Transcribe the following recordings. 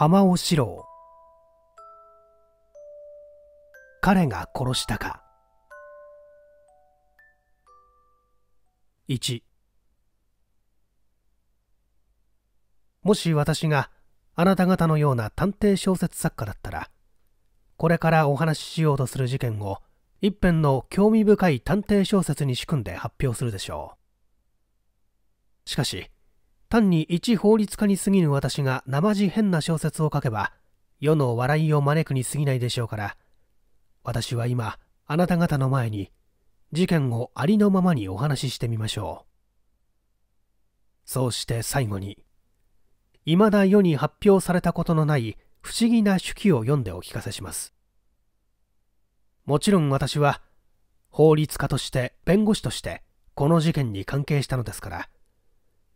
浜尾四郎。彼が殺したか。1もし私があなた方のような探偵小説作家だったらこれからお話ししようとする事件を一編の興味深い探偵小説に仕組んで発表するでしょう。しかし単に一法律家に過ぎぬ私が生地変な小説を書けば世の笑いを招くに過ぎないでしょうから。私は今あなた方の前に事件をありのままにお話ししてみましょう。そうして最後に未だ世に発表されたことのない不思議な手記を読んでお聞かせします。もちろん私は法律家として弁護士としてこの事件に関係したのですから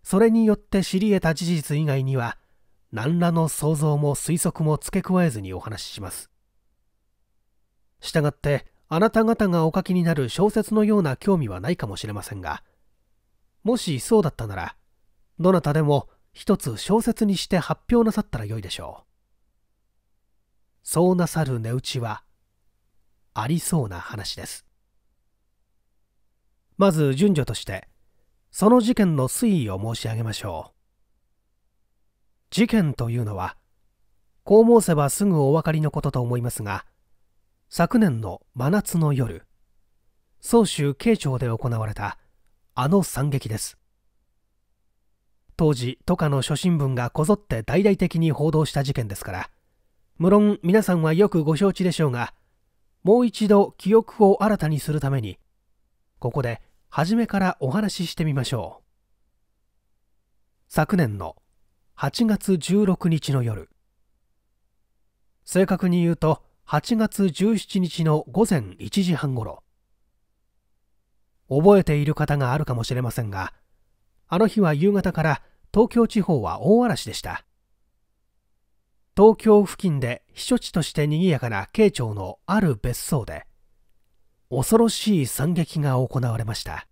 それによって知り得た事実以外には何らの想像も推測も付け加えずにお話しします。したがってあなた方がお書きになる小説のような興味はないかもしれませんがもしそうだったならどなたでも一つ小説にして発表なさったらよいでしょう。そうなさる値打ちはありそうな話です。まず順序としてその事件の推移を申し上げましょう。事件というのはこう申せばすぐお分かりのことと思いますが昨年の真夏の夜総州慶長で行われたあの惨劇です。当時都下の諸新聞がこぞって大々的に報道した事件ですから無論皆さんはよくご承知でしょうがもう一度記憶を新たにするためにここで初めからお話ししてみましょう。昨年の8月16日の夜。正確に言うと8月17日の午前1時半ごろ覚えている方があるかもしれませんがあの日は夕方から東京地方は大嵐でした。東京付近で避暑地として賑やかな慶長のある別荘で恐ろしい惨劇が行われました。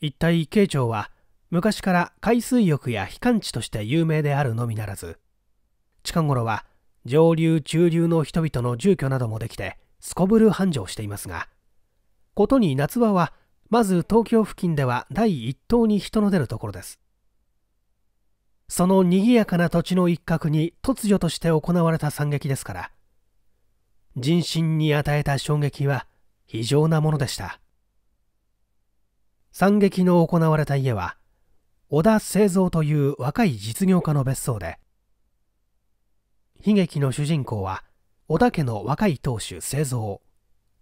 一体慶長は昔から海水浴や避寒地として有名であるのみならず近頃は上流中流の人々の住居などもできてすこぶる繁盛していますがことに夏場はまず東京付近では第一党に人の出るところです。その賑やかな土地の一角に突如として行われた惨劇ですから人心に与えた衝撃は非常なものでした。惨劇の行われた家は小田清三という若い実業家の別荘で悲劇の主人公は小田家の若い当主清三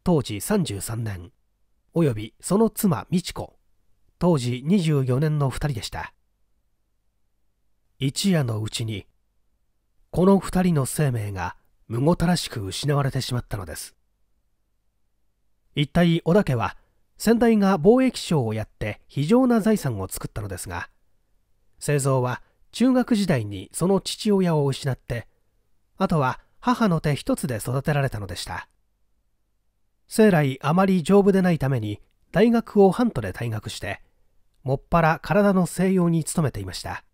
当時33年およびその妻美智子当時24年の2人でした。一夜のうちにこの2人の生命がむごたらしく失われてしまったのです一体小田家は先代が貿易商をやって非常な財産を作ったのですが製造は中学時代にその父親を失ってあとは母の手一つで育てられたのでした生来あまり丈夫でないために大学を半途で退学してもっぱら体の静養に努めていました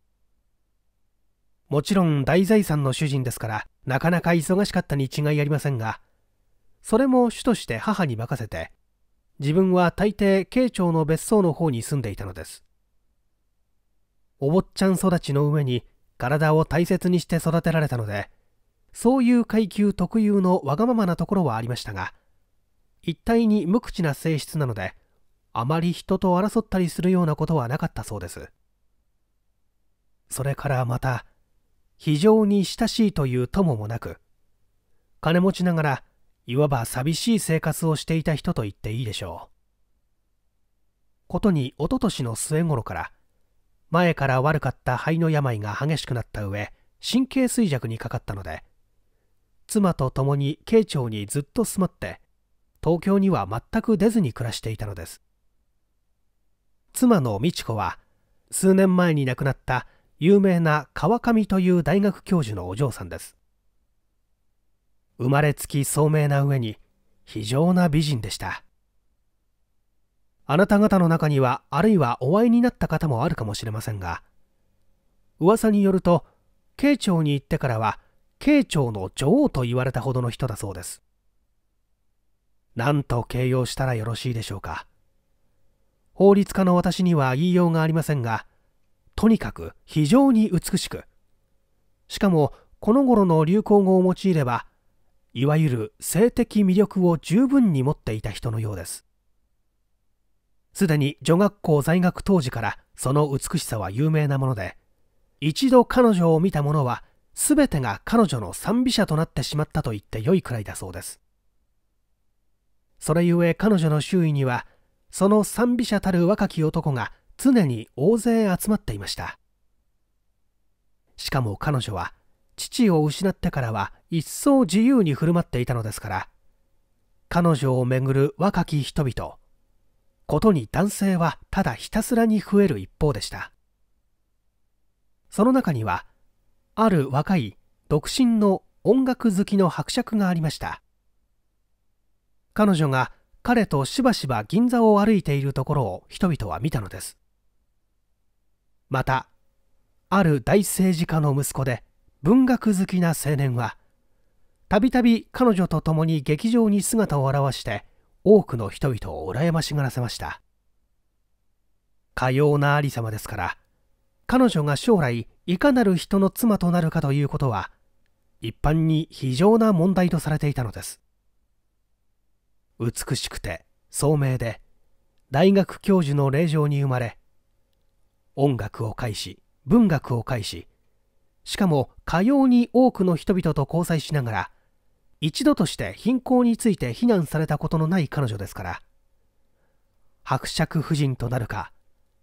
もちろん大財産の主人ですからなかなか忙しかったに違いありませんがそれも主として母に任せて自分は大抵慶長の別荘の方に住んでいたのです。お坊ちゃん育ちの上に体を大切にして育てられたのでそういう階級特有のわがままなところはありましたが一体に無口な性質なのであまり人と争ったりするようなことはなかったそうです。それからまた非常に親しいという友もなく金持ちながらいわば寂しい生活をしていた人と言っていいでしょう。ことにおととしの末頃から前から悪かった肺の病が激しくなった上神経衰弱にかかったので妻と共に慶長にずっと住まって東京には全く出ずに暮らしていたのです。妻の美智子は数年前に亡くなった有名な川上という大学教授のお嬢さんです。生まれつき聡明な上に非常な美人でした。あなた方の中にはあるいはお会いになった方もあるかもしれませんが噂によると慶長に行ってからは慶長の女王と言われたほどの人だそうです。何と形容したらよろしいでしょうか。法律家の私には言いようがありませんがとにかく非常に美しく。しかもこの頃の流行語を用いればいわゆる性的魅力を十分に持っていた人のようです。すでに女学校在学当時からその美しさは有名なもので一度彼女を見た者は全てが彼女の賛美者となってしまったと言ってよいくらいだそうです。それゆえ彼女の周囲にはその賛美者たる若き男が常に大勢集まっていました。しかも彼女は父を失ってからは一層自由に振る舞っていたのですから彼女をめぐる若き人々ことに男性はただひたすらに増える一方でした。その中にはある若い独身の音楽好きの伯爵がありました。彼女が彼としばしば銀座を歩いているところを人々は見たのです。またある大政治家の息子で文学好きな青年はたびたび彼女と共に劇場に姿を現して多くの人々を羨ましがらせました。かようなありさまですから彼女が将来いかなる人の妻となるかということは一般に非常な問題とされていたのです。美しくて聡明で大学教授の令嬢に生まれ音楽を介し文学を介ししかもかように多くの人々と交際しながら一度として貧困について非難されたことのない彼女ですから伯爵夫人となるか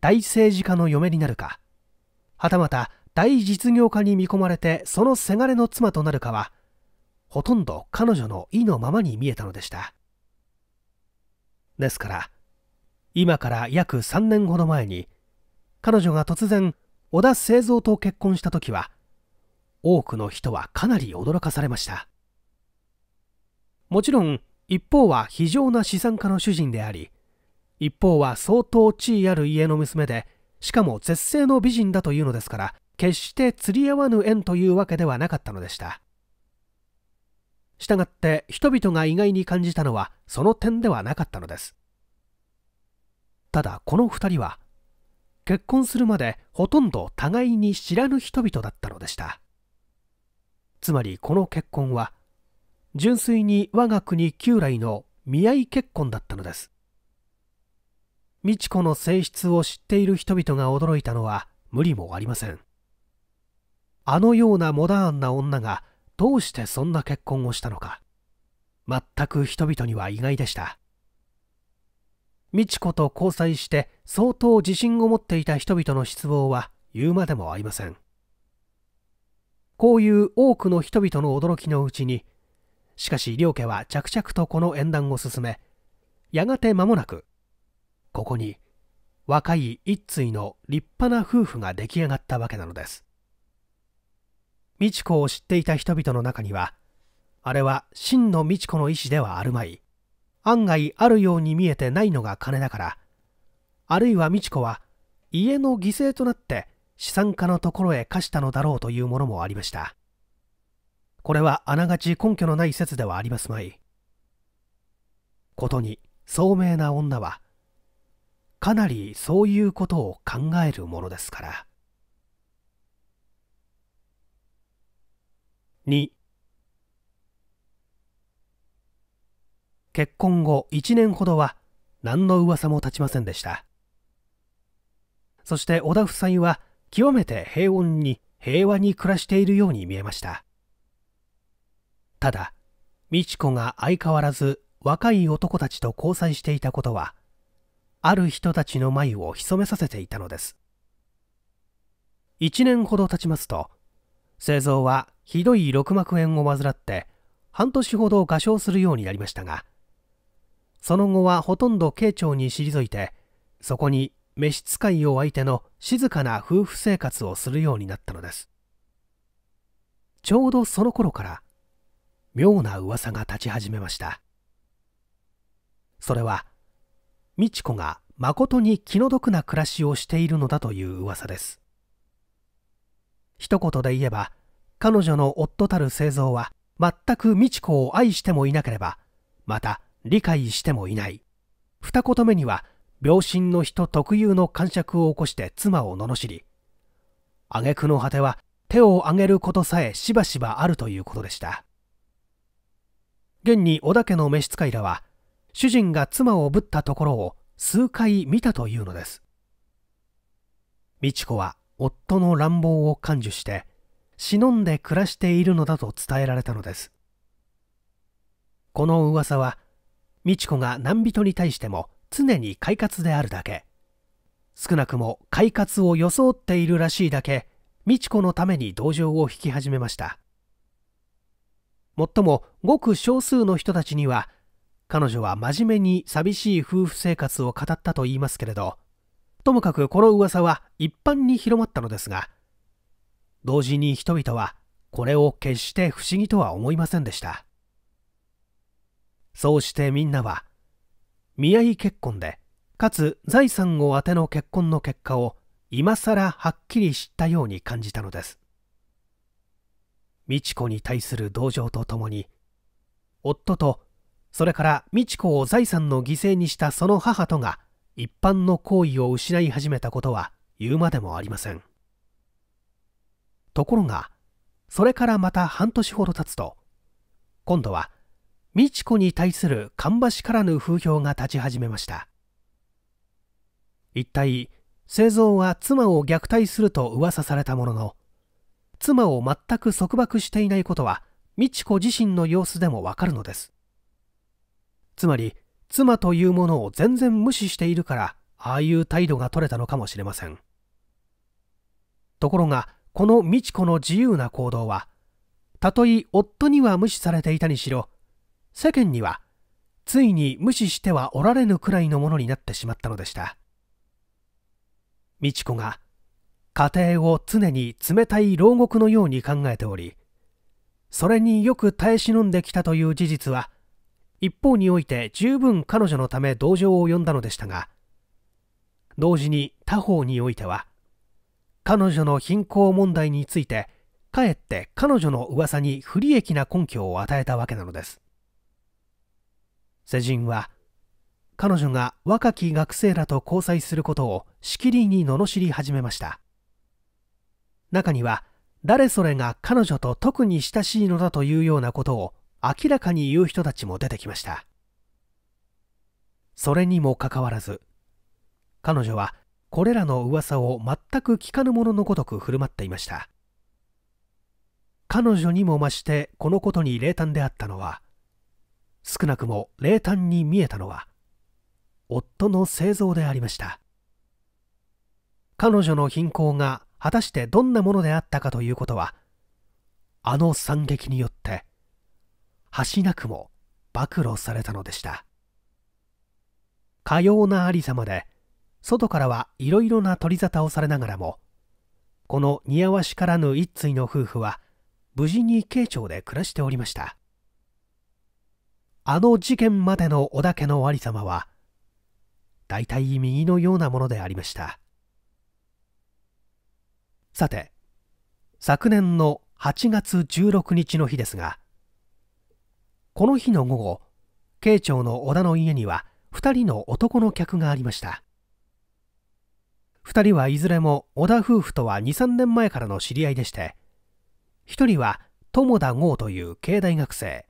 大政治家の嫁になるかはたまた大実業家に見込まれてそのせがれの妻となるかはほとんど彼女の意のままに見えたのでした。ですから今から約3年ほど前に彼女が突然小田製造と結婚した時は多くの人はかなり驚かされました。もちろん一方は非常な資産家の主人であり一方は相当地位ある家の娘でしかも絶世の美人だというのですから決して釣り合わぬ縁というわけではなかったのでした。したがって人々が意外に感じたのはその点ではなかったのです。ただこの2人は結婚するまでほとんど互いに知らぬ人々だったのでした。つまりこの結婚は純粋に我が国旧来の見合い結婚だったのです。美智子の性質を知っている人々が驚いたのは無理もありません。あのようなモダンな女がどうしてそんな結婚をしたのか。全く人々には意外でした。美智子と交際して相当自信を持っていた人々の失望は言うまでもありません。こういう多くの人々の驚きのうちにしかし両家は着々とこの縁談を進めやがて間もなくここに若い一対の立派な夫婦が出来上がったわけなのです。美智子を知っていた人々の中にはあれは真の美智子の意志ではあるまい。案外あるように見えてないのが金だから。あるいは美智子は家の犠牲となって資産家のところへ貸したのだろうというものもありました。これはあながち根拠のない説ではありますまい。ことに聡明な女はかなりそういうことを考えるものですから。2結婚後1年ほどは何の噂も立ちませんでした。そして小田夫妻は極めて平穏に平和に暮らしているように見えました。ただ美智子が相変わらず若い男たちと交際していたことはある人たちの眉を潜めさせていたのです。1年ほど経ちますと製造はひどい六膜炎を患って半年ほど画商するようになりましたがその後はほとんど慶長に退いてそこに召使いを相手の静かな夫婦生活をするようになったのです。ちょうどその頃から妙な噂が立ち始めました。それは美智子がまことに気の毒な暮らしをしているのだという噂です。一言で言えば彼女の夫たる製造は全く美智子を愛してもいなければまた理解してもいない。二言目には病心の人特有の感触を起こして妻を罵り挙句の果ては手を挙げることさえしばしばあるということでした。現に小田家の召使いらは主人が妻をぶったところを数回見たというのです。美智子は夫の乱暴を感受して忍んで暮らしているのだと伝えられたのです。この噂は美智子が何人に対しても常に快活であるだけ。少なくも快活を装っているらしいだけ美智子のために同情を引き始めました。もっともごく少数の人たちには彼女は真面目に寂しい夫婦生活を語ったと言いますけれどともかくこの噂は一般に広まったのですが同時に人々はこれを決して不思議とは思いませんでした。そうしてみんなは見合い結婚でかつ財産を当ての結婚の結果を今さらはっきり知ったように感じたのです。美智子に対する同情とともに夫とそれから美智子を財産の犠牲にしたその母とが一般の行為を失い始めたことは言うまでもありません。ところがそれからまた半年ほど経つと今度は美智子に対する芳しからぬ風評が立ち始めました。一体製造は妻を虐待すると噂されたものの妻を全く束縛していないことは美智子自身の様子でもわかるのです。つまり妻というものを全然無視しているからああいう態度が取れたのかもしれません。ところがこの美智子の自由な行動はたとえ夫には無視されていたにしろ世間にはついに無視してはおられぬくらいのものになってしまったのでした。美智子が家庭を常に冷たい牢獄のように考えておりそれによく耐え忍んできたという事実は一方において十分彼女のため同情を呼んだのでしたが同時に他方においては彼女の貧困問題についてかえって彼女の噂に不利益な根拠を与えたわけなのです。世人は彼女が若き学生らと交際することをしきりに罵り始めました。中には誰それが彼女と特に親しいのだというようなことを明らかに言う人たちも出てきました。それにもかかわらず彼女はこれらの噂を全く聞かぬ者のごとく振る舞っていました。彼女にも増してこのことに冷淡であったのは少なくも冷淡に見えたのは夫の製造でありました。彼女の貧困が果たしてどんなものであったかということはあの惨劇によって橋なくも暴露されたのでした。かようなありさまで外からはいろいろな取り沙汰をされながらもこの似合わしからぬ一対の夫婦は無事に慶長で暮らしておりました。あの事件までの織田家のありさまは大体右のようなものでありました。さて昨年の8月16日の日ですがこの日の午後慶長の織田の家には2人の男の客がありました。2人はいずれも織田夫婦とは23年前からの知り合いでして1人は友田剛という慶大学生。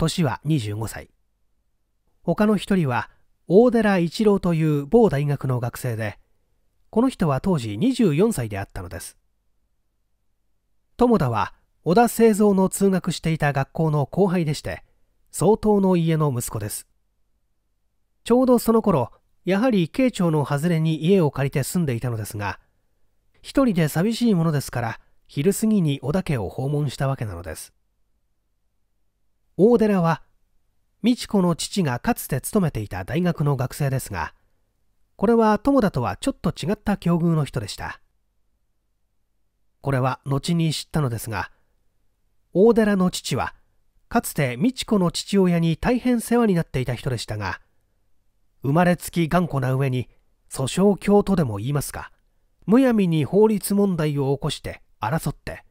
年は25歳。他の1人は大寺一郎という某大学の学生でこの人は当時24歳であったのです。友田は小田製造の通学していた学校の後輩でして相当の家の息子です。ちょうどその頃やはり慶長の外れに家を借りて住んでいたのですが一人で寂しいものですから昼過ぎに小田家を訪問したわけなのです。大寺は美智子の父がかつて勤めていた大学の学生ですがこれは友田とはちょっと違った境遇の人でした。これは後に知ったのですが大寺の父はかつて美智子の父親に大変世話になっていた人でしたが生まれつき頑固な上に訴訟教とでも言いますかむやみに法律問題を起こして争って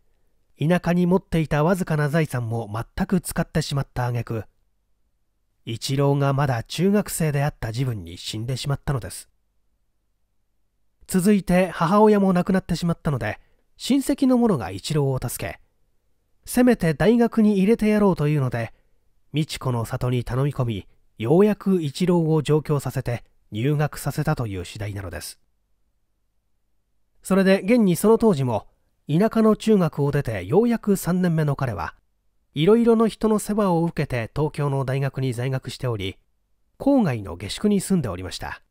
田舎に持っていたわずかな財産も全く使ってしまった挙句一郎がまだ中学生であった自分に死んでしまったのです。続いて母親も亡くなってしまったので親戚の者が一郎を助けせめて大学に入れてやろうというので美智子の里に頼み込みようやく一郎を上京させて入学させたという次第なのです。それで現にその当時も田舎の中学を出てようやく3年目の彼はいろいろの人の世話を受けて東京の大学に在学しており郊外の下宿に住んでおりました。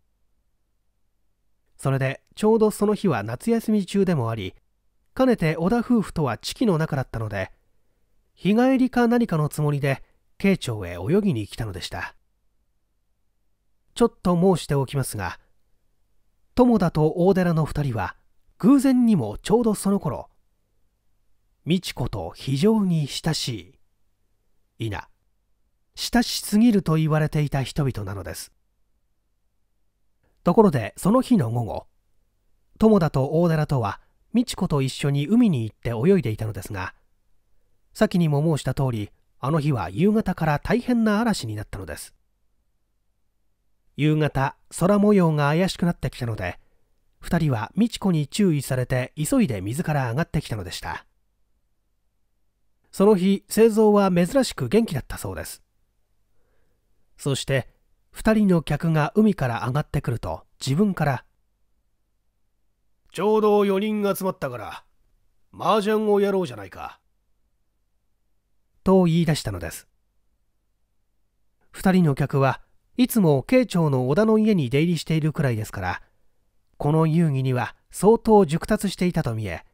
それでちょうどその日は夏休み中でもありかねて小田夫婦とは地期の中だったので日帰りか何かのつもりで慶長へ泳ぎに来たのでした。ちょっと申しておきますが友田と大寺の二人は偶然にもちょうどその頃美智子と非常に親しいいな親しすぎると言われていた人々なのです。ところでその日の午後友田と大寺とは美智子と一緒に海に行って泳いでいたのですが先にも申した通りあの日は夕方から大変な嵐になったのです。夕方空模様が怪しくなってきたので2人は美智子に注意されて急いで水から上がってきたのでした。その日製造は珍しく元気だったそうです。そして2人の客が海から上がってくると自分から「ちょうど4人集まったから麻雀をやろうじゃないか」と言い出したのです。2人の客はいつも慶長の織田の家に出入りしているくらいですからこの遊戯には相当熟達していたと見え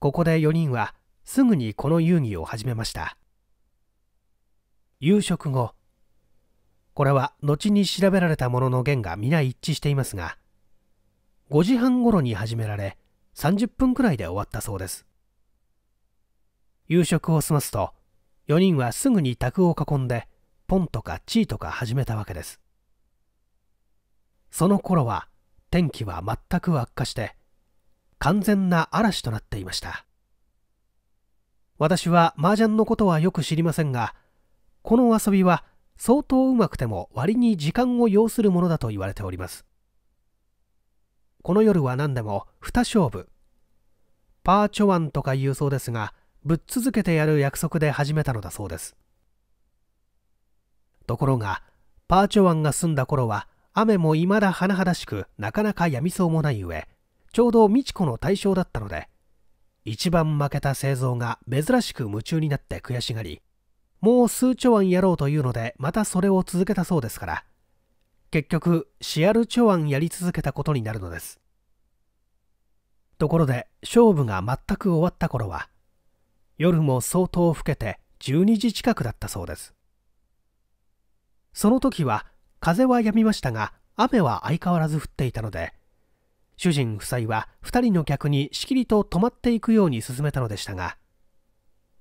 ここで4人はすぐにこの遊戯を始めました。夕食後これは後に調べられたものの弦が皆一致していますが5時半ごろに始められ30分くらいで終わったそうです。夕食を済ますと4人はすぐに卓を囲んでポンとかチーとか始めたわけです。その頃は天気は全く悪化して完全な嵐となっていました。私は麻雀のことはよく知りませんがこの遊びは相当うまくても割に時間を要するものだと言われております。この夜は何でも二勝負。パーチョワンとか言うそうですがぶっ続けてやる約束で始めたのだそうです。ところがパーチョワンが済んだ頃は雨も未だ甚だしくなかなかやみそうもない上ちょうど美智子の対象だったので一番負けた製造が珍しく夢中になって悔しがりもう数丁案やろうというのでまたそれを続けたそうですから結局シアルチョアンやり続けたことになるのです。ところで勝負が全く終わった頃は夜も相当更けて12時近くだったそうです。その時は風は止みましたが雨は相変わらず降っていたので主人夫妻は2人の客にしきりと泊まっていくように勧めたのでしたが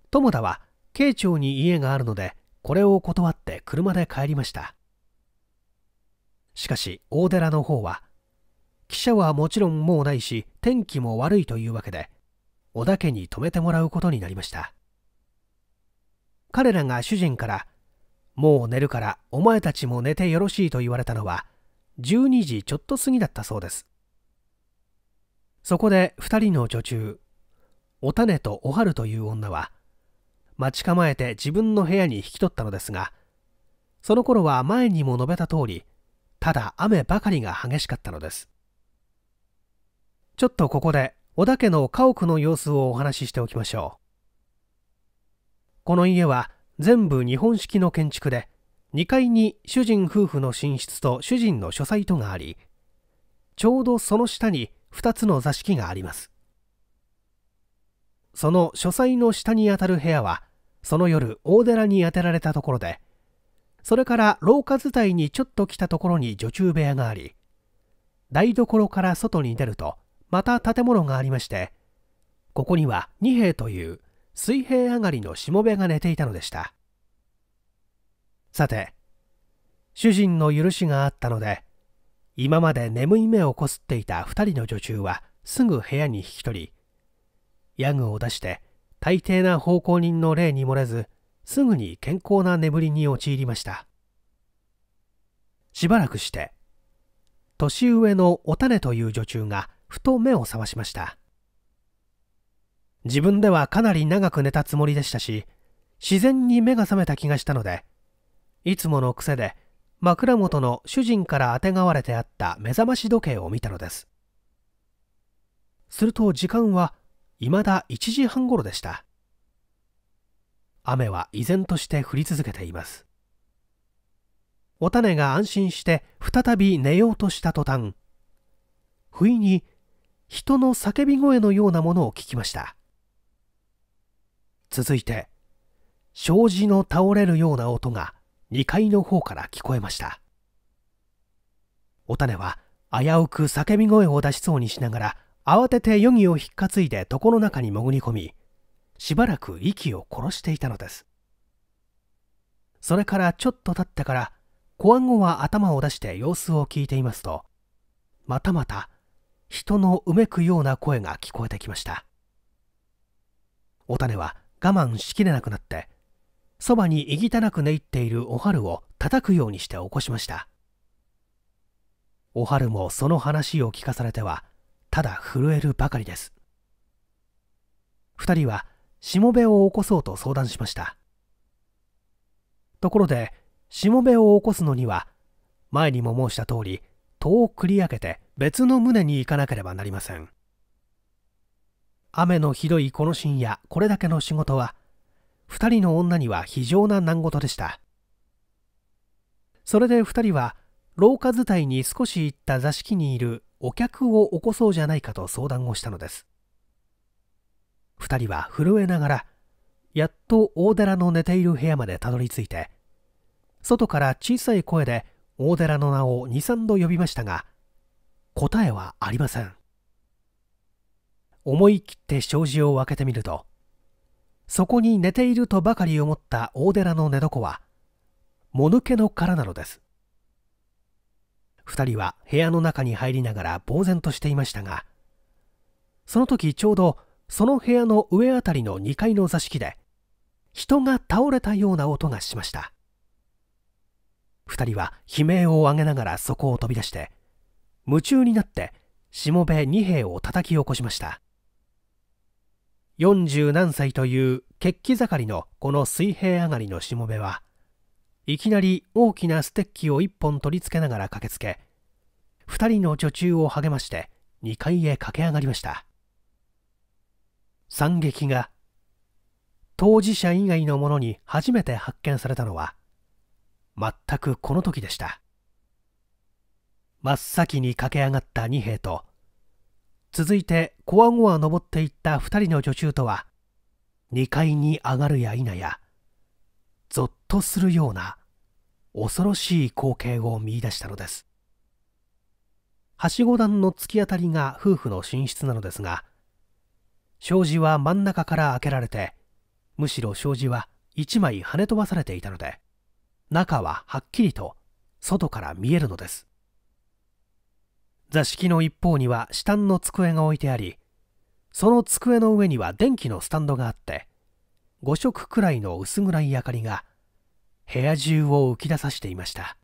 友田は慶長に家があるのでこれを断って車で帰りました。しかし大寺の方は汽車はもちろんもうないし天気も悪いというわけで小田家に泊めてもらうことになりました。彼らが主人からもう寝るからお前たちも寝てよろしいと言われたのは12時ちょっと過ぎだったそうです。そこで2人の女中お種とおはるという女は待ち構えて自分の部屋に引き取ったのですがその頃は前にも述べた通りただ雨ばかりが激しかったのです。ちょっとここで小田家の家屋の様子をお話ししておきましょう。この家は全部日本式の建築で2階に主人夫婦の寝室と主人の書斎とがありちょうどその下に2つの座敷があります。その書斎の下にあたる部屋はその夜大寺に当てられたところでそれから廊下伝いにちょっと来たところに女中部屋があり台所から外に出るとまた建物がありましてここには二兵という水平上がりのしもべが寝ていたのでした。さて主人の許しがあったので今まで眠い目をこすっていた2人の女中はすぐ部屋に引き取りヤグを出して大抵な奉公人の例に漏れずすぐに健康な眠りに陥りました。しばらくして年上のお種という女中がふと目を覚ましました。自分ではかなり長く寝たつもりでしたし自然に目が覚めた気がしたのでいつもの癖で枕元の主人からあてがわれてあった目覚まし時計を見たのです。すると時間はいまだ1時半頃でした。雨は依然として降り続けています。お種が安心して再び寝ようとした途端不意に人の叫び声のようなものを聞きました。続いて障子の倒れるような音が2階の方から聞こえました。お種は危うく叫び声を出しそうにしながら慌てて余儀をひっかついで床の中に潜り込みしばらく息を殺していたのです。それからちょっと経ってから小アゴは頭を出して様子を聞いていますとまたまた人のうめくような声が聞こえてきました。お種は我慢しきれなくなってそばにいぎたなく寝入っているおはるを叩くようにして起こしました。おはるもその話を聞かされてはただ震えるばかりです。二人はしもべを起こそうと相談しました。ところでしもべを起こすのには前にも申した通り戸を繰り開けて別の棟に行かなければなりません。雨のひどいこの深夜これだけの仕事は二人の女には非常な難事でした。それで二人は廊下伝いに少し行った座敷にいるお客を起こそうじゃないかと相談をしたのです。二人は震えながらやっと大寺の寝ている部屋までたどり着いて外から小さい声で大寺の名を23度呼びましたが答えはありません。思い切って障子を開けてみるとそこに寝ているとばかり思った大寺の寝床はもぬけの殻なのです。二人は部屋の中に入りながら呆然としていましたがその時ちょうどその部屋の上あたりの2階の座敷で人が倒れたような音がしました。二人は悲鳴を上げながらそこを飛び出して夢中になってしもべ二兵を叩き起こしました。四十何歳という血気盛りのこの水平上がりのしもべはいきなり大きなステッキを一本取り付けながら駆けつけ二人の女中を励まして2階へ駆け上がりました。惨劇が当事者以外の者に初めて発見されたのは全くこの時でした。真っ先に駆け上がった二兵と続いてこわごわ登っていった二人の女中とは2階に上がるや否やぞっとするような恐ろしい光景を見出したのです。はしご段の突き当たりが夫婦の寝室なのですが障子は真ん中から開けられてむしろ障子は一枚跳ね飛ばされていたので中ははっきりと外から見えるのです。座敷の一方には下の机が置いてありその机の上には電気のスタンドがあって5色くらいの薄暗い明かりが部屋中を浮き出さしていました。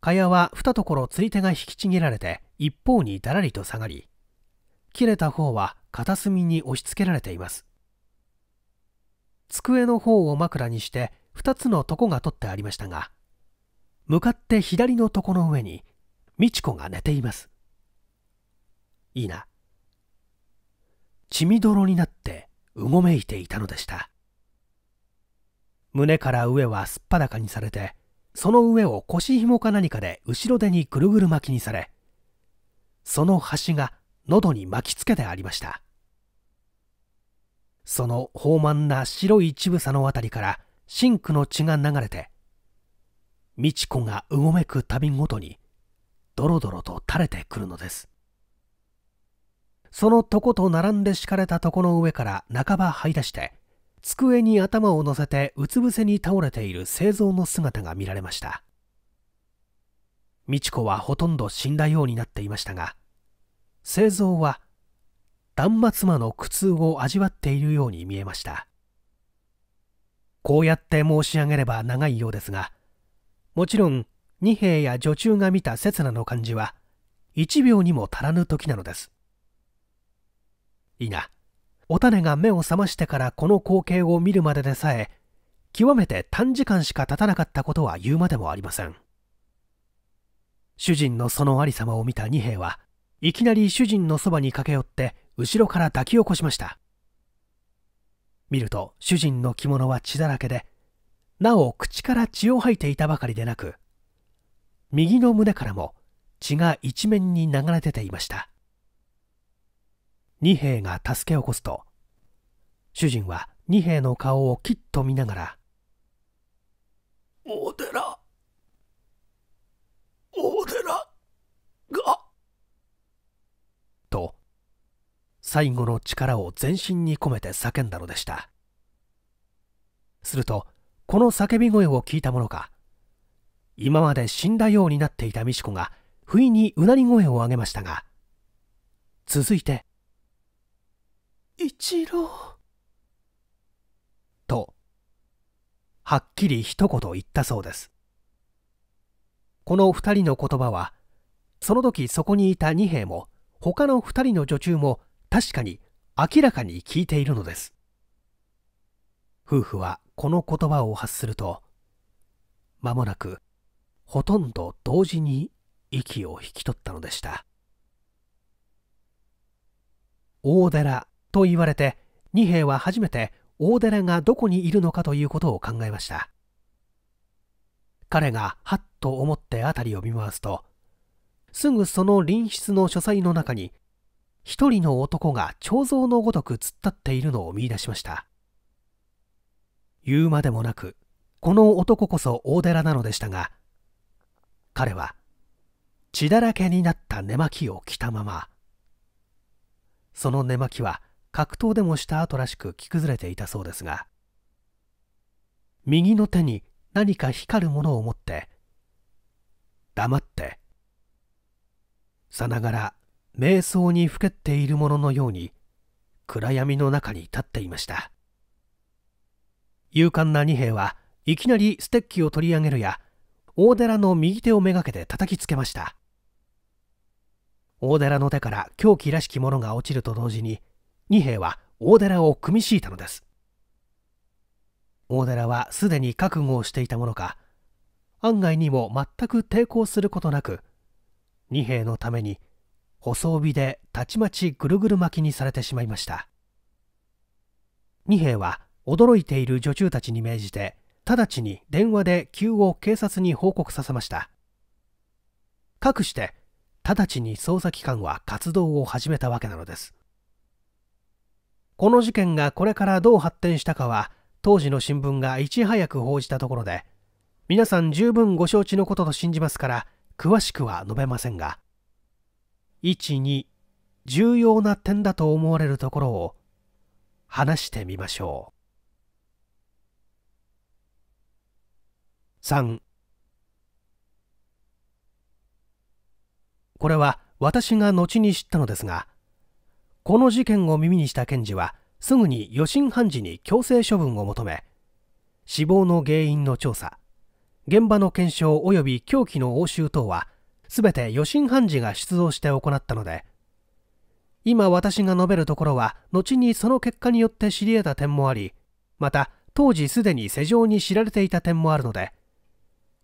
蚊帳は二ところ釣り手が引きちぎられて一方にだらりと下がり切れた方は片隅に押し付けられています。机の方を枕にして二つの床が取ってありましたが向かって左の床の上に美智子が寝ています。いいな。血みどろになってうごめいていたのでした。胸から上はすっぱだかにされてその上を腰紐か何かで後ろ手にぐるぐる巻きにされその端が喉に巻きつけてありました。その豊満な白い乳房のあたりから真紅の血が流れて美智子がうごめくたびごとにドロドロと垂れてくるのです。その床と並んで敷かれた床の上から半ば這い出して机に頭を乗せてうつ伏せに倒れている製造の姿が見られました。美智子はほとんど死んだようになっていましたが製造は断末魔の苦痛を味わっているように見えました。こうやって申し上げれば長いようですがもちろん二兵や女中が見た刹那の感じは一秒にも足らぬ時なのです。いいなお種が目を覚ましてからこの光景を見るまででさえ極めて短時間しか経たなかったことは言うまでもありません。主人のそのありさまを見た二兵はいきなり主人のそばに駆け寄って後ろから抱き起こしました。見ると主人の着物は血だらけでなお口から血を吐いていたばかりでなく右の胸からも血が一面に流れ出ていました。二兵が助け起こすと主人は二兵の顔をきっと見ながら「大寺大寺が」と最後の力を全身に込めて叫んだのでした。するとこの叫び声を聞いたものか今まで死んだようになっていた美智子が不意にうなり声を上げましたが続いて一郎とはっきり一言言ったそうです。この二人の言葉はその時そこにいた二兵も他の二人の女中も確かに明らかに聞いているのです。夫婦はこの言葉を発すると間もなくほとんど同時に息を引き取ったのでした。大寺と言われて二兵は初めて大寺がどこにいるのかということを考えました。彼がはっと思って辺りを見回すとすぐその隣室の書斎の中に一人の男が彫像のごとく突っ立っているのを見出しました。言うまでもなくこの男こそ大寺なのでしたが彼は血だらけになった寝巻きを着たままその寝巻きは格闘でもした後らしく着崩れていたそうですが右の手に何か光るものを持って黙ってさながら瞑想にふけっているもののように暗闇の中に立っていました。勇敢な二兵はいきなりステッキを取り上げるや大寺の右手をめがけて叩きつけました。大寺の手から凶器らしきものが落ちると同時に二兵は大寺を組み敷いたのです。大寺はすでに覚悟をしていたものか案外にも全く抵抗することなく二兵のために細帯でたちまちぐるぐる巻きにされてしまいました。二兵は驚いている女中たちに命じて直ちに電話で急を警察に報告させました。かくして直ちに捜査機関は活動を始めたわけなのです。この事件がこれからどう発展したかは当時の新聞がいち早く報じたところで皆さん十分ご承知のことと信じますから詳しくは述べませんが12重要な点だと思われるところを話してみましょう。3これは私が後に知ったのですがこの事件を耳にした検事はすぐに余震判事に強制処分を求め死亡の原因の調査現場の検証及び凶器の押収等は全て余震判事が出動して行ったので今私が述べるところは後にその結果によって知り得た点もありまた当時すでに世情に知られていた点もあるので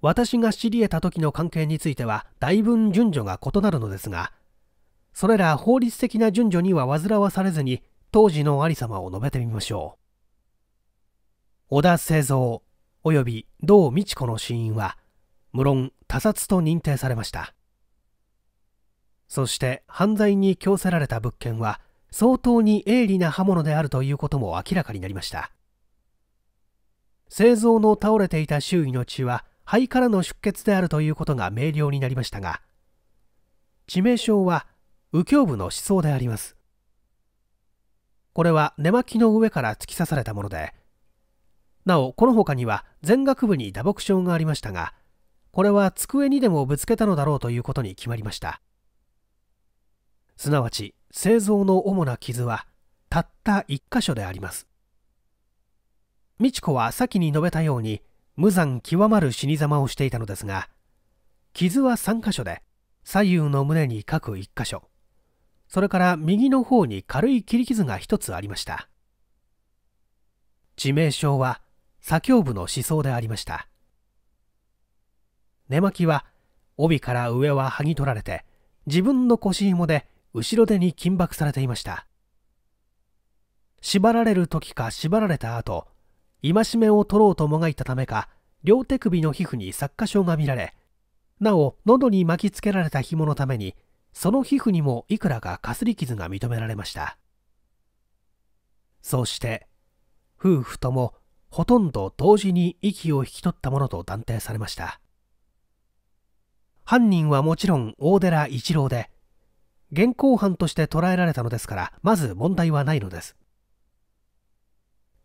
私が知り得た時の関係については大分順序が異なるのですがそれら法律的な順序には煩わされずに当時のありさまを述べてみましょう。小田製造及び同美智子の死因は無論他殺と認定されました。そして犯罪に供せられた物件は相当に鋭利な刃物であるということも明らかになりました。製造の倒れていた周囲の血は肺からの出血であるということが明瞭になりましたが致命傷は右胸部の思想であります。これは寝巻きの上から突き刺されたものでなおこの他には前額部に打撲傷がありましたがこれは机にでもぶつけたのだろうということに決まりました。すなわち製造の主な傷はたった一箇所であります。美智子は先に述べたように無残極まる死に様をしていたのですが傷は3箇所で左右の胸に各1箇所。それから右の方に軽い切り傷が1つありました。致命傷は左胸部の思想でありました。寝巻きは帯から上は剥ぎ取られて自分の腰紐で後ろ手に緊縛されていました。縛られる時か縛られた後戒めを取ろうともがいたためか両手首の皮膚に擦過傷が見られなお喉に巻きつけられた紐のためにその皮膚にもいくらかかすり傷が認められました。そうして夫婦ともほとんど同時に息を引き取ったものと断定されました。犯人はもちろん大寺一郎で現行犯として捕らえられたのですからまず問題はないのです。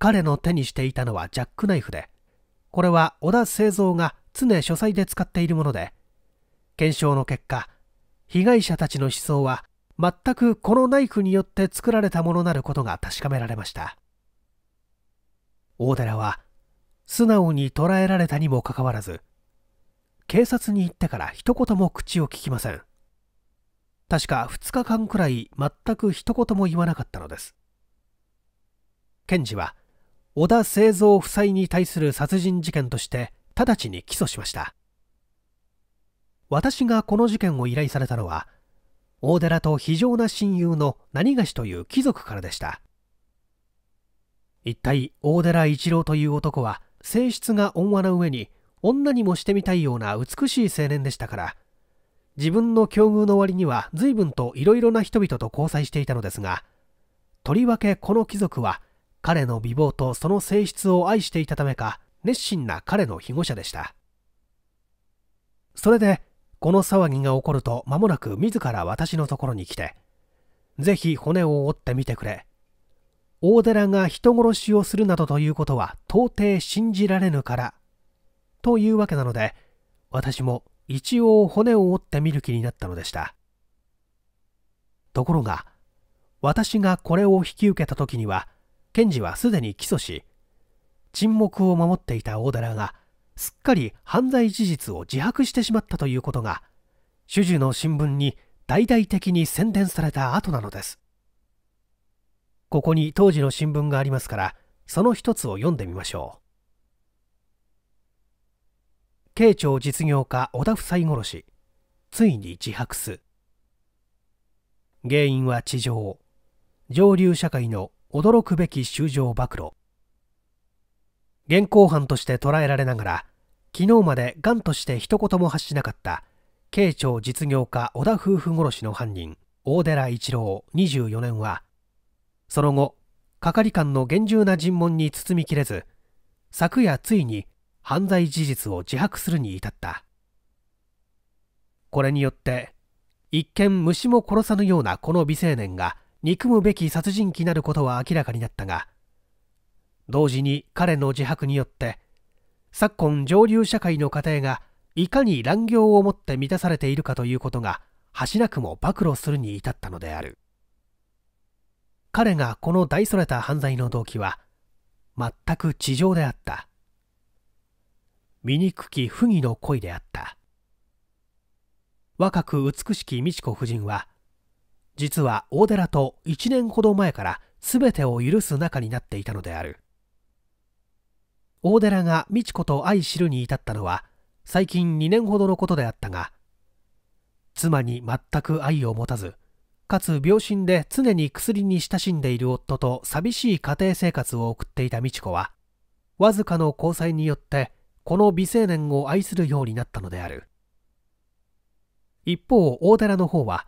彼の手にしていたのはジャックナイフでこれは小田製造が常書斎で使っているもので検証の結果被害者たちの思想は全くこのナイフによって作られたものなることが確かめられました。大寺は素直に捕らえられたにもかかわらず警察に行ってから一言も口を聞きません。確か2日間くらい全く一言も言わなかったのです。検事は小田製造夫妻に対する殺人事件として直ちに起訴しました。私がこの事件を依頼されたのは大寺と非常な親友の何がしという貴族からでした。一体大寺一郎という男は性質が温和な上に女にもしてみたいような美しい青年でしたから自分の境遇の割には随分といろいろな人々と交際していたのですがとりわけこの貴族は彼の美貌とその性質を愛していたためか熱心な彼の庇護者でした。それでこの騒ぎが起こると間もなく自ら私のところに来てぜひ骨を折ってみてくれ。大寺が人殺しをするなどということは到底信じられぬからというわけなので私も一応骨を折ってみる気になったのでした。ところが私がこれを引き受けた時には検事はすでに起訴し沈黙を守っていた大寺がすっかり犯罪事実を自白してしまったということが主樹の新聞に大々的に宣伝された後なのです。ここに当時の新聞がありますからその一つを読んでみましょう。慶長実業家小田夫妻殺しついに自白す。原因は地上。上流社会の驚くべき衆生暴露。現行犯として捕らえられながら昨日まで癌として一言も発しなかった慶長実業家小田夫婦殺しの犯人大寺一郎24年はその後係官の厳重な尋問に包みきれず昨夜ついに犯罪事実を自白するに至った。これによって一見虫も殺さぬようなこの美青年が憎むべき殺人鬼なることは明らかになったが同時に彼の自白によって昨今上流社会の家庭がいかに乱行をもって満たされているかということが端なくも暴露するに至ったのである。彼がこの大それた犯罪の動機は全く地上であった。醜き不義の恋であった。若く美しき美智子夫人は実は大寺と1年ほど前から全てを許す仲になっていたのである。大寺が美智子と愛知るに至ったのは最近2年ほどのことであったが妻に全く愛を持たずかつ病身で常に薬に親しんでいる夫と寂しい家庭生活を送っていた美智子はわずかの交際によってこの美青年を愛するようになったのである。一方大寺の方は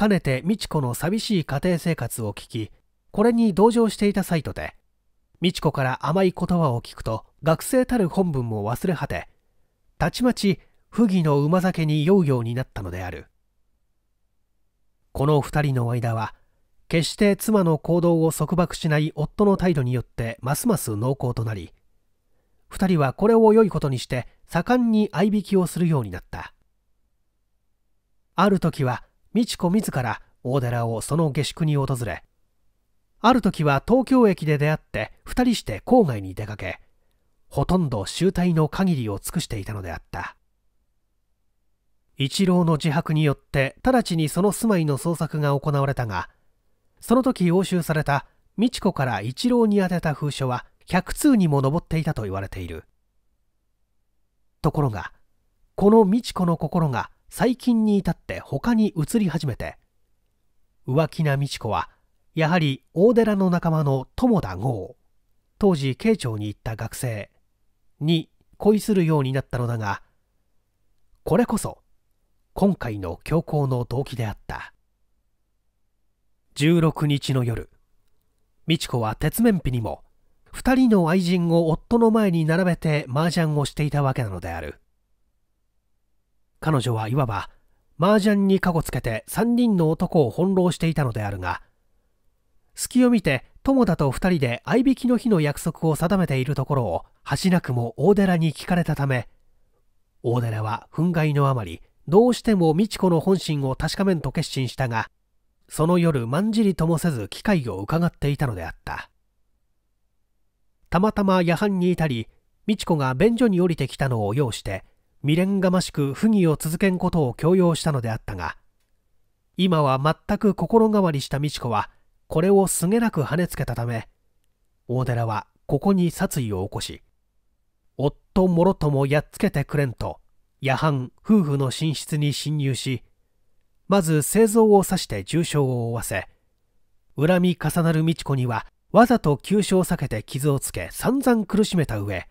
かねて美智子の寂しい家庭生活を聞きこれに同情していたサイトで美智子から甘い言葉を聞くと学生たる本文も忘れ果てたちまち不義の馬酒に酔うようになったのである。この二人の間は決して妻の行動を束縛しない夫の態度によってますます濃厚となり二人はこれを良いことにして盛んに相引きをするようになった。ある時は美智子自ら大寺をその下宿に訪れある時は東京駅で出会って二人して郊外に出かけほとんど集体の限りを尽くしていたのであった。一郎の自白によって直ちにその住まいの捜索が行われたがその時押収された美智子から一郎に宛てた封書は100通にも上っていたと言われている。ところがこの美智子の心が最近に至って他に移り始めて浮気な美智子はやはり大寺の仲間の友田剛当時慶長に行った学生に恋するようになったのだがこれこそ今回の強行の動機であった。16日の夜美智子は鉄面皮にも2人の愛人を夫の前に並べて麻雀をしていたわけなのである。彼女はいわば麻雀にかこつけて3人の男を翻弄していたのであるが隙を見て友田と2人で合いびきの日の約束を定めているところを橋なくも大寺に聞かれたため大寺は憤慨のあまりどうしても美智子の本心を確かめんと決心したがその夜まんじりともせず機会を伺っていたのであった。たまたま夜半に至り美智子が便所に降りてきたのを要して未練がましく不義を続けんことを強要したのであったが今は全く心変わりした美智子はこれをすげなく跳ねつけたため大寺はここに殺意を起こし夫もろともやっつけてくれんと夜半夫婦の寝室に侵入しまず製造を刺して重傷を負わせ恨み重なる美智子にはわざと急所を避けて傷をつけ散々苦しめた上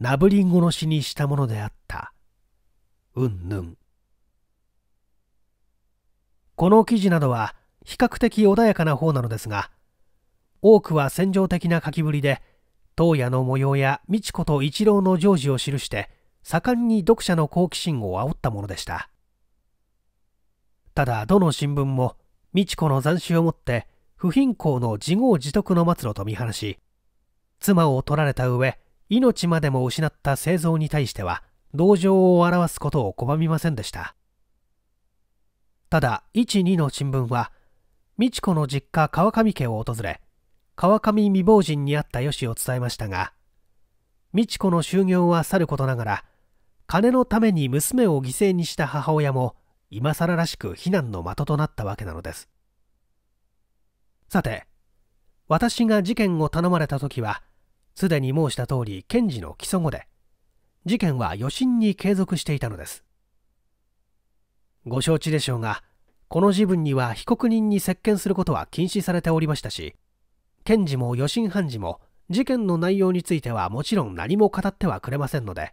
なぶり殺しにしたものであった。うんぬん。この記事などは比較的穏やかな方なのですが多くは戦場的な書きぶりで当夜の模様や美智子と一郎の常時を記して盛んに読者の好奇心を煽ったものでした。ただどの新聞も美智子の斬首をもって不貧困の自業自得の末路と見放し妻を取られた上命までも失った製造に対しては同情を表すことを拒みませんでした。ただ12の新聞は美智子の実家川上家を訪れ川上未亡人にあったよしを伝えましたが美智子の就業はさることながら金のために娘を犠牲にした母親も今更らしく非難の的となったわけなのです。さて私が事件を頼まれた時はすでに申した通り検事の起訴後で事件は余震に継続していたのです。ご承知でしょうがこの時分には被告人に接見することは禁止されておりましたし検事も余震判事も事件の内容についてはもちろん何も語ってはくれませんので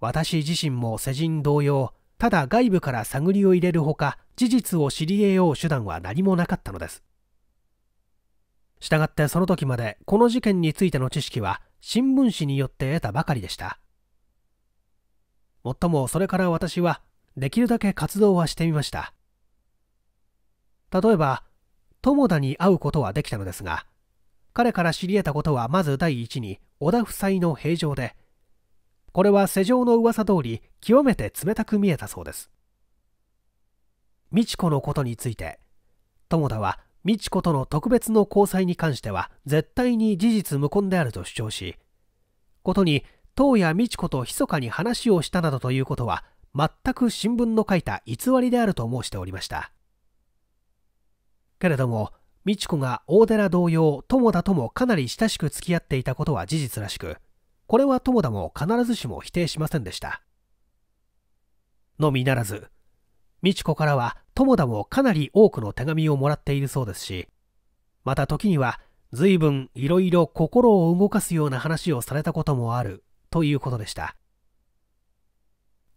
私自身も世人同様ただ外部から探りを入れるほか事実を知り得よう手段は何もなかったのです。したがってその時までこの事件についての知識は新聞紙によって得たばかりでした。もっともそれから私はできるだけ活動はしてみました。例えば友田に会うことはできたのですが彼から知り得たことはまず第一に織田夫妻の平常でこれは世情の噂通り極めて冷たく見えたそうです。美智子のことについて友田は美智子との特別の交際に関しては絶対に事実無根であると主張しことに当夜美智子と密かに話をしたなどということは全く新聞の書いた偽りであると申しておりました。けれども美智子が大寺同様友田ともかなり親しく付き合っていたことは事実らしくこれは友田も必ずしも否定しませんでした。のみならず美智子からは友田もかなり多くの手紙をもらっているそうですしまた時には随分いろいろ心を動かすような話をされたこともあるということでした。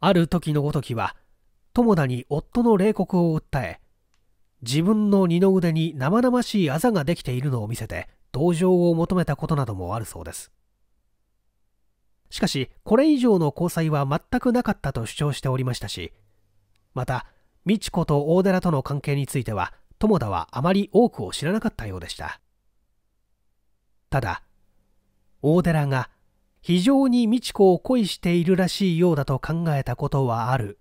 ある時のごときは友田に夫の冷酷を訴え自分の二の腕に生々しいあざができているのを見せて同情を求めたことなどもあるそうです。しかしこれ以上の交際は全くなかったと主張しておりましたしまた美智子と大寺との関係については友田はあまり多くを知らなかったようでした。ただ大寺が非常に美智子を恋しているらしいようだと考えたことはある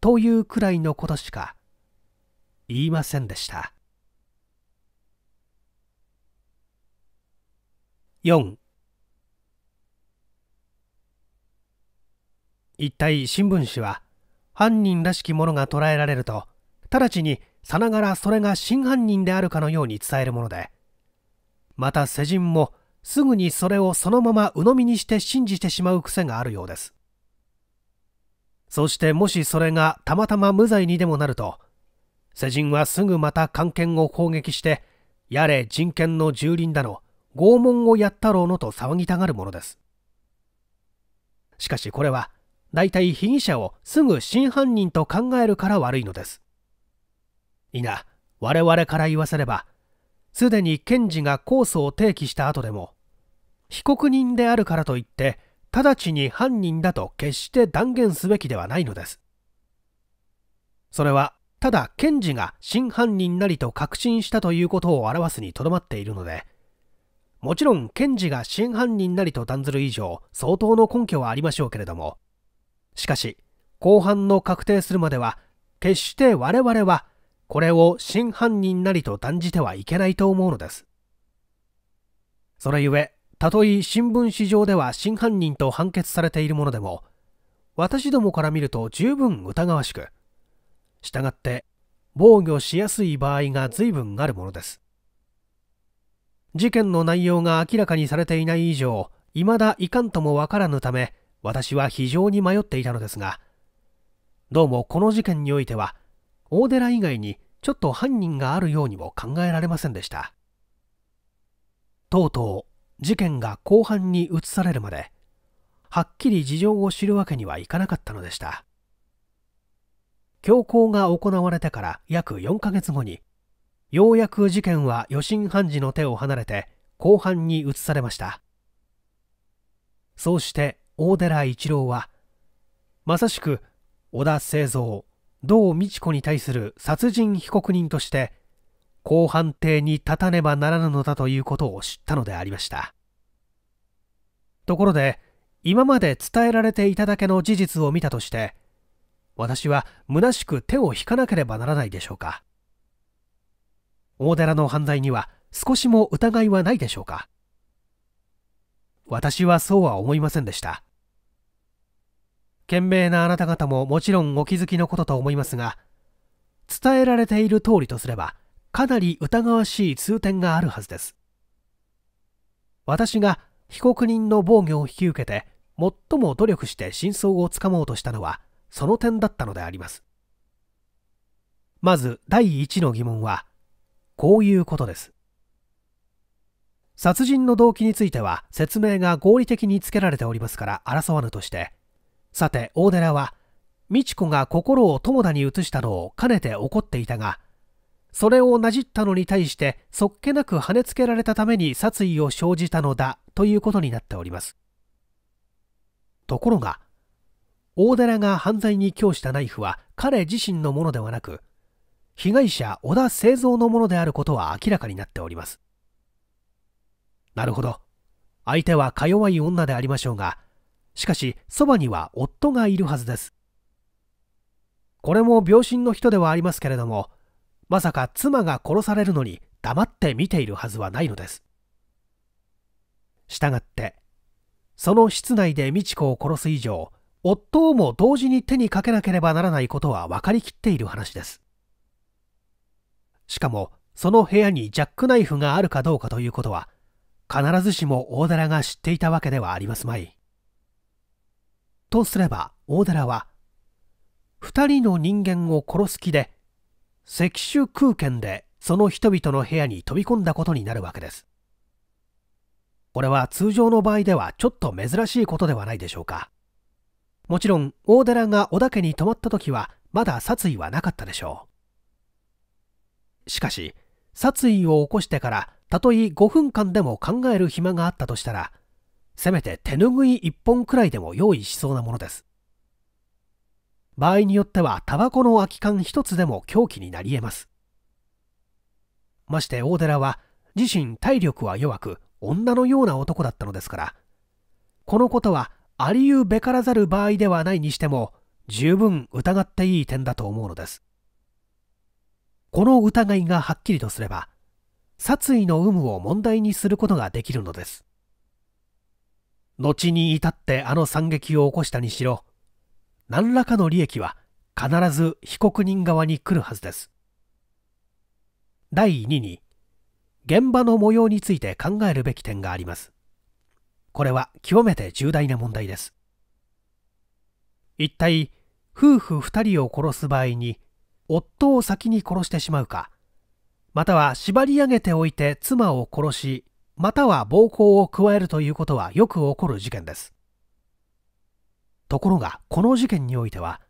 というくらいのことしか言いませんでした。4一体新聞紙は犯人らしきものが捉えられると直ちにさながらそれが真犯人であるかのように伝えるものでまた世人もすぐにそれをそのまま鵜呑みにして信じてしまう癖があるようです。そしてもしそれがたまたま無罪にでもなると世人はすぐまた官権を攻撃してやれ人権の蹂躙だの拷問をやったろうのと騒ぎたがるものです。しかしこれは大体被疑者をすぐ真犯人と考えるから悪いのです。いな我々から言わせればすでに検事が控訴を提起した後でも被告人であるからといって直ちに犯人だと決して断言すべきではないのです。それはただ検事が真犯人なりと確信したということを表すにとどまっているのでもちろん検事が真犯人なりと断ずる以上相当の根拠はありましょうけれどもしかし公判の確定するまでは決して我々はこれを真犯人なりと断じてはいけないと思うのです。それゆえ、たとえ新聞紙上では真犯人と判決されているものでも、私どもから見ると十分疑わしく、したがって防御しやすい場合が随分あるものです。事件の内容が明らかにされていない以上、未だいかんともわからぬため、私は非常に迷っていたのですが、どうもこの事件においては、大寺以外にちょっと犯人があるようにも考えられませんでした。とうとう事件が後半に移されるまではっきり事情を知るわけにはいかなかったのでした。強行が行われてから約4ヶ月後にようやく事件は余震判事の手を離れて後半に移されました。そうして大寺一郎はまさしく小田清三同美智子に対する殺人被告人として公判廷に立たねばならぬのだということを知ったのでありました。ところで今まで伝えられていただけの事実を見たとして私は虚しく手を引かなければならないでしょうか。大寺の犯罪には少しも疑いはないでしょうか。私はそうは思いませんでした。賢明なあなた方ももちろんお気づきのことと思いますが伝えられている通りとすればかなり疑わしい通点があるはずです。私が被告人の防御を引き受けて最も努力して真相をつかもうとしたのはその点だったのであります。まず第一の疑問はこういうことです。殺人の動機については説明が合理的につけられておりますから争わぬとしてさて大寺は美智子が心を友田に移したのをかねて怒っていたがそれをなじったのに対してそっけなく跳ねつけられたために殺意を生じたのだということになっております。ところが大寺が犯罪に供したナイフは彼自身のものではなく被害者小田製造のものであることは明らかになっております。なるほど。相手はか弱い女でありましょうがしかしそばには夫がいるはずです。これも病身の人ではありますけれどもまさか妻が殺されるのに黙って見ているはずはないのです。したがってその室内で美智子を殺す以上夫をも同時に手にかけなければならないことは分かりきっている話です。しかもその部屋にジャックナイフがあるかどうかということは必ずしも大寺が知っていたわけではありますまい。とすれば大寺は二人の人間を殺す気で石種空間でその人々の部屋に飛び込んだことになるわけです。これは通常の場合ではちょっと珍しいことではないでしょうか。もちろん大寺が小田家に泊まった時はまだ殺意はなかったでしょう。しかし殺意を起こしてからたとえ5分間でも考える暇があったとしたらせめて手ぬぐい1本くらいでも用意しそうなものです。場合によってはタバコの空き缶一つでも凶器になり得ます。まして大寺は自身体力は弱く女のような男だったのですからこのことはありうべからざる場合ではないにしても十分疑っていい点だと思うのです。この疑いがはっきりとすれば殺意の有無を問題にすることができるのです。後に至ってあの惨劇を起こしたにしろ何らかの利益は必ず被告人側に来るはずです。第2に現場の模様について考えるべき点があります。これは極めて重大な問題です。一体夫婦2人を殺す場合に夫を先に殺してしまうかまたは縛り上げておいて妻を殺しまたは暴行を加えるということはよく起こる事件です。ところがこの事件においては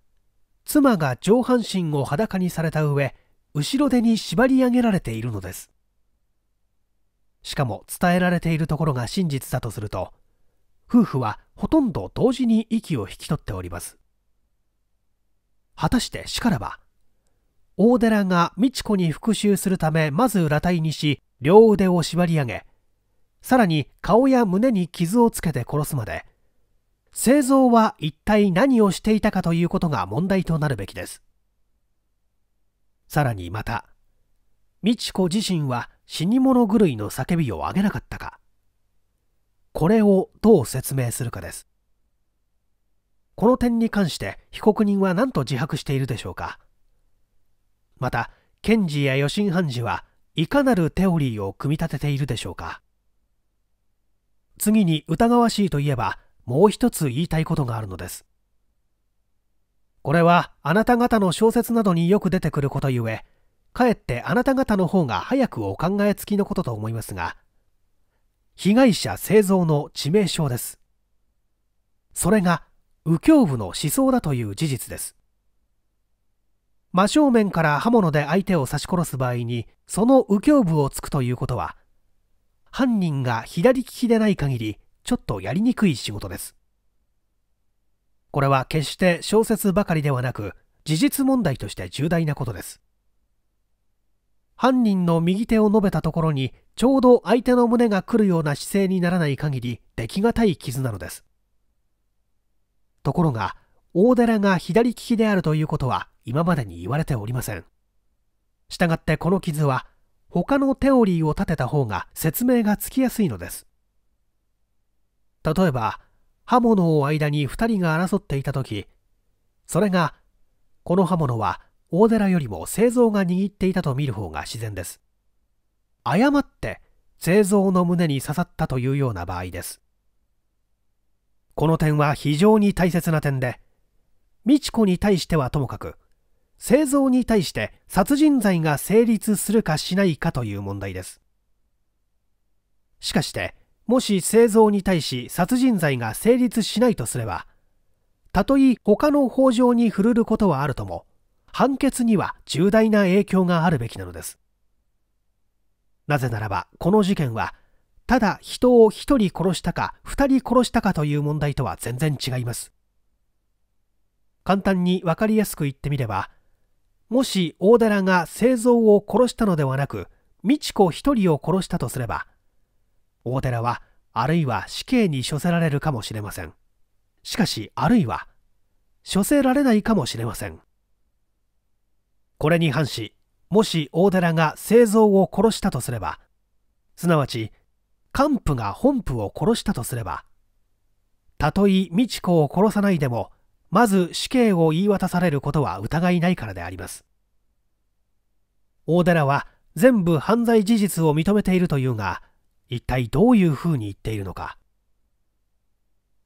妻が上半身を裸にされた上後ろ手に縛り上げられているのです。しかも伝えられているところが真実だとすると夫婦はほとんど同時に息を引き取っております。果たしてしからば大寺が美智子に復讐するためまず裸体にし両腕を縛り上げさらに顔や胸に傷をつけて殺すまで。製造は一体何をしていたかということが問題となるべきです。さらにまた美智子自身は死に物狂いの叫びを上げなかったか。これをどう説明するかです。この点に関して被告人は何と自白しているでしょうか。また検事や余震判事はいかなるテオリーを組み立てているでしょうか。次に疑わしいといえばもう一つ言いたいことがあるのです。これはあなた方の小説などによく出てくることゆえかえってあなた方の方が早くお考えつきのことと思いますが被害者製造の致命傷です。それが右胸部の思想だという事実です。真正面から刃物で相手を刺し殺す場合にその右胸部を突くということは犯人が左利きでない限りちょっとやりにくい仕事です。これは決して小説ばかりではなく事実問題として重大なことです。犯人の右手を述べたところにちょうど相手の胸が来るような姿勢にならない限り出来がたい傷なのです。ところが大寺が左利きであるということは今までに言われておりません。したがってこの傷は他のテオリーを立てた方が説明がつきやすいのです。例えば刃物を間に2人が争っていた時それがこの刃物は大寺よりも製造が握っていたと見る方が自然です。誤って製造の胸に刺さったというような場合です。この点は非常に大切な点で美智子に対してはともかく製造に対して殺人罪が成立するかしないかという問題です。しかしてもし製造に対し殺人罪が成立しないとすればたとえ他の法上に振るることはあるとも判決には重大な影響があるべきなのです。なぜならばこの事件はただ人を1人殺したか2人殺したかという問題とは全然違います。簡単に分かりやすく言ってみればもし大寺が製造を殺したのではなく美智子1人を殺したとすれば大寺はあるいは死刑に処せられるかもしれません。しかしあるいは処せられないかもしれません。これに反しもし大寺が製造を殺したとすればすなわち幹部が本部を殺したとすればたとえ美智子を殺さないでもまず死刑を言い渡されることは疑いないからであります。大寺は全部犯罪事実を認めているというが一体どういうふうに言っているのか。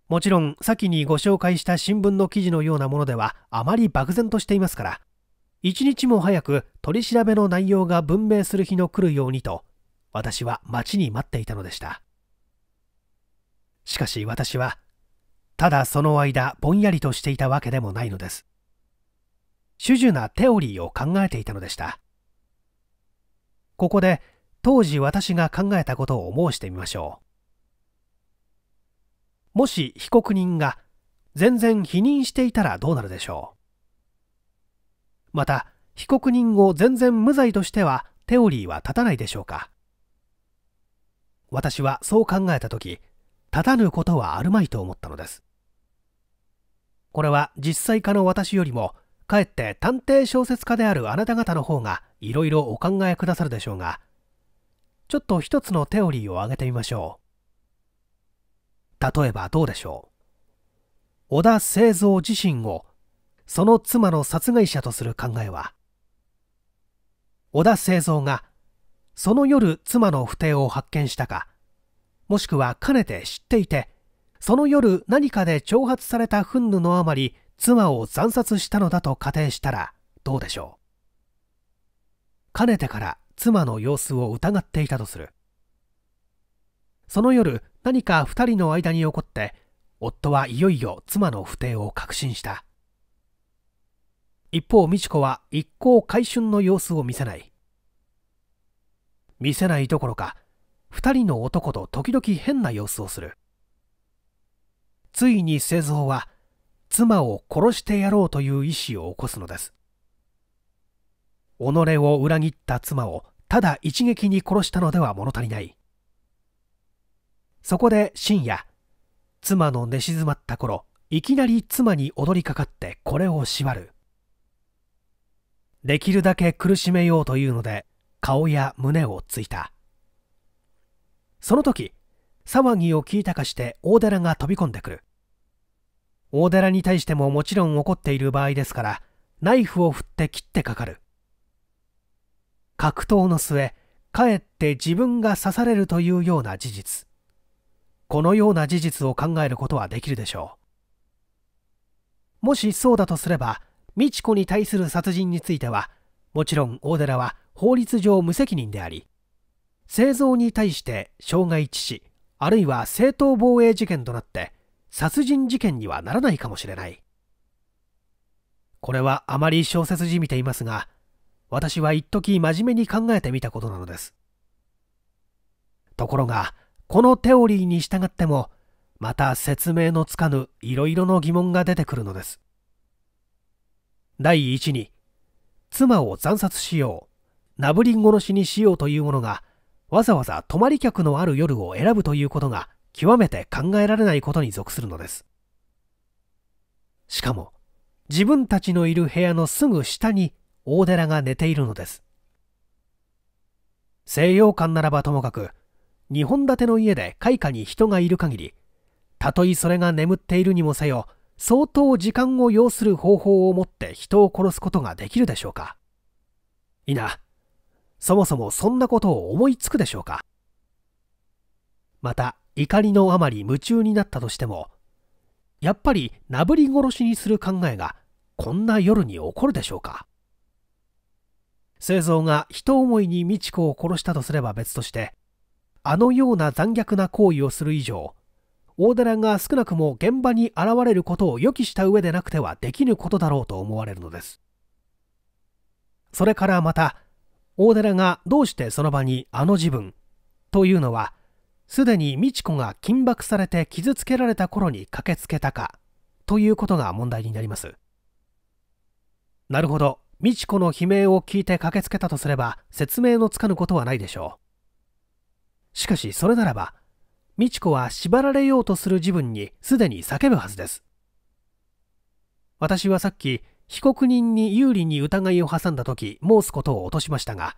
もちろん先にご紹介した新聞の記事のようなものではあまり漠然としていますから一日も早く取り調べの内容が分明する日の来るようにと私は待ちに待っていたのでした。しかし私はただその間ぼんやりとしていたわけでもないのです。種々なテオリーを考えていたのでした。ここで当時私が考えたことを申してみましょう。もし被告人が全然否認していたらどうなるでしょう。また被告人を全然無罪としてはテオリーは立たないでしょうか。私はそう考えた時立たぬことはあるまいと思ったのです。これは実際家の私よりもかえって探偵小説家であるあなた方の方がいろいろお考えくださるでしょうがちょっと一つのテオリーを挙げてみましょう。例えばどうでしょう？小田製造自身をその妻の殺害者とする考えは？小田製造がその夜妻の不定を発見したか？もしくはかねて知っていてその夜何かで挑発された憤怒のあまり妻を惨殺したのだと仮定したらどうでしょう？かねてから妻の様子を疑っていたとする。その夜何か二人の間に起こって夫はいよいよ妻の不定を確信した。一方美智子は一向回春の様子を見せない。見せないどころか二人の男と時々変な様子をする。ついに製造は妻を殺してやろうという意志を起こすのです。己を裏切った妻をただ一撃に殺したのでは物足りない。そこで深夜妻の寝静まった頃いきなり妻に踊りかかってこれを縛る。できるだけ苦しめようというので顔や胸をついた。その時騒ぎを聞いたかして大寺が飛び込んでくる。大寺に対してももちろん怒っている場合ですからナイフを振って切ってかかる。格闘の末かえって自分が刺されるというような事実。このような事実を考えることはできるでしょう。もしそうだとすれば美智子に対する殺人についてはもちろん大寺は法律上無責任であり製造に対して傷害致死あるいは正当防衛事件となって殺人事件にはならないかもしれない。これはあまり小説じみていますが私は一時真面目に考えてみたことなのです。ところがこのテオリーに従ってもまた説明のつかぬいろいろの疑問が出てくるのです。第一に妻を惨殺しようなぶり殺しにしようというものがわざわざ泊まり客のある夜を選ぶということが極めて考えられないことに属するのです。しかも自分たちのいる部屋のすぐ下に大寺が寝ているのです。西洋館ならばともかく2本建ての家で開花に人がいる限りたとえそれが眠っているにもせよ相当時間を要する方法を持って人を殺すことができるでしょうか。いなそもそもそんなことを思いつくでしょうか。また怒りのあまり夢中になったとしてもやっぱりなぶり殺しにする考えがこんな夜に起こるでしょうか。製造が人思いに美智子を殺したとすれば別としてあのような残虐な行為をする以上大寺が少なくも現場に現れることを予期した上でなくてはできぬことだろうと思われるのです。それからまた大寺がどうしてその場にあの自分というのはすでに美智子が緊縛されて傷つけられた頃に駆けつけたかということが問題になります。なるほど。美智子の悲鳴を聞いて駆けつけたとすれば説明のつかぬことはないでしょう。しかしそれならば美智子は縛られようとする自分にすでに叫ぶはずです。私はさっき被告人に有利に疑いを挟んだ時申すことを落としましたが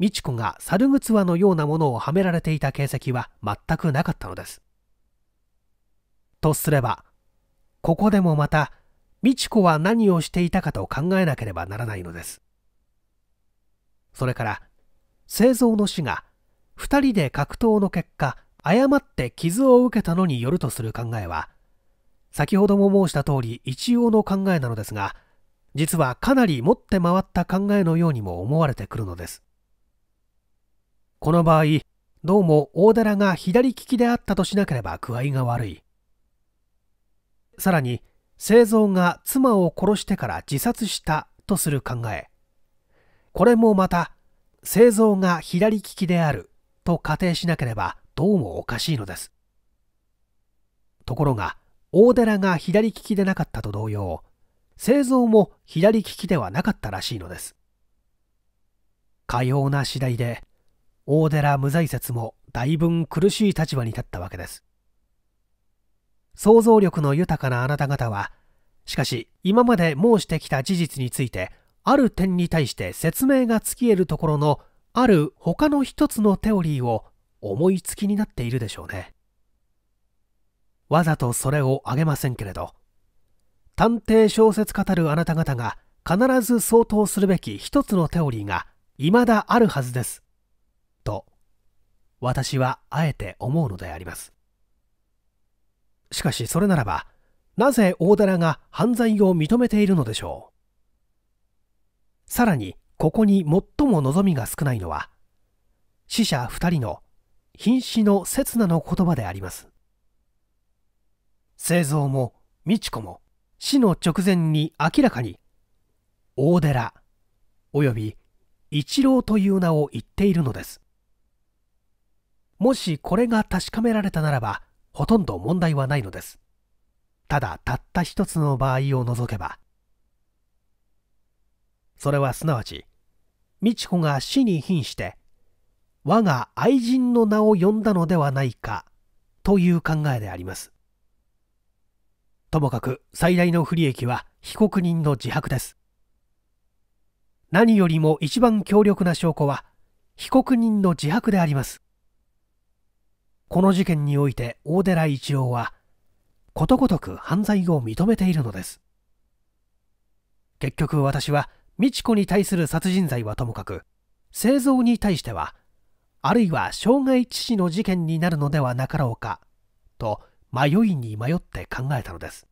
美智子が猿ぐ輪のようなものをはめられていた形跡は全くなかったのです。とすればここでもまた美智子は何をしていたかと考えなければならないのです。それから製造の死が2人で格闘の結果誤って傷を受けたのによるとする考えは先ほども申した通り一応の考えなのですが実はかなり持って回った考えのようにも思われてくるのです。この場合どうも大寺が左利きであったとしなければ具合が悪い。さらに製造が妻を殺してから自殺したとする考え。これもまた製造が左利きであると仮定しなければどうもおかしいのです。ところが大寺が左利きでなかったと同様製造も左利きではなかったらしいのです。かような次第で大寺無罪説もだいぶ苦しい立場に立ったわけです。想像力の豊かなあなた方はしかし今まで申してきた事実についてある点に対して説明がつき得るところのある他の一つのテオリーを思いつきになっているでしょうね。わざとそれをあげませんけれど探偵小説語るあなた方が必ず相当するべき一つのテオリーが未だあるはずです。と私はあえて思うのであります。しかしそれならばなぜ大寺が犯罪を認めているのでしょう？さらにここに最も望みが少ないのは死者二人の瀕死の刹那の言葉であります。製造も美智子も死の直前に明らかに大寺および一郎という名を言っているのです。もしこれが確かめられたならばほとんど問題はないのです。ただたった一つの場合を除けば。それはすなわち美智子が死に瀕して我が愛人の名を呼んだのではないかという考えであります。ともかく最大の不利益は被告人の自白です。何よりも一番強力な証拠は被告人の自白であります。この事件において大寺一郎はことごとく犯罪を認めているのです。結局私は美智子に対する殺人罪はともかく製造に対してはあるいは傷害致死の事件になるのではなかろうかと迷いに迷って考えたのです。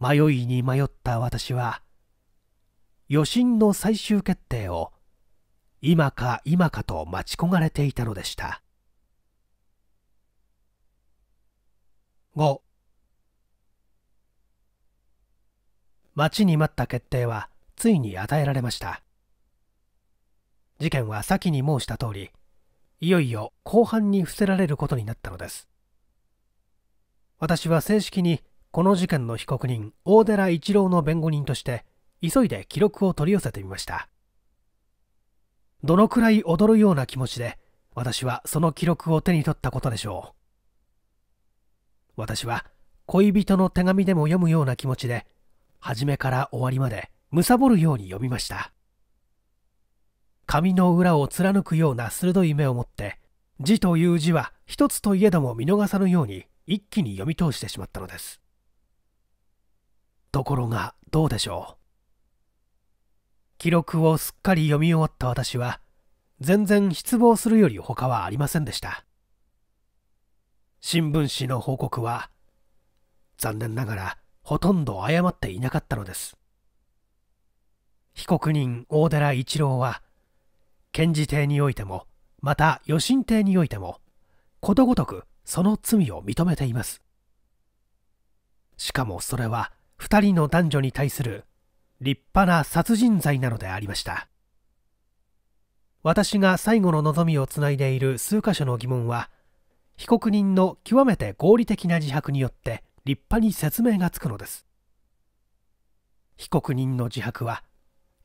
迷いに迷った私は余震の最終決定を今か今かと待ち焦がれていたのでした。5待ちに待った決定はついに与えられました。事件は先に申した通りいよいよ後半に伏せられることになったのです。私は正式にこの事件の被告人大寺一郎の弁護人として急いで記録を取り寄せてみました。どのくらい踊るような気持ちで私はその記録を手に取ったことでしょう。私は恋人の手紙でも読むような気持ちで初めから終わりまで貪るように読みました。紙の裏を貫くような鋭い目を持って字という字は一つといえども見逃さぬように一気に読み通してしまったのです。ところがどうでしょう。記録をすっかり読み終わった私は全然失望するより他はありませんでした。新聞紙の報告は残念ながらほとんど誤っていなかったのです。被告人大寺一郎は検事邸においてもまた余震邸においてもことごとくその罪を認めています。しかもそれは2人の男女に対する立派な殺人罪なのでありました。私が最後の望みをつないでいる数箇所の疑問は被告人の極めて合理的な自白によって立派に説明がつくのです。被告人の自白は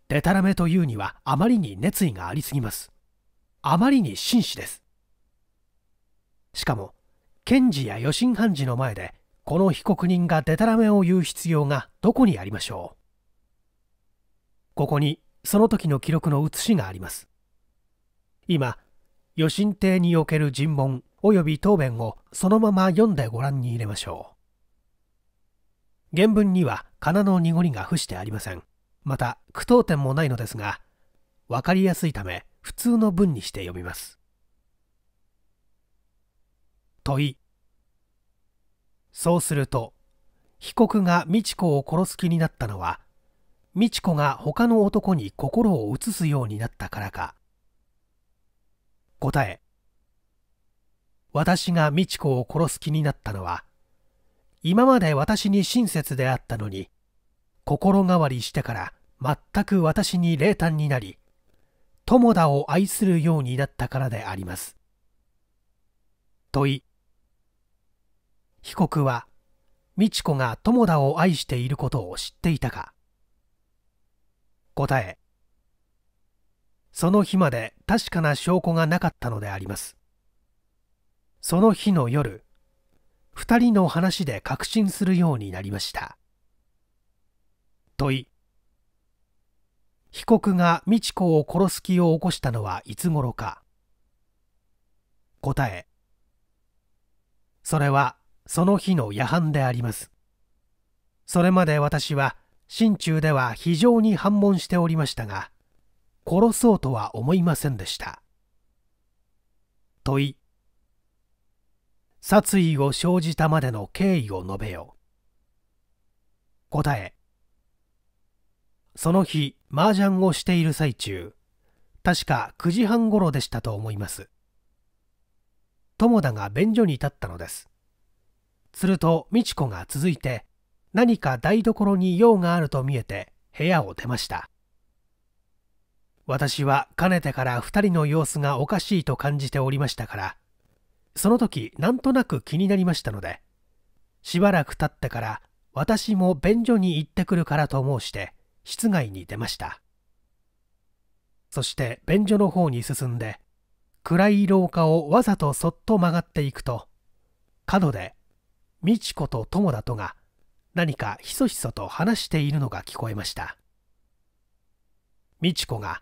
デタラメというにはあまりに熱意がありすぎます。あまりに真摯です。しかも検事や余震判事の前でこの被告人がデタラメを言う必要がどこにありましょう。ここにその時の記録の写しがあります。今余震邸における尋問及び答弁をそのまま読んでご覧に入れましょう。原文には仮名の濁りが付してありません。また句読点もないのですが分かりやすいため普通の文にして読みます。問い。そうすると被告が美智子を殺す気になったのは美智子が他の男に心を移すようになったからか。答え。私が美智子を殺す気になったのは今まで私に親切であったのに心変わりしてから全く私に冷淡になり友田を愛するようになったからであります。問い被告は美智子が友田を愛していることを知っていたか。答えその日まで確かな証拠がなかったのであります。その日の夜二人の話で確信するようになりました。問い被告が美智子を殺す気を起こしたのはいつ頃か？答えそれはその日の夜半でありますそれまで私は心中では非常に反問しておりましたが殺そうとは思いませんでした問い殺意を生じたまでの経緯を述べよ答え。その日麻雀をしている最中確か9時半ごろでしたと思います。友田が便所に立ったのです。すると美智子が続いて何か台所に用があると見えて部屋を出ました。私はかねてから二人の様子がおかしいと感じておりましたからその時なんとなく気になりましたのでしばらく経ってから私も便所に行ってくるからと申して室外に出ました。そして便所の方に進んで暗い廊下をわざとそっと曲がっていくと角で美智子と友田とが何かひそひそと話しているのが聞こえました。美智子が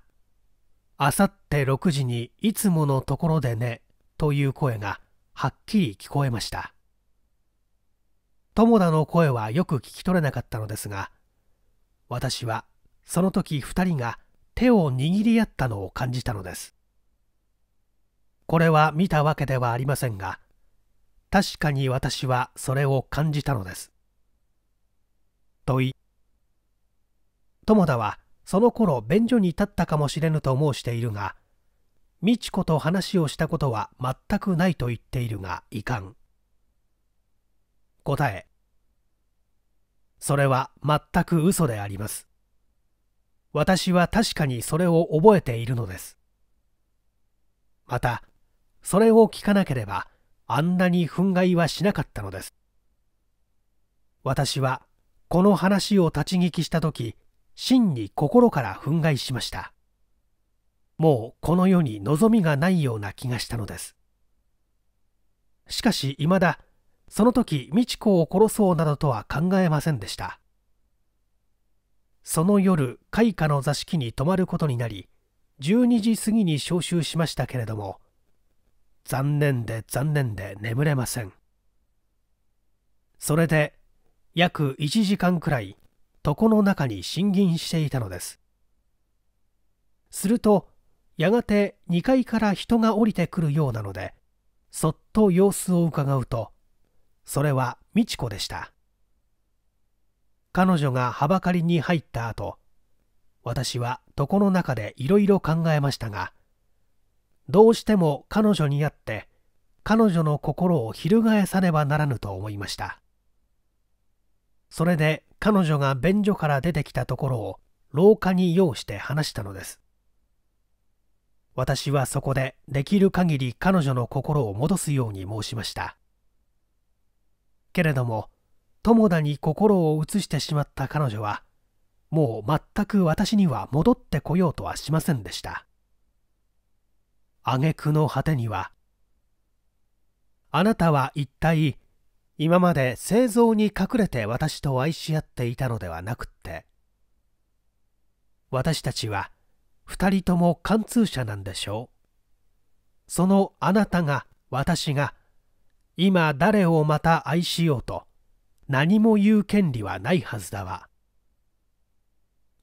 「あさって6時にいつものところでね」という声がはっきり聞こえました。友田の声はよく聞き取れなかったのですが私はその時二人が手を握り合ったのを感じたのです。これは見たわけではありませんが確かに私はそれを感じたのです。問い友田はその頃便所に立ったかもしれぬと申しているが美智子と話をしたことは全くないと言っているがいかん答えそれは全く嘘であります。私は確かにそれを覚えているのです。また、それを聞かなければ、あんなに憤慨はしなかったのです。私は、この話を立ち聞きしたとき、真に心から憤慨しました。もうこの世に望みがないような気がしたのです。しかし、いまだ、その時美智子を殺そうなどとは考えませんでした。その夜開花の座敷に泊まることになり12時過ぎに召集しましたけれども残念で残念で眠れません。それで約1時間くらい床の中に審銀していたのです。するとやがて2階から人が降りてくるようなのでそっと様子をうかがうとそれは美智子でした。彼女がはばかりに入った後私は床の中でいろいろ考えましたがどうしても彼女に会って彼女の心を翻さねばならぬと思いました。それで彼女が便所から出てきたところを廊下に用して話したのです。私はそこでできる限り彼女の心を戻すように申しました。けれども友田に心を移してしまった彼女はもう全く私には戻ってこようとはしませんでした。挙句の果てには「あなたは一体今まで製造に隠れて私と愛し合っていたのではなくって私たちは二人とも貫通者なんでしょうそのあなたが私が今誰をまた愛しようと何も言う権利はないはずだわ。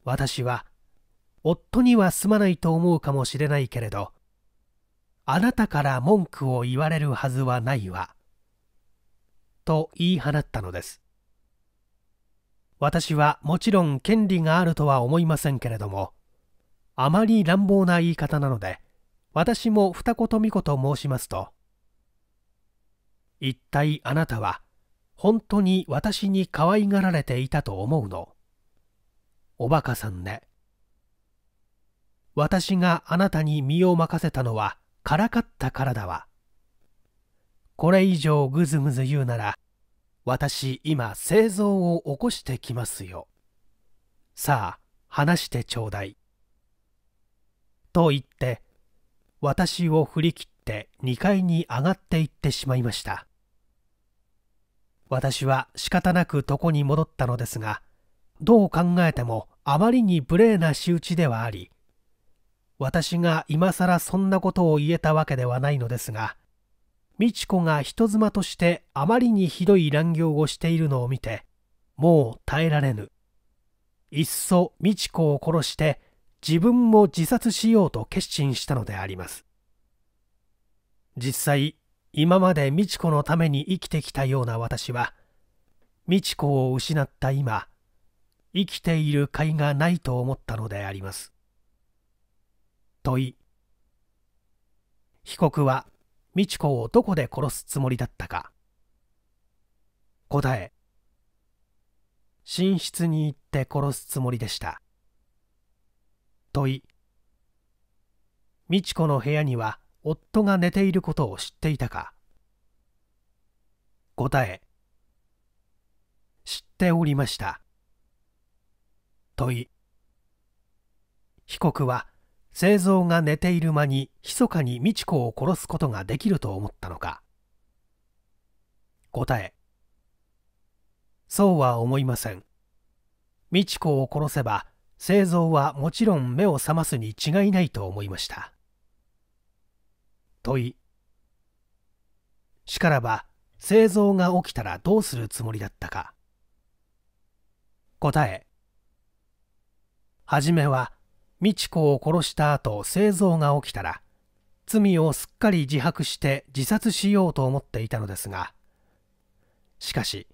私は夫にはすまないと思うかもしれないけれどあなたから文句を言われるはずはないわ。と言い放ったのです。私はもちろん権利があるとは思いませんけれどもあまり乱暴な言い方なので私も二言三言申しますと一体あなたは本当に私に可愛がられていたと思うの？おバカさんね。私があなたに身を任せたのはからかったからだわ。これ以上ぐずぐず言うなら、私今製造を起こしてきますよ。さあ、話してちょうだい。と言って、私を振り切って2階に上がっていってしまいました。私は仕方なく床に戻ったのですがどう考えてもあまりに無礼な仕打ちではあり私が今更そんなことを言えたわけではないのですが美智子が人妻としてあまりにひどい乱行をしているのを見てもう耐えられぬいっそ美智子を殺して自分も自殺しようと決心したのであります。実際今まで美智子のために生きてきたような私は美智子を失った今生きている甲斐がないと思ったのであります。問い被告は美智子をどこで殺すつもりだったか。答え寝室に行って殺すつもりでした。問い。美智子の部屋には夫が寝ていることを知っていたか。答え。知っておりました。問い。被告は製造が寝ている間に密かに美智子を殺すことができると思ったのか。答え。そうは思いません。美智子を殺せば製造はもちろん目を覚ますに違いないと思いました。問いしからば製造が起きたらどうするつもりだったか。答えはじめは美智子を殺した後製造が起きたら罪をすっかり自白して自殺しようと思っていたのですがしかし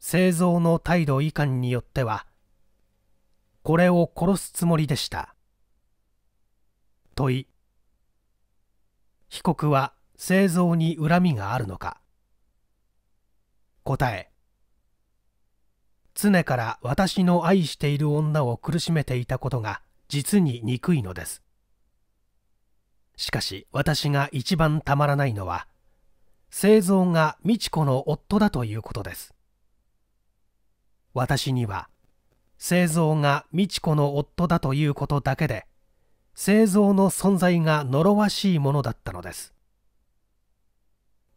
製造の態度遺憾によってはこれを殺すつもりでした。問い被告は製造に恨みがあるのか?答え常から私の愛している女を苦しめていたことが実に憎いのですしかし私が一番たまらないのは製造が美智子の夫だということです私には製造が美智子の夫だということだけで製造の存在が呪わしいものだったのです。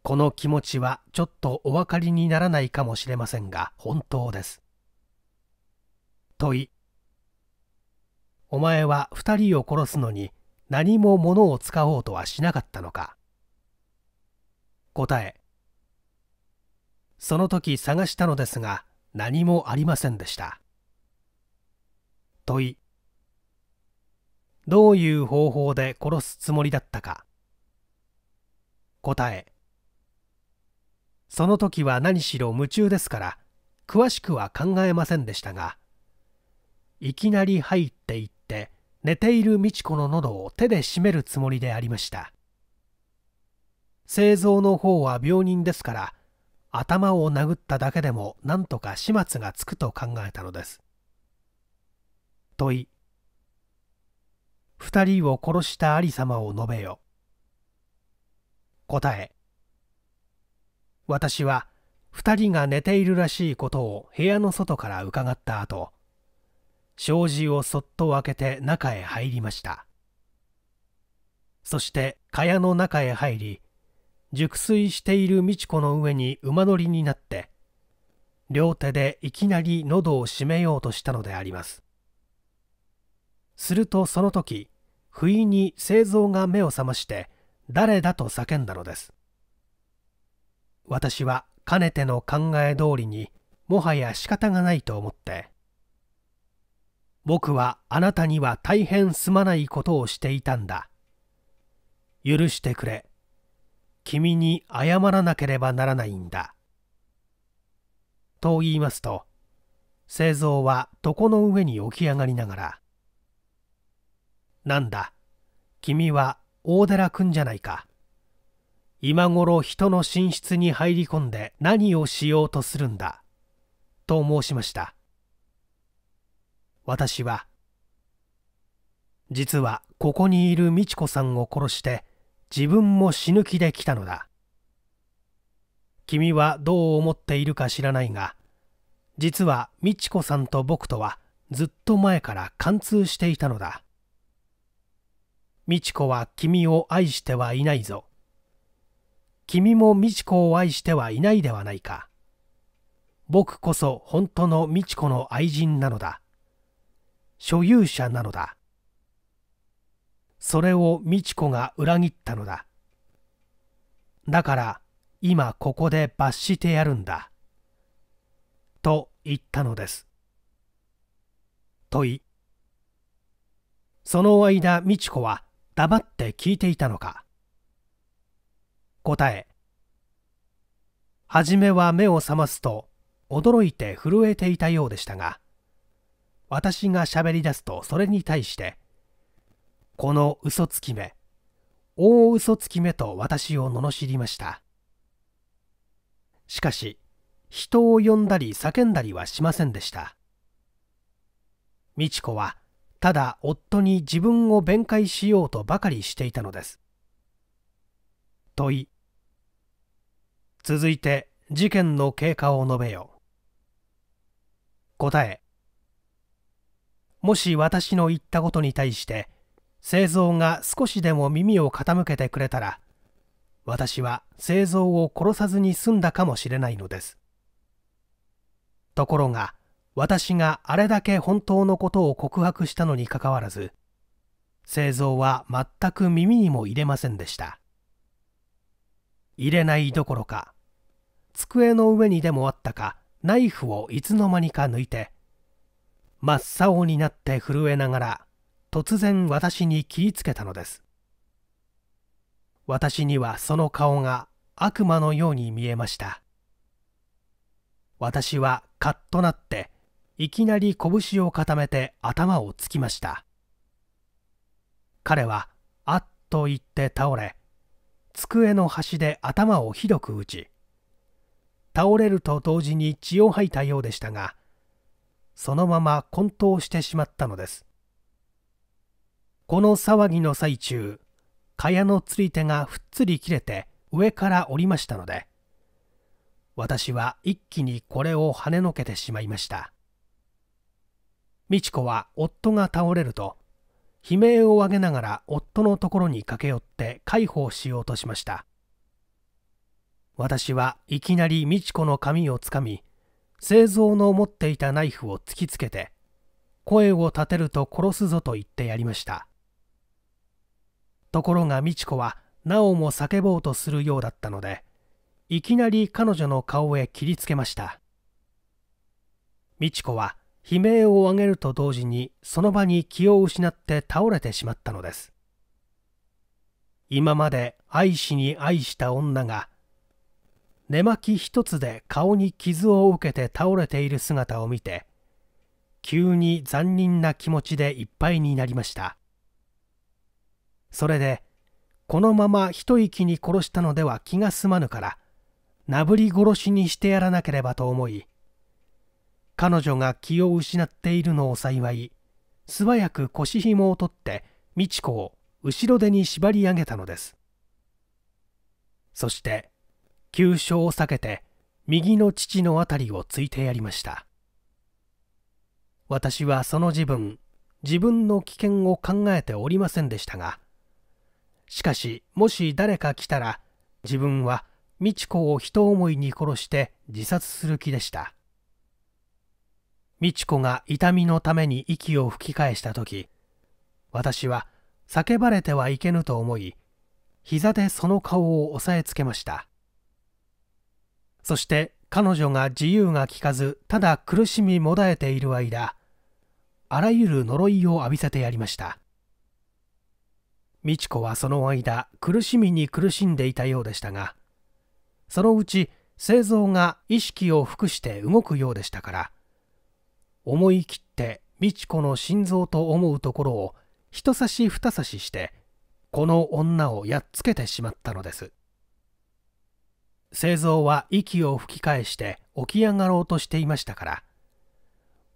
この気持ちはちょっとお分かりにならないかもしれませんが本当です。問いお前は二人を殺すのに何も物を使おうとはしなかったのか。答えその時探したのですが何もありませんでした。問い。どういう方法で殺すつもりだったか。答え。その時は何しろ夢中ですから詳しくは考えませんでしたがいきなり入っていって寝ている美智子の喉を手で締めるつもりでありました。製造の方は病人ですから頭を殴っただけでも何とか始末がつくと考えたのです。問い。二人を殺した有様を述べよ。答え。私は二人が寝ているらしいことを部屋の外から伺った後障子をそっと開けて中へ入りました。そして蚊帳の中へ入り熟睡している美智子の上に馬乗りになって両手でいきなり喉を締めようとしたのであります。するとその時不意に製造が目を覚まして誰だと叫んだのです。私はかねての考え通りにもはや仕方がないと思って僕はあなたには大変すまないことをしていたんだ。許してくれ。君に謝らなければならないんだ。と言いますと製造は床の上に起き上がりながらなんだ。君は大寺君じゃないか。今頃人の寝室に入り込んで何をしようとするんだ。と申しました。私は実はここにいる美智子さんを殺して自分も死ぬ気で来たのだ。君はどう思っているか知らないが実は美智子さんと僕とはずっと前から貫通していたのだ。美智子は君を愛してはいないぞ。君も美智子を愛してはいないではないか。僕こそ本当の美智子の愛人なのだ。所有者なのだ。それを美智子が裏切ったのだ。だから今ここで罰してやるんだ。と言ったのです。問いその間美智子は黙って聞いていたのか？答えはじめは目を覚ますと驚いて震えていたようでしたが私が喋り出すとそれに対してこの嘘つきめ大嘘つきめと私を罵りました。しかし人を呼んだり叫んだりはしませんでした。美智子はただ夫に自分を弁解しようとばかりしていたのです。問い続いて事件の経過を述べよ答えもし私の言ったことに対して製造が少しでも耳を傾けてくれたら私は製造を殺さずに済んだかもしれないのです。ところが私があれだけ本当のことを告白したのにかかわらず製造は全く耳にも入れませんでした。入れないどころか机の上にでもあったかナイフをいつの間にか抜いて真っ青になって震えながら突然私に切りつけたのです。私にはその顔が悪魔のように見えました。私はカッとなっていきなり拳を固めて頭をつきました。彼はあっと言って倒れ机の端で頭をひどく打ち倒れると同時に血を吐いたようでしたがそのまま混沌してしまったのです。この騒ぎの最中蚊帳の釣り手がふっつり切れて上から降りましたので私は一気にこれを跳ねのけてしまいました。美智子は夫が倒れると悲鳴を上げながら夫のところに駆け寄って介抱しようとしました。私はいきなり美智子の髪をつかみ製造の持っていたナイフを突きつけて声を立てると殺すぞと言ってやりました。ところが美智子はなおも叫ぼうとするようだったのでいきなり彼女の顔へ切りつけました。美智子は悲鳴を上げると同時にその場に気を失って倒れてしまったのです。今まで愛しに愛した女が寝巻き一つで顔に傷を受けて倒れている姿を見て急に残忍な気持ちでいっぱいになりました。それでこのまま一息に殺したのでは気が済まぬからなぶり殺しにしてやらなければと思い彼女が気を失っているのを幸い素早く腰紐を取って美智子を後ろ手に縛り上げたのです。そして急所を避けて右の父のあたりをついてやりました。私はその自分自分の危険を考えておりませんでしたがしかしもし誰か来たら自分は美智子を人思いに殺して自殺する気でした。美智子が痛みのために息を吹き返した時私は叫ばれてはいけぬと思い膝でその顔を押さえつけました。そして彼女が自由が利かずただ苦しみもだえている間あらゆる呪いを浴びせてやりました。美智子はその間苦しみに苦しんでいたようでしたがそのうち製造が意識を服して動くようでしたから思い切って美智子の心臓と思うところを人差し二差ししてこの女をやっつけてしまったのです。製造は息を吹き返して起き上がろうとしていましたから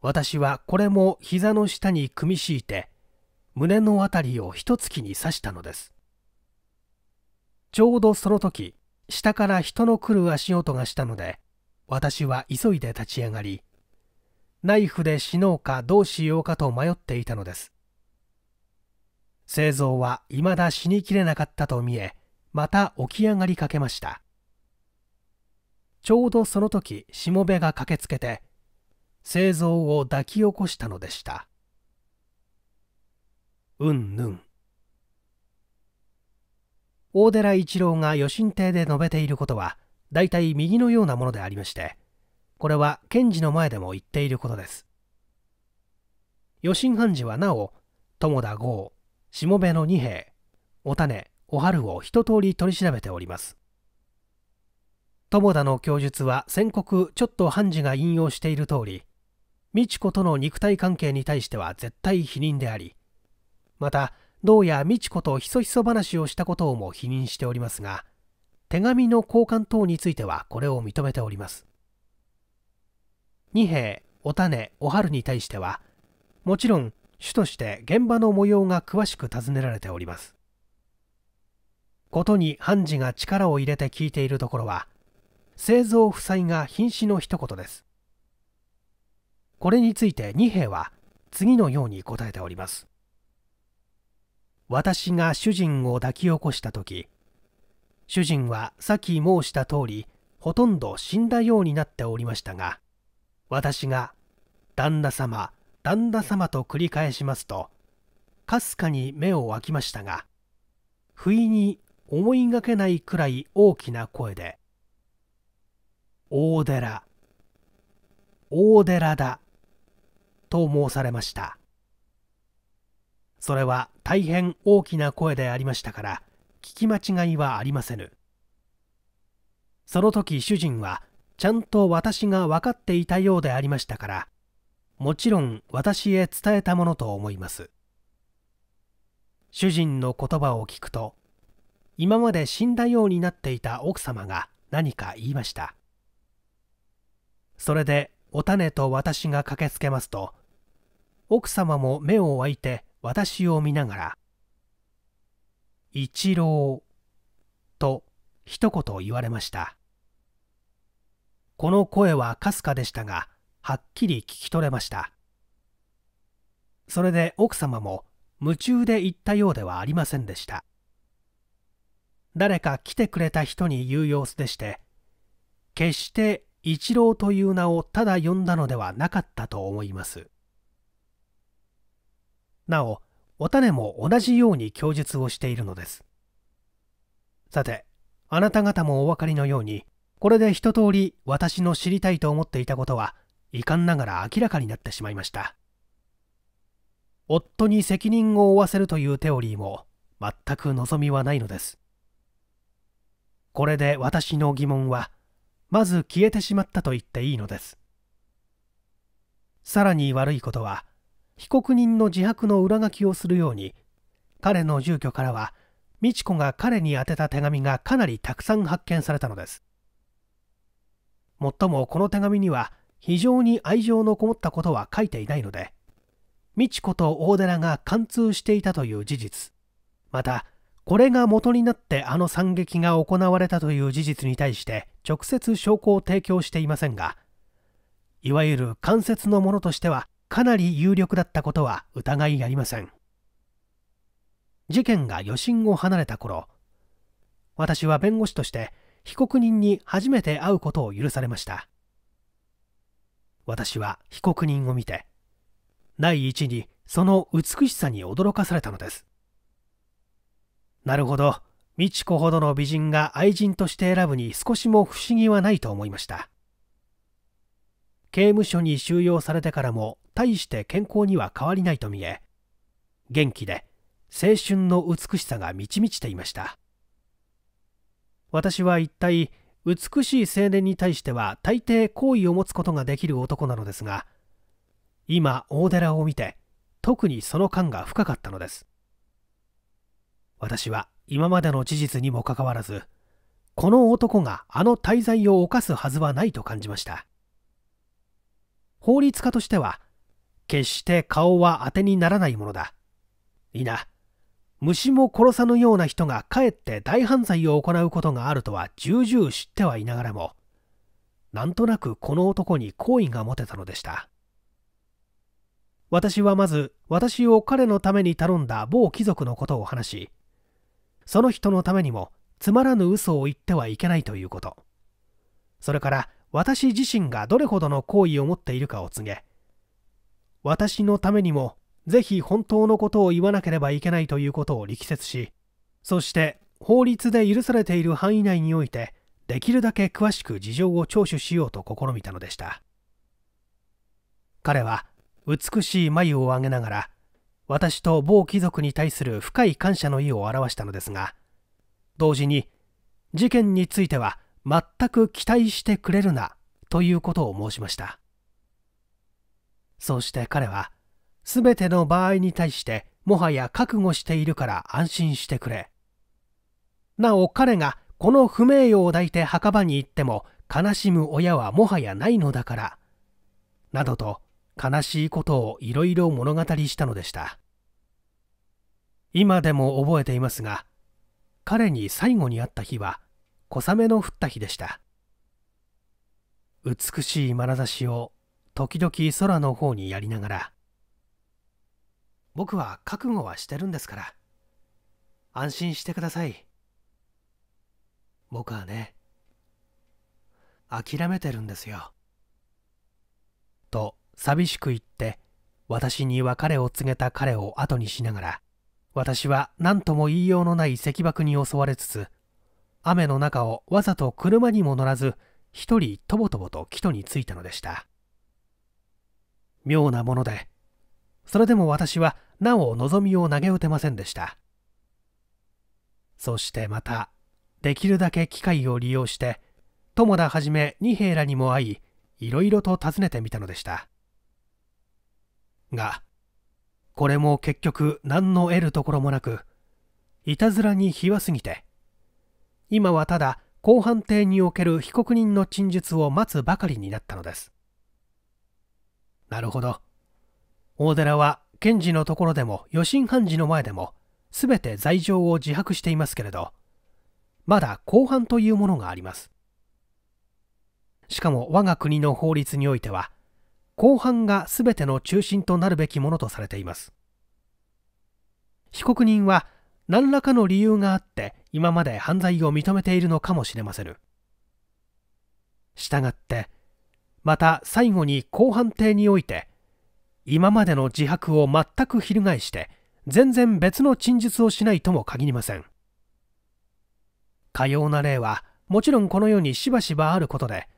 私はこれも膝の下に組み敷いて胸のあたりを一突きに刺したのです。ちょうどその時下から人の来る足音がしたので私は急いで立ち上がりナイフで死のうかどうしようかと迷っていたのです。製造は未だ死にきれなかったと見えまた起き上がりかけました。ちょうどその時しもべが駆けつけて製造を抱き起こしたのでした。うんぬん。大寺一郎が余震亭で述べていることは大体右のようなものでありましてこれは検事の前でも言っていることです。余震判事はなお友田剛しもべの二兵お種お春を一通り取り調べております。友田の供述は先刻ちょっと判事が引用している通り美智子との肉体関係に対しては絶対否認でありまたどうや美智子とひそひそ話をしたことをも否認しておりますが手紙の交換等についてはこれを認めております。二兵お種お春に対してはもちろん主として現場の模様が詳しく尋ねられております。ことに判事が力を入れて聞いているところは製造負債が瀕死の一言です。これについて二兵は次のように答えております。私が主人を抱き起こした時主人はさっき申した通りほとんど死んだようになっておりましたが私が旦那様旦那様と繰り返しますとかすかに目を開きましたが不意に思いがけないくらい大きな声で「大寺大寺だ」と申されました。それは大変大きな声でありましたから聞き間違いはありませぬ。その時主人はちゃんと私が分かっていたようでありましたからもちろん私へ伝えたものと思います。主人の言葉を聞くと今まで死んだようになっていた奥様が何か言いました。それでお種と私が駆けつけますと奥様も目を開いて私を見ながら「一郎」と一言言われました。この声はかすかでしたがはっきり聞き取れました。それで奥様も夢中で言ったようではありませんでした。誰か来てくれた人に言う様子でして決して一郎という名をただ呼んだのではなかったと思います。なおお種も同じように供述をしているのです。さてあなた方もお分かりのようにこれで一通り私の知りたいと思っていたことは遺憾ながら明らかになってしまいました。夫に責任を負わせるというテオリーも全く望みはないのです。これで私の疑問はまず消えてしまったと言っていいのです。さらに悪いことは被告人の自白の裏書きをするように彼の住居からは美智子が彼に宛てた手紙がかなりたくさん発見されたのです。もっともこの手紙には非常に愛情のこもったことは書いていないので美智子と大寺が貫通していたという事実。またこれが元になってあの惨劇が行われたという事実に対して直接証拠を提供していませんがいわゆる関節のものとしてはかなり有力だったことは疑いありません。事件が余震を離れた頃私は弁護士として被告人に初めて会うことを許されました。私は被告人を見て第一にその美しさに驚かされたのです。なるほど美智子ほどの美人が愛人として選ぶに少しも不思議はないと思いました。刑務所に収容されてからも大して健康には変わりないと見え元気で青春の美しさが満ち満ちていました。私は一体美しい青年に対しては大抵好意を持つことができる男なのですが今大寺を見て特にその感が深かったのです。私は今までの事実にもかかわらずこの男があの大罪を犯すはずはないと感じました。法律家としては決して顔は当てにならないものだ。いいな。虫も殺さぬような人がかえって大犯罪を行うことがあるとは重々知ってはいながらもなんとなくこの男に好意が持てたのでした。私はまず私を彼のために頼んだ某貴族のことを話しその人のためにもつまらぬ嘘を言ってはいけないということ。それから私自身がどれほどの好意を持っているかを告げ私のためにもぜひ本当のことを言わなければいけないということを力説しそして法律で許されている範囲内においてできるだけ詳しく事情を聴取しようと試みたのでした。彼は美しい眉を上げながら私と某貴族に対する深い感謝の意を表したのですが同時に事件については全く期待してくれるなということを申しました。そして彼は全ての場合に対してもはや覚悟しているから安心してくれ。なお彼がこの不名誉を抱いて墓場に行っても悲しむ親はもはやないのだから。などと悲しいことをいろいろ物語したのでした。今でも覚えていますが彼に最後に会った日は小雨の降った日でした。美しい眼差しを時々空の方にやりながら僕は覚悟はしてるんですから。安心してください。僕はね諦めてるんですよ。と寂しく言って私に別れを告げた彼を後にしながら私は何とも言いようのない石爆に襲われつつ雨の中をわざと車にも乗らず一人とぼとぼと帰途に着いたのでした。妙なものでそれでも私はなお望みを投げ打てませんでした。そしてまたできるだけ機会を利用して友田はじめ二兵らにも会いいろいろと尋ねてみたのでした。がこれも結局何の得るところもなくいたずらに日は過ぎて今はただ公判廷における被告人の陳述を待つばかりになったのです。なるほど。大寺は検事のところでも余震判事の前でも全て罪状を自白していますけれどまだ公判というものがあります。しかも我が国の法律においては公判が全ての中心となるべきものとされています。被告人は何らかの理由があって今まで犯罪を認めているのかもしれませんしたがってまた最後に公判廷において今までの自白を全く翻して全然別の陳述をしないとも限りません。かような例はもちろんこの世にしばしばあることで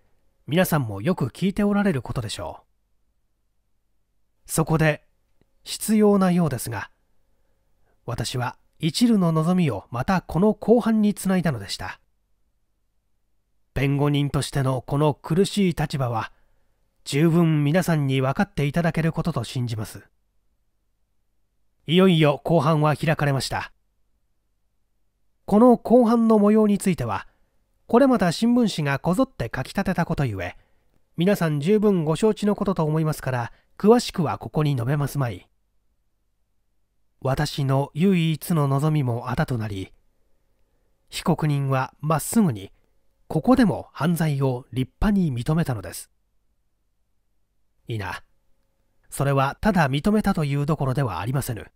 皆さんもよく聞いておられることでしょう。そこで必要なようですが私は一縷の望みをまたこの後半につないだのでした。弁護人としてのこの苦しい立場は十分皆さんに分かっていただけることと信じます。いよいよ後半は開かれました。この後半の模様についてはこれまた新聞紙がこぞって書き立てたことゆえ皆さん十分ご承知のことと思いますから詳しくはここに述べますまい。私の唯一の望みもあだとなり被告人はまっすぐにここでも犯罪を立派に認めたのです。いいな。それはただ認めたというどころではありませぬ。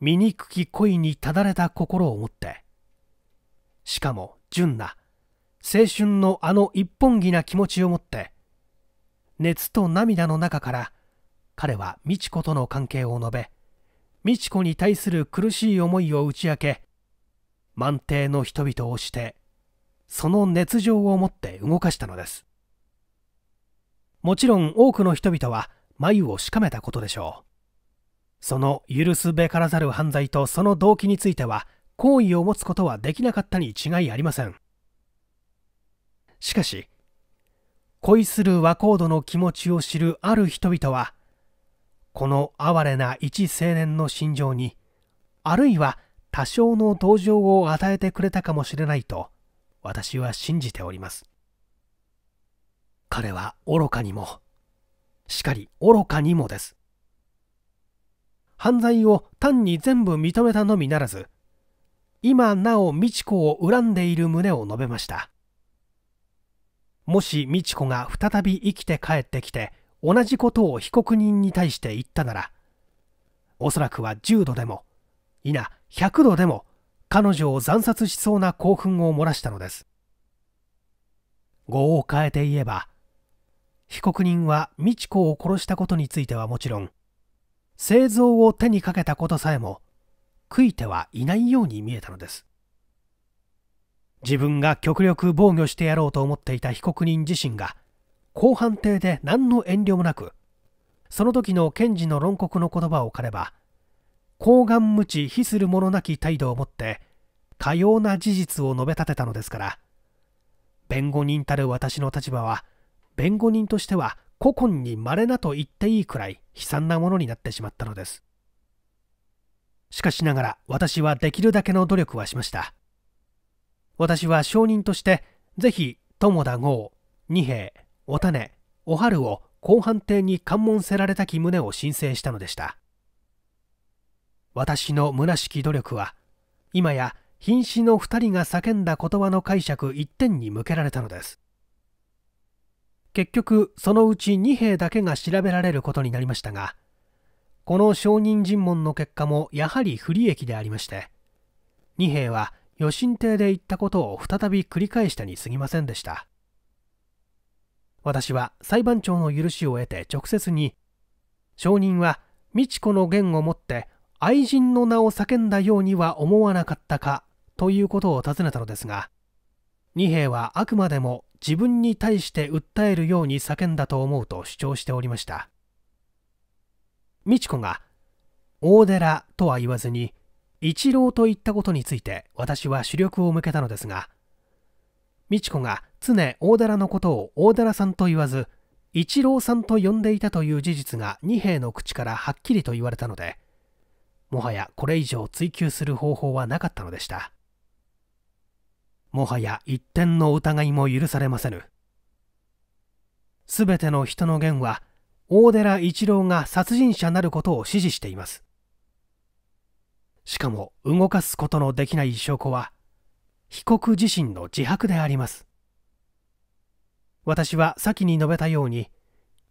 醜き恋にただれた心を持って。しかも純な青春のあの一本気な気持ちを持って熱と涙の中から彼は美智子との関係を述べ美智子に対する苦しい思いを打ち明け満底の人々をしてその熱情を持って動かしたのです。もちろん多くの人々は眉をしかめたことでしょう。その許すべからざる犯罪とその動機については好意を持つことはできなかったに違いありません。しかし恋する和コードの気持ちを知るある人々はこの哀れな一青年の心情にあるいは多少の同情を与えてくれたかもしれないと私は信じております。彼は愚かにも。しかり愚かにもです。犯罪を単に全部認めたのみならず今なお美智子を恨んでいる旨を述べました。もし美智子が再び生きて帰ってきて同じことを被告人に対して言ったならおそらくは10度でもいな100度でも彼女を惨殺しそうな興奮を漏らしたのです。語を変えて言えば被告人は美智子を殺したことについてはもちろん製造を手にかけたことさえも悔いてはいないように見えたのです。自分が極力防御してやろうと思っていた被告人自身が公判廷で何の遠慮もなくその時の検事の論告の言葉を借れば高顔無知非する者なき態度をもってかような事実を述べ立てたのですから弁護人たる私の立場は弁護人としては古今に稀なと言っていいくらい悲惨なものになってしまったのです。しかしながら私はできるだけの努力はしました。私は証人としてぜひ友田剛二平お種お春を公判廷に関門せられたき旨を申請したのでした。私の虚しき努力は今や瀕死の2人が叫んだ言葉の解釈一点に向けられたのです。結局そのうち2兵だけが調べられることになりましたがこの証人尋問の結果もやはり不利益でありまして2兵は余震亭で言ったことを再び繰り返したに過ぎませんでした。私は裁判長の許しを得て直接に証人は美智子の言をもって愛人の名を叫んだようには思わなかったかということを尋ねたのですが二兵はあくまでも自分に対して訴えるように叫んだと思うと主張しておりました。美智子が大寺とは言わずに一郎と言ったことについて私は主力を向けたのですが美智子が常大寺のことを大寺さんと言わず一郎さんと呼んでいたという事実が二兵の口からはっきりと言われたのでもはやこれ以上追求する方法はなかったのでした。もはや一点の疑いも許されませぬ。すべての人の言は大寺一郎が殺人者なることを指示しています。しかも動かすことのできない証拠は被告自身の自白であります。私は先に述べたように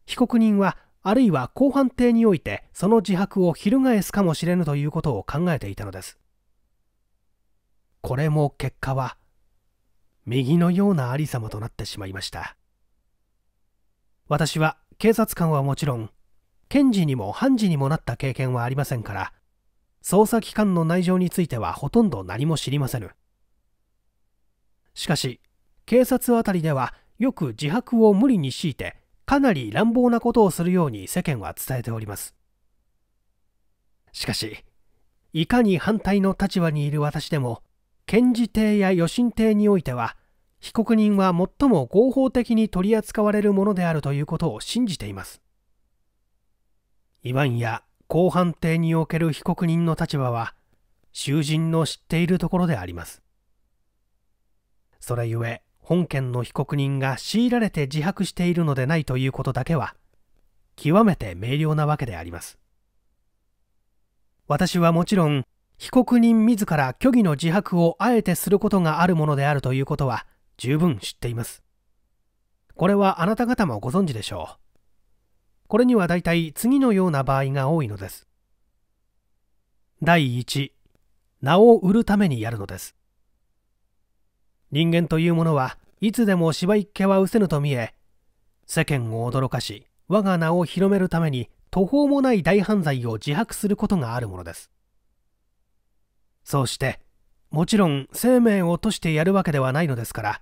被告人はあるいは公判廷においてその自白を翻すかもしれぬということを考えていたのです。これも結果は右のようなありさまとなってしまいました。私は警察官はもちろん検事にも判事にもなった経験はありませんから捜査機関の内情についてはほとんど何も知りませぬ。しかし警察あたりではよく自白を無理に強いてかなり乱暴なことをするように世間は伝えております。しかしいかに反対の立場にいる私でも検事廷や余震廷においては被告人は最も合法的に取り扱われるものであるということを信じています。いわんや公判廷における被告人の立場は囚人の知っているところであります。それゆえ本件の被告人が強いられて自白しているのでないということだけは極めて明瞭なわけであります。私はもちろん被告人自ら虚偽の自白をあえてすることがあるものであるということは十分知っています。これはあなた方もご存知でしょう。これには大体次のような場合が多いのです。第一名を売るためにやるのです。人間というものはいつでも芝居っ気は失せぬと見え世間を驚かし我が名を広めるために途方もない大犯罪を自白することがあるものです。そうしてもちろん生命を賭してやるわけではないのですから。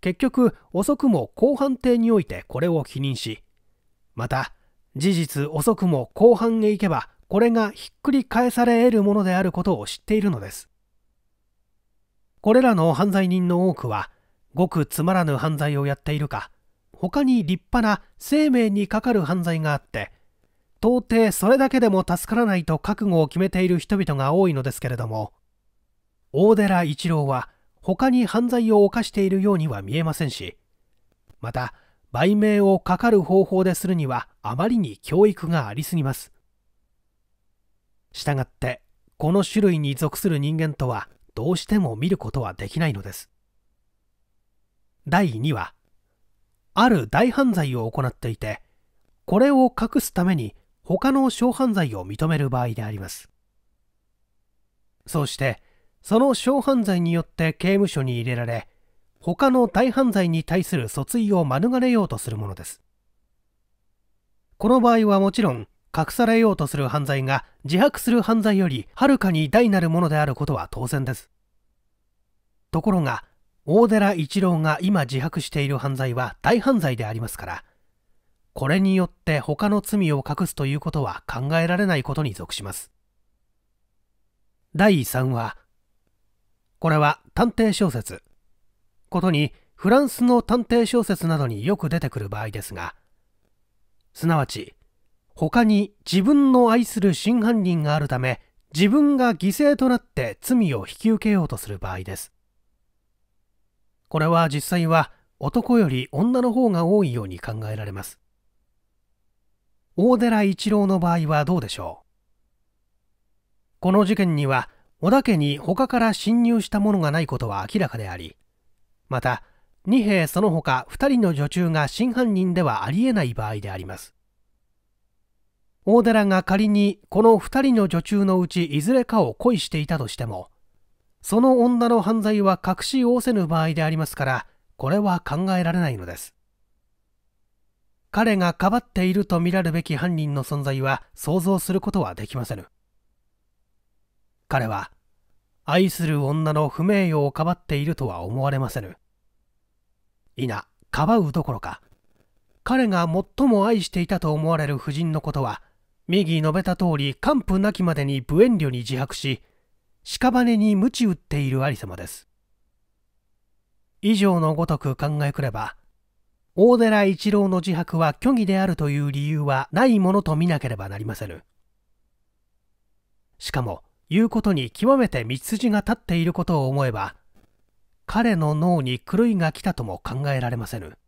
結局遅くも公判廷においてこれを否認しまた事実遅くも公判へ行けばこれがひっくり返され得るものであることを知っているのです。これらの犯罪人の多くはごくつまらぬ犯罪をやっているか他に立派な生命にかかる犯罪があって到底それだけでも助からないと覚悟を決めている人々が多いのですけれども大寺一郎は他に犯罪を犯しているようには見えませんしまた売名をかかる方法でするにはあまりに教育がありすぎます。したがってこの種類に属する人間とはどうしても見ることはできないのです。第2はある大犯罪を行っていてこれを隠すために他の小犯罪を認める場合であります。そうしてその小犯罪によって刑務所に入れられ他の大犯罪に対する訴追を免れようとするものです。この場合はもちろん隠されようとする犯罪が自白する犯罪よりはるかに大なるものであることは当然です。ところが大寺一郎が今自白している犯罪は大犯罪でありますからこれによって他の罪を隠すということは考えられないことに属します。第3話これは探偵小説。ことにフランスの探偵小説などによく出てくる場合ですがすなわち他に自分の愛する真犯人があるため自分が犠牲となって罪を引き受けようとする場合です。これは実際は男より女の方が多いように考えられます。大寺一郎の場合はどうでしょう？この事件には小田家に他から侵入したものがないことは明らかでありまた二兵その他2人の女中が真犯人ではありえない場合であります。大寺が仮にこの2人の女中のうちいずれかを恋していたとしてもその女の犯罪は隠し仰せぬ場合でありますからこれは考えられないのです。彼がかばっていると見られるべき犯人の存在は想像することはできませぬ。彼は愛する女の不名誉をかばっているとは思われませぬ。否かばうどころか彼が最も愛していたと思われる夫人のことは右述べた通り完膚なきまでに無遠慮に自白し屍に鞭打っている有様です。以上のごとく考えくれば大寺一郎の自白は虚偽であるという理由はないものと見なければなりませぬ。しかも言うことに極めて道筋が立っていることを思えば彼の脳に狂いが来たとも考えられませぬ。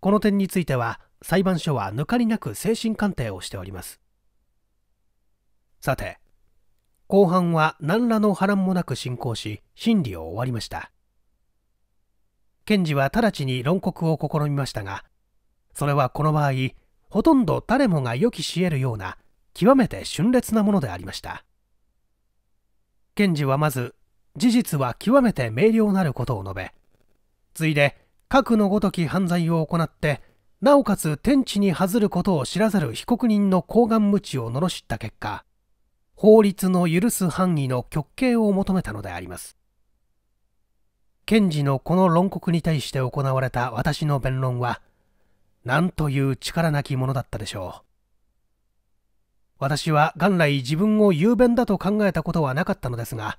この点については裁判所は抜かりなく精神鑑定をしております。さて後半は何らの波乱もなく進行し審理を終わりました。検事は直ちに論告を試みましたがそれはこの場合ほとんど誰もが予期し得るような極めて峻烈なものでありました。検事はまず事実は極めて明瞭なることを述べついで核のごとき犯罪を行ってなおかつ天地に恥ずることを知らざる被告人の抗顔無知を罵った結果法律の許す範囲の極刑を求めたのであります。検事のこの論告に対して行われた私の弁論は何という力なきものだったでしょう。私は元来自分を雄弁だと考えたことはなかったのですが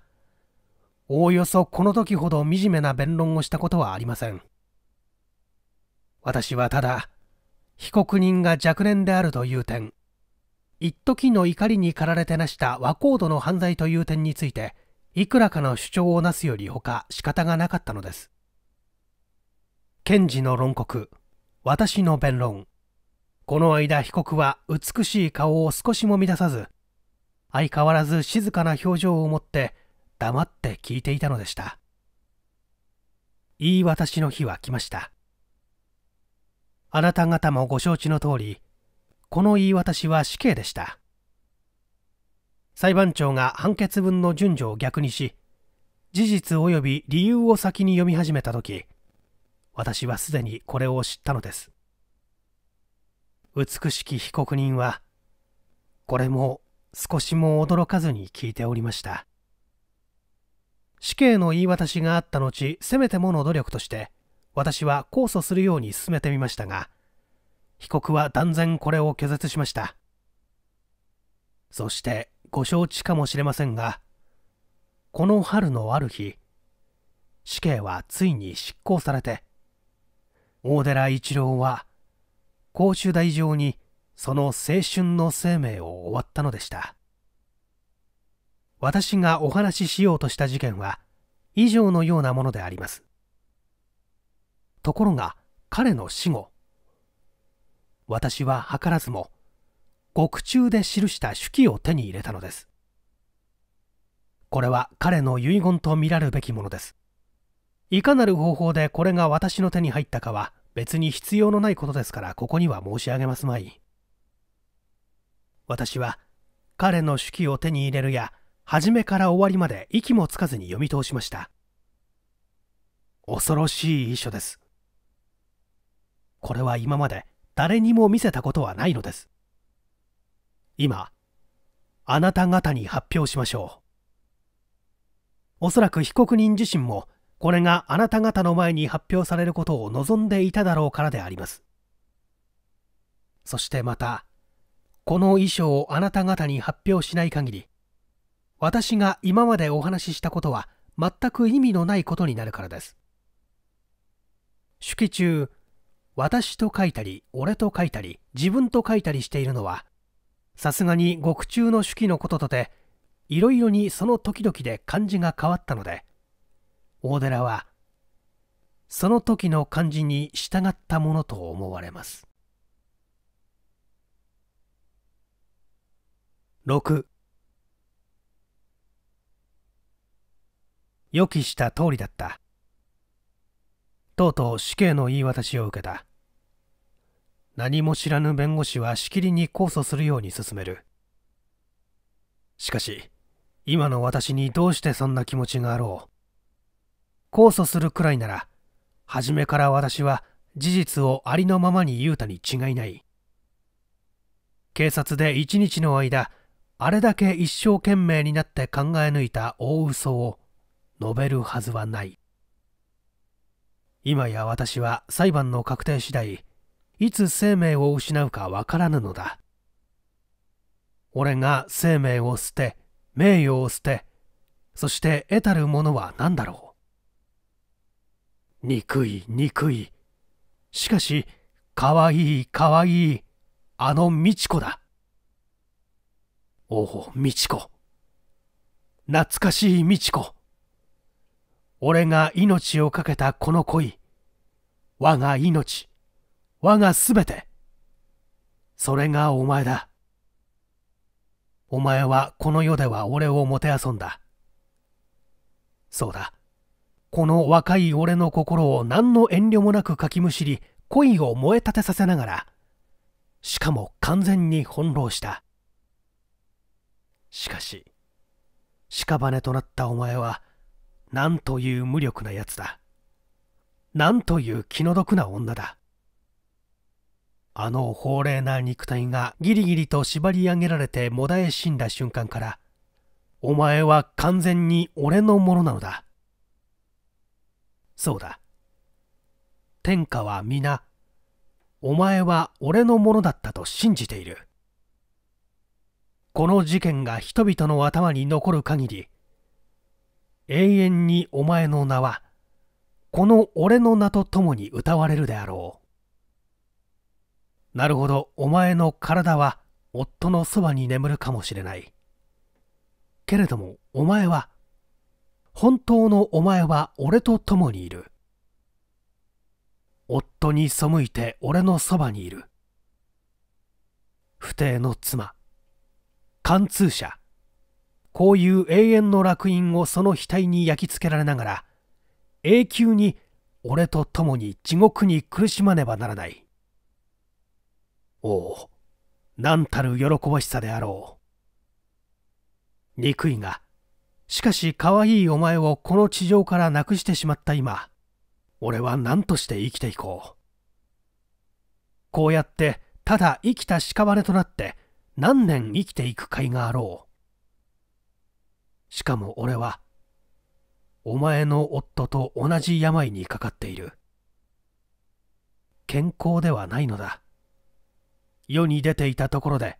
おおよそこの時ほど惨めな弁論をしたことはありません。私はただ被告人が若年であるという点一時の怒りに駆られてなした和コードの犯罪という点についていくらかの主張をなすよりほか仕方がなかったのです。検事の論告私の弁論。この間被告は美しい顔を少しも乱さず相変わらず静かな表情を持って黙って聞いていたのでした。言い渡しの日は来ました。あなた方もご承知の通りこの言い渡しは死刑でした。裁判長が判決文の順序を逆にし事実及び理由を先に読み始めた時私はすでにこれを知ったのです。美しき被告人はこれも少しも驚かずに聞いておりました。死刑の言い渡しがあった後せめてもの努力として私は控訴するように進めてみましたが被告は断然これを拒絶しました。そしてご承知かもしれませんがこの春のある日死刑はついに執行されて大寺一郎は公主大上にその青春の生命を終わったのでした。私がお話ししようとした事件は以上のようなものであります。ところが彼の死後私は図らずも獄中で記した手記を手に入れたのです。これは彼の遺言と見られるべきものです。いかなる方法でこれが私の手に入ったかは別に必要のないことですからここには申し上げますまい。私は彼の手記を手に入れるや初めから終わりまで息もつかずに読み通しました。恐ろしい遺書です。これは今まで誰にも見せたことはないのです。今あなた方に発表しましょう。おそらく被告人自身もこれがあなた方の前に発表されることを望んでいただろうからであります。そしてまたこの遺書をあなた方に発表しない限り私が今までお話ししたことは全く意味のないことになるからです。手記中私と書いたり俺と書いたり自分と書いたりしているのはさすがに獄中の手記のこととていろいろにその時々で漢字が変わったので大寺はその時の漢字に従ったものと思われます。6予期した通りだった。とうとう死刑の言い渡しを受けた。何も知らぬ弁護士はしきりに控訴するように進める。しかし今の私にどうしてそんな気持ちがあろう。控訴するくらいなら初めから私は事実をありのままに言うたに違いない。警察で一日の間あれだけ一生懸命になって考え抜いた大嘘を述べるはずはない。今や私は裁判の確定次第いつ生命を失うかわからぬのだ。俺が生命を捨て名誉を捨てそして得たるものは何だろう。憎い憎い。しかしかわいいかわい。いあの美智子だ。おお美智子。懐かしい美智子。俺が命を懸けたこの恋。我が命。我がすべて。それがお前だ。お前はこの世では俺をもてあそんだ。そうだ。この若い俺の心を何の遠慮もなくかきむしり、恋を燃え立てさせながら、しかも完全に翻弄した。しかし、屍となったお前は、なんという無力なやつだ。なんという気の毒な女だ。あの法霊な肉体がギリギリと縛り上げられてもだえ死んだ瞬間から、お前は完全に俺のものなのだ。そうだ。天下は皆、お前は俺のものだったと信じている。この事件が人々の頭に残る限り、永遠にお前の名は、この俺の名と共に歌われるであろう。なるほど、お前の体は夫のそばに眠るかもしれない。けれども、お前は、本当のお前は俺と共にいる。夫に背いて俺のそばにいる。不定の妻、貫通者、こういう永遠の烙印をその額に焼き付けられながら、永久に俺と共に地獄に苦しまねばならない。おお、なんたる喜ばしさであろう。憎いが、しかし可愛いお前をこの地上からなくしてしまった今、俺は何として生きていこう。こうやってただ生きた屍となって何年生きていく甲斐があろう。しかも俺は、お前の夫と同じ病にかかっている。健康ではないのだ。世に出ていたところで、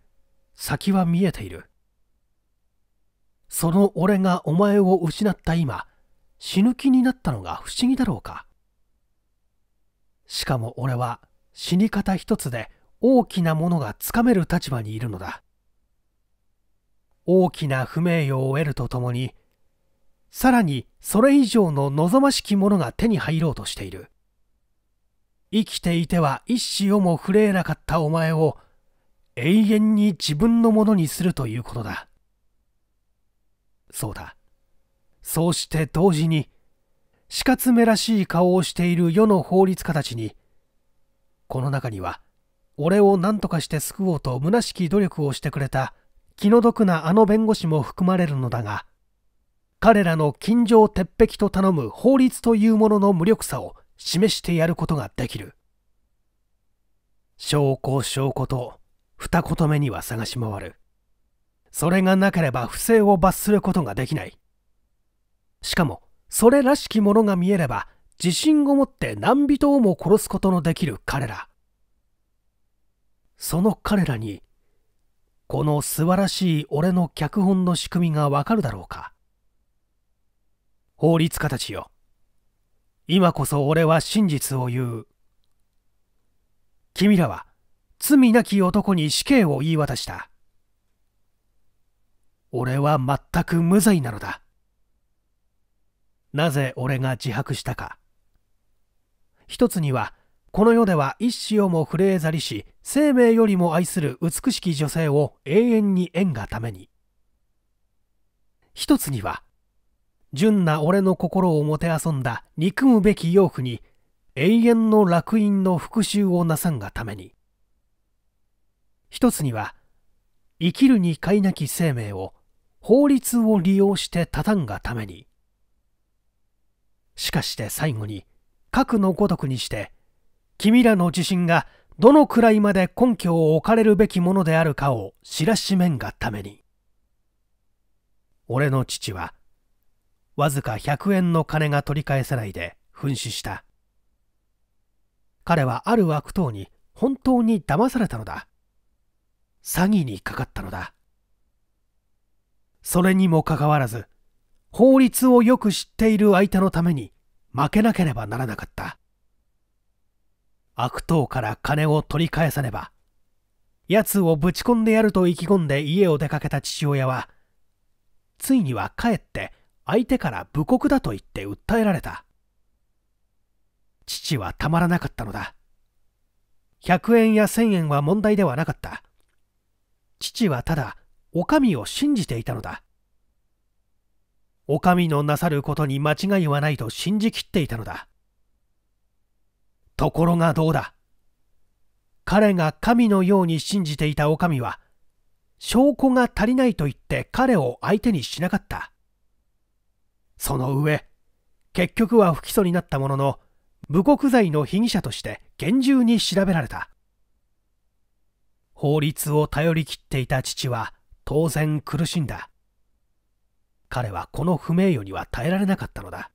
先は見えている。その俺がお前を失った今、死ぬ気になったのが不思議だろうか。しかも俺は死に方一つで大きなものがつかめる立場にいるのだ。大きな不名誉を得るとともに、さらにそれ以上の望ましきものが手に入ろうとしている。生きていては一死をも触れなかったお前を永遠に自分のものにするということだ。そうだ。そうして同時に、死活めらしい顔をしている世の法律家たちに、この中には、俺を何とかして救おうと虚しき努力をしてくれた気の毒なあの弁護士も含まれるのだが、彼らの近所鉄壁と頼む法律というものの無力さを示してやることができる。証拠証拠と二言目には探し回る。それがなければ不正を罰することができない。しかもそれらしきものが見えれば自信を持って何人をも殺すことのできる彼ら。その彼らにこの素晴らしい俺の脚本の仕組みがわかるだろうか。法律家たちよ。今こそ俺は真実を言う。君らは罪なき男に死刑を言い渡した。俺は全く無罪なのだ。なぜ俺が自白したか。一つにはこの世では一死をも触れざりし生命よりも愛する美しき女性を永遠に縁がために。一つには純な俺の心をもてあそんだ憎むべき養父に永遠の楽園の復讐をなさんがために。一つには生きるに飼いなき生命を法律を利用して畳んがために。しかして最後に核のごとくにして君らの自信がどのくらいまで根拠を置かれるべきものであるかを知らしめんがために。俺の父はわずか100円の金が取り返せないで紛死した。彼はある悪党に本当に騙されたのだ。詐欺にかかったのだ。それにもかかわらず法律をよく知っている相手のために負けなければならなかった。悪党から金を取り返さねば奴をぶち込んでやると意気込んで家を出かけた父親はついには帰って相手から武国だと言って訴えられた。父はたまらなかったのだ。100円や1000円は問題ではなかった。父はただお上を信じていたのだ。お上のなさることに間違いはないと信じきっていたのだ。ところがどうだ。彼が神のように信じていたお上は証拠が足りないと言って彼を相手にしなかった。その上結局は不起訴になったものの武国罪の被疑者として厳重に調べられた。法律を頼り切っていた父は当然苦しんだ。彼はこの不名誉には耐えられなかったのだ。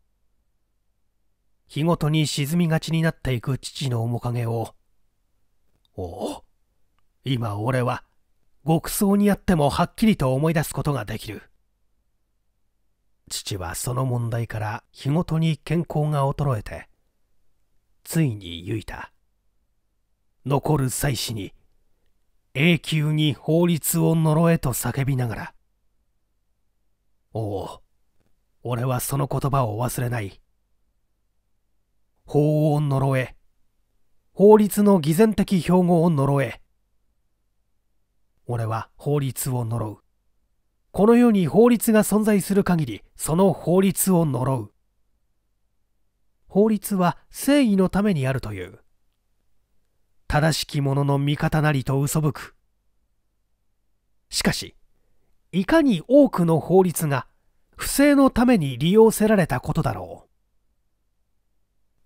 日ごとに沈みがちになっていく父の面影をおお今俺は極層にあってもはっきりと思い出すことができる。父はその問題から日ごとに健康が衰えてついに言いた残る妻子に永久に法律を呪えと叫びながらおお俺はその言葉を忘れない。法を呪え。法律の偽善的標語を呪え。俺は法律を呪う。この世に法律が存在する限りその法律を呪う。法律は正義のためにあるという。正しき者の味方なりと嘘吹く。しかしいかに多くの法律が不正のために利用せられたことだろ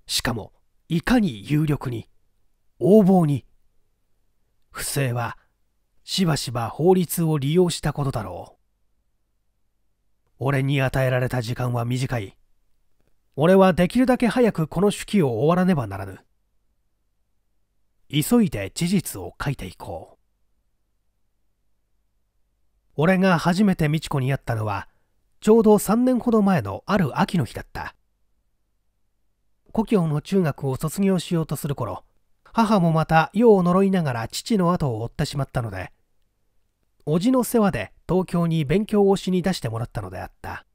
う。しかもいかに有力に横暴に不正はしばしば法律を利用したことだろう。俺に与えられた時間は短い。俺はできるだけ早くこの手記を終わらねばならぬ。急いで事実を書いていこう。俺が初めて美智子に会ったのはちょうど3年ほど前のある秋の日だった。故郷の中学を卒業しようとする頃母もまた世を呪いながら父の後を追ってしまったので叔父の世話で東京に勉強をしに出してもらったのであった。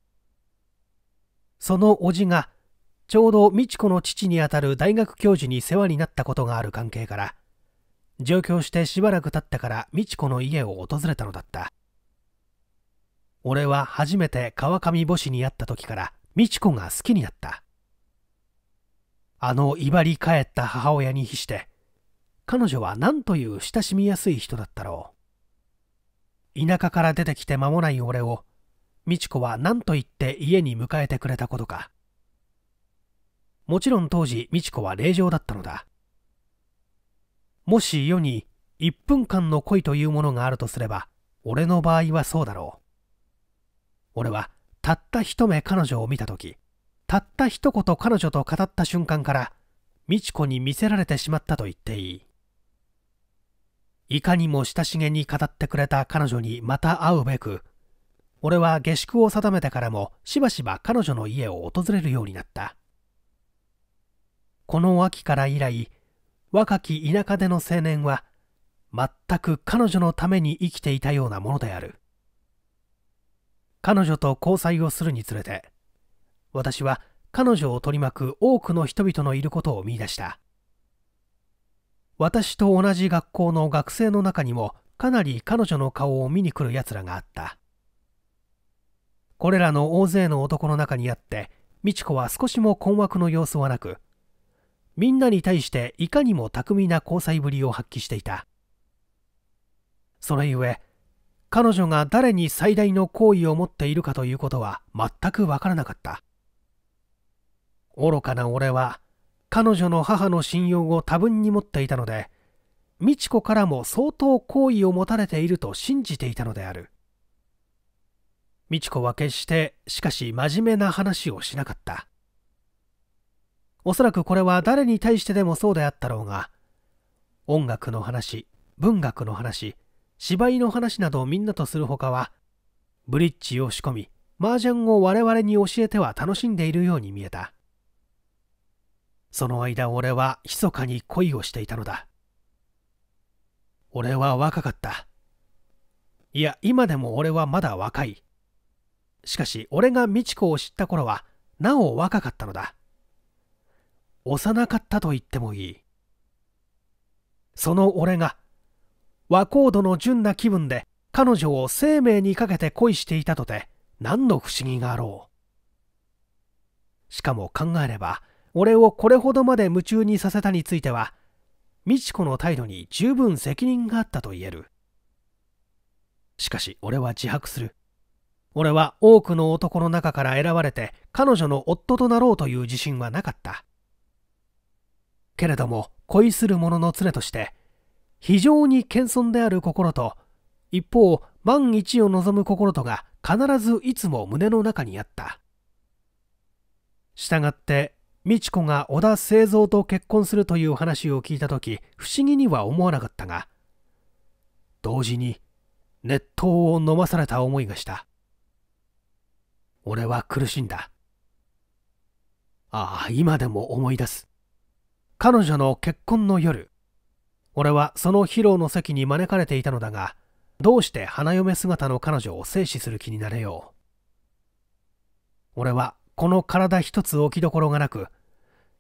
その叔父がちょうど美智子の父にあたる大学教授に世話になったことがある関係から上京してしばらく経ってから美智子の家を訪れたのだった。俺は初めて川上母子に会った時から美智子が好きになった。あの威張り返った母親に比して彼女は何という親しみやすい人だったろう。田舎から出てきて間もない俺を美智子は何と言って家に迎えてくれたことか。もちろん当時美智子は令嬢だったのだ。もし世に1分間の恋というものがあるとすれば俺の場合はそうだろう。俺はたった一目彼女を見た時たった一言彼女と語った瞬間から美智子に見せられてしまったと言っていい。いかにも親しげに語ってくれた彼女にまた会うべく俺は下宿を定めてからもしばしば彼女の家を訪れるようになった。この秋から以来若き田舎での青年は全く彼女のために生きていたようなものである。彼女と交際をするにつれて私は彼女を取り巻く多くの人々のいることを見出した。私と同じ学校の学生の中にもかなり彼女の顔を見に来る奴らがあった。これらの大勢の男の中にあって美智子は少しも困惑の様子はなくみんなに対していかにも巧みな交際ぶりを発揮していた。それゆえ彼女が誰に最大の好意を持っているかということは全くわからなかった。愚かな俺は彼女の母の信用を多分に持っていたので美智子からも相当好意を持たれていると信じていたのである。美智子は決してしかし真面目な話をしなかった。おそらくこれは誰に対してでもそうであったろうが音楽の話文学の話芝居の話などをみんなとするほかはブリッジを仕込み麻雀を我々に教えては楽しんでいるように見えた。その間俺は密かに恋をしていたのだ。俺は若かった。いや、今でも俺はまだ若い。しかし、俺が美智子を知った頃は、なお若かったのだ。幼かったと言ってもいい。その俺が、和コードの純な気分で彼女を生命にかけて恋していたとて、何の不思議があろう。しかも考えれば、俺をこれほどまで夢中にさせたについては美智子の態度に十分責任があったと言える。しかし俺は自白する。俺は多くの男の中から選ばれて彼女の夫となろうという自信はなかった。けれども恋する者の常として非常に謙遜である心と一方万一を望む心とが必ずいつも胸の中にあった。したがって美智子が小田製造と結婚するという話を聞いた時不思議には思わなかったが同時に熱湯を飲まされた思いがした。俺は苦しんだ。ああ今でも思い出す。彼女の結婚の夜俺はその披露の席に招かれていたのだがどうして花嫁姿の彼女を制止する気になれよう。俺はこの体一つ置きどころがなく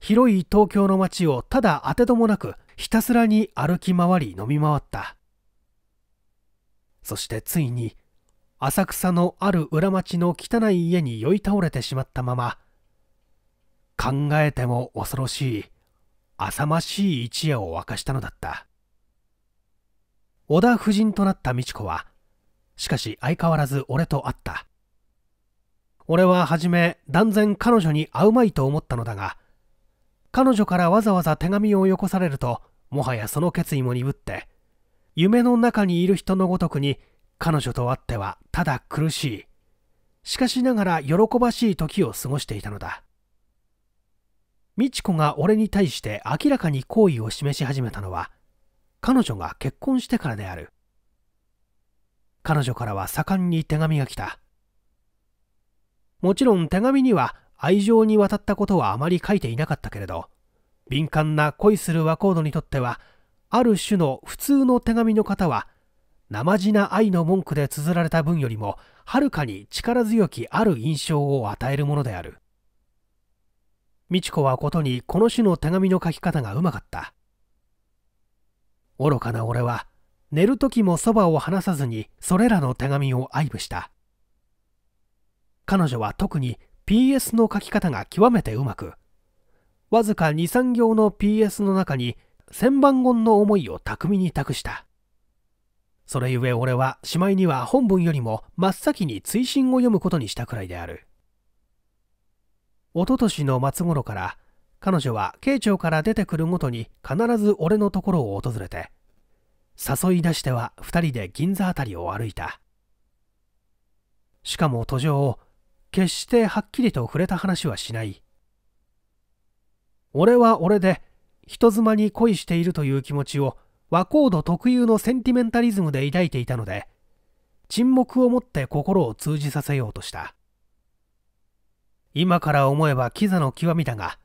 広い東京の街をただ当てどもなくひたすらに歩き回り飲み回った。そしてついに浅草のある裏町の汚い家に酔い倒れてしまったまま考えても恐ろしい浅ましい一夜を明かしたのだった。織田夫人となった美智子はしかし相変わらず俺と会った。俺は初め断然彼女に会うまいと思ったのだが彼女からわざわざ手紙をよこされるともはやその決意も鈍って夢の中にいる人のごとくに彼女と会ってはただ苦しい。しかしながら喜ばしい時を過ごしていたのだ。美智子が俺に対して明らかに好意を示し始めたのは彼女が結婚してからである。彼女からは盛んに手紙が来た。もちろん手紙には愛情に渡ったことはあまり書いていなかったけれど敏感な恋する和コードにとってはある種の普通の手紙の方は生地な愛の文句で綴られた文よりもはるかに力強きある印象を与えるものである。美智子はことにこの種の手紙の書き方がうまかった。愚かな俺は寝る時もそばを離さずにそれらの手紙を愛撫した。彼女は特に PS の書き方が極めてうまく、わずか2、3行の PS の中に千番言の思いを巧みに託した。それゆえ俺はしまいには本文よりも真っ先に追伸を読むことにしたくらいである一昨年の末頃から彼女は慶長から出てくるごとに必ず俺のところを訪れて誘い出しては二人で銀座あたりを歩いたしかも途上を決してはっきりと触れた話はしない。俺は俺で人妻に恋しているという気持ちを和コード特有のセンティメンタリズムで抱いていたので沈黙をもって心を通じさせようとした。今から思えばキザの極みだが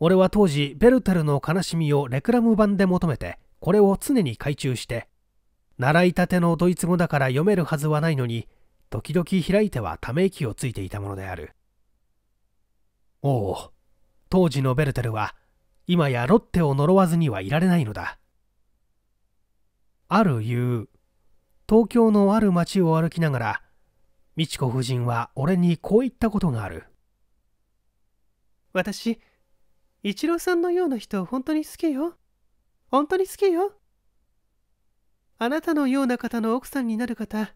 俺は当時ベルテルの悲しみをレクラム版で求めてこれを常に懐中して習いたてのドイツ語だから読めるはずはないのに時々開いてはため息をついていたものである。おお当時のベルテルは今やロッテを呪わずにはいられないのだ。ある夕東京のある町を歩きながら美智子夫人は俺にこう言ったことがある。私一郎さんのような人本当に好きよ。本当に好きよ。あなたのような方の奥さんになる方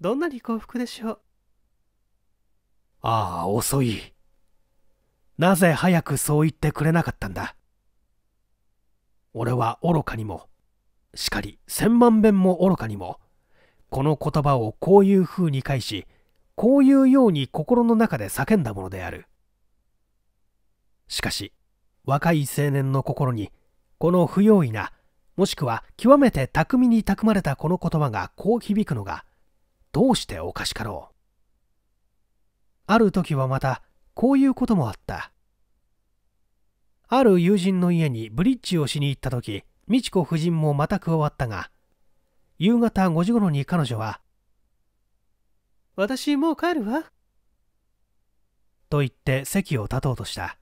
どんなに幸福でしょう？ああ遅い。なぜ早くそう言ってくれなかったんだ？俺は愚かにもしかり千万遍も愚かにもこの言葉をこういうふうに返しこういうように心の中で叫んだものである。しかし若い青年の心にこの不用意なもしくは極めて巧みに巧まれたこの言葉がこう響くのがどうしておかしかろう？ある時はまたこういうこともあった。ある友人の家にブリッジをしに行った時美智子夫人もまた加わったが夕方5時頃に彼女は「私もう帰るわ」と言って席を立とうとした。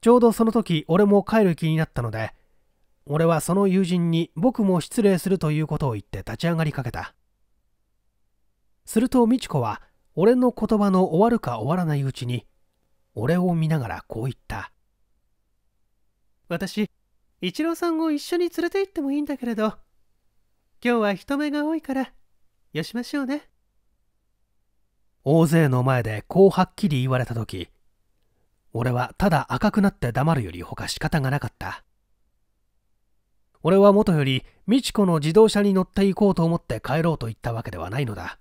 ちょうどその時俺も帰る気になったので俺はその友人に僕も失礼するということを言って立ち上がりかけた。すると美智子は俺の言葉の終わるか終わらないうちに俺を見ながらこう言った。私一郎さんを一緒に連れて行ってもいいんだけれど今日は人目が多いからよしましょうね。大勢の前でこうはっきり言われた時俺はただ赤くなって黙るより他仕方がなかった。俺は元より美智子の自動車に乗っていこうと思って帰ろうと言ったわけではないのだ。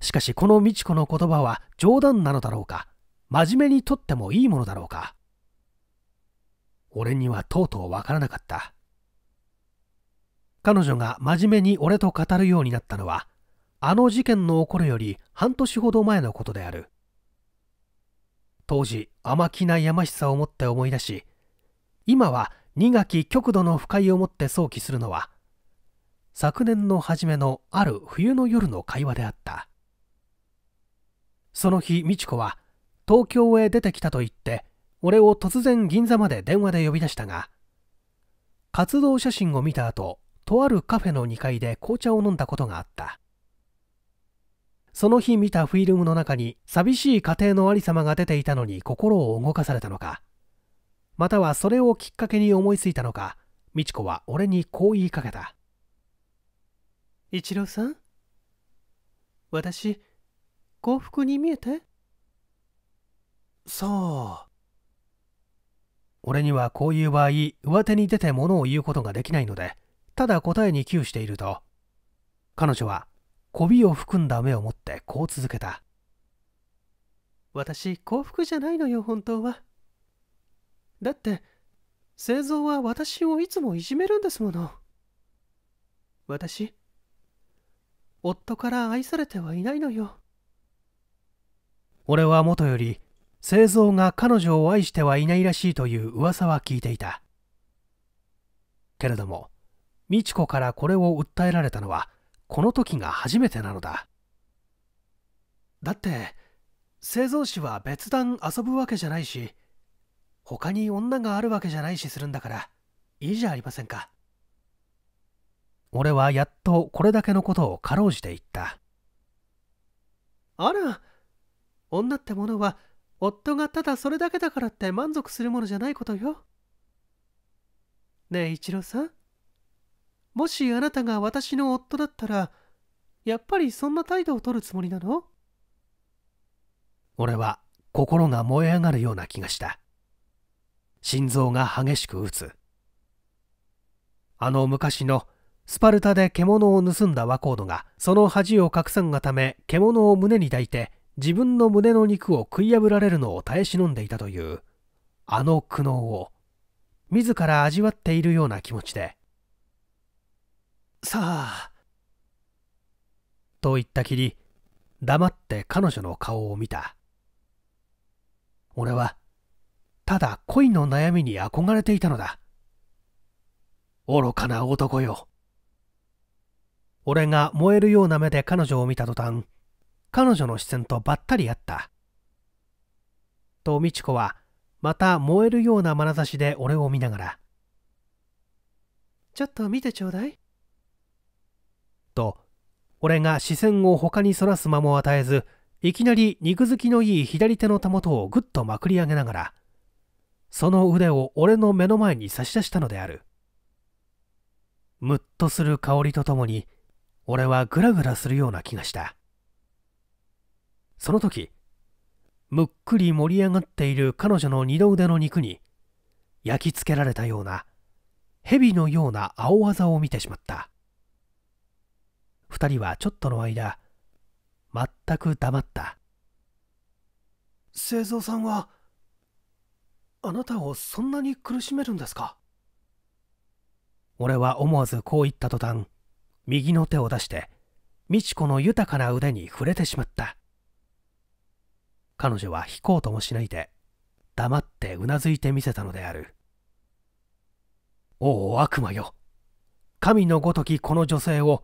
しかしこの美智子の言葉は冗談なのだろうか？真面目にとってもいいものだろうか？俺にはとうとうわからなかった。彼女が真面目に俺と語るようになったのはあの事件の起こるより半年ほど前のことである。当時甘きなやましさをもって思い出し今は苦き極度の不快をもって想起するのは昨年の初めのある冬の夜の会話であった。その日美智子は東京へ出てきたと言って俺を突然銀座まで電話で呼び出したが活動写真を見た後とあるカフェの2階で紅茶を飲んだことがあった。その日見たフィルムの中に寂しい家庭のありさまが出ていたのに心を動かされたのかまたはそれをきっかけに思いついたのか美智子は俺にこう言いかけた。一郎さん？私幸福に見えて？そう。俺にはこういう場合上手に出て物を言うことができないのでただ答えに窮していると。彼女は媚びを含んだ目を持ってこう続けた。私幸福じゃないのよ本当は。だって製造は私をいつもいじめるんですもの。私夫から愛されてはいないのよ俺はもとより製造が彼女を愛してはいないらしいという噂は聞いていた。けれども美智子からこれを訴えられたのはこの時が初めてなのだ。だって製造士は別段遊ぶわけじゃないし他に女があるわけじゃないしするんだからいいじゃありませんか。俺はやっとこれだけのことをかろうじて言った。あら女ってものは夫がただそれだけだからって満足するものじゃないことよ。ねえ一郎さん。もしあなたが私の夫だったらやっぱりそんな態度を取るつもりなの？俺は心が燃え上がるような気がした。心臓が激しく打つ。あの昔のスパルタで獣を盗んだワコードがその恥を隠さんがため獣を胸に抱いて自分の胸の肉を食い破られるのを耐え忍んでいたというあの苦悩を自ら味わっているような気持ちで。さあと言ったきり黙って彼女の顔を見た。俺はただ恋の悩みに憧れていたのだ。愚かな男よ。俺が燃えるような目で彼女を見た途端彼女の視線とばったり合った。と美智子はまた燃えるような眼差しで俺を見ながらちょっと見てちょうだい。と俺が視線を他にそらす間も与えずいきなり肉付きのいい左手のたもとをぐっとまくり上げながらその腕を俺の目の前に差し出したのである。むっとする香りとともに俺はグラグラするような気がした。その時むっくり盛り上がっている彼女の二の腕の肉に焼き付けられたような蛇のような青技を見てしまった。二人はちょっとの間全く黙った。清三さんはあなたをそんなに苦しめるんですか？俺は思わずこう言った途端右の手を出して美智子の豊かな腕に触れてしまった彼女は引こうともしないで黙ってうなずいてみせたのである。おお悪魔よ。神のごときこの女性を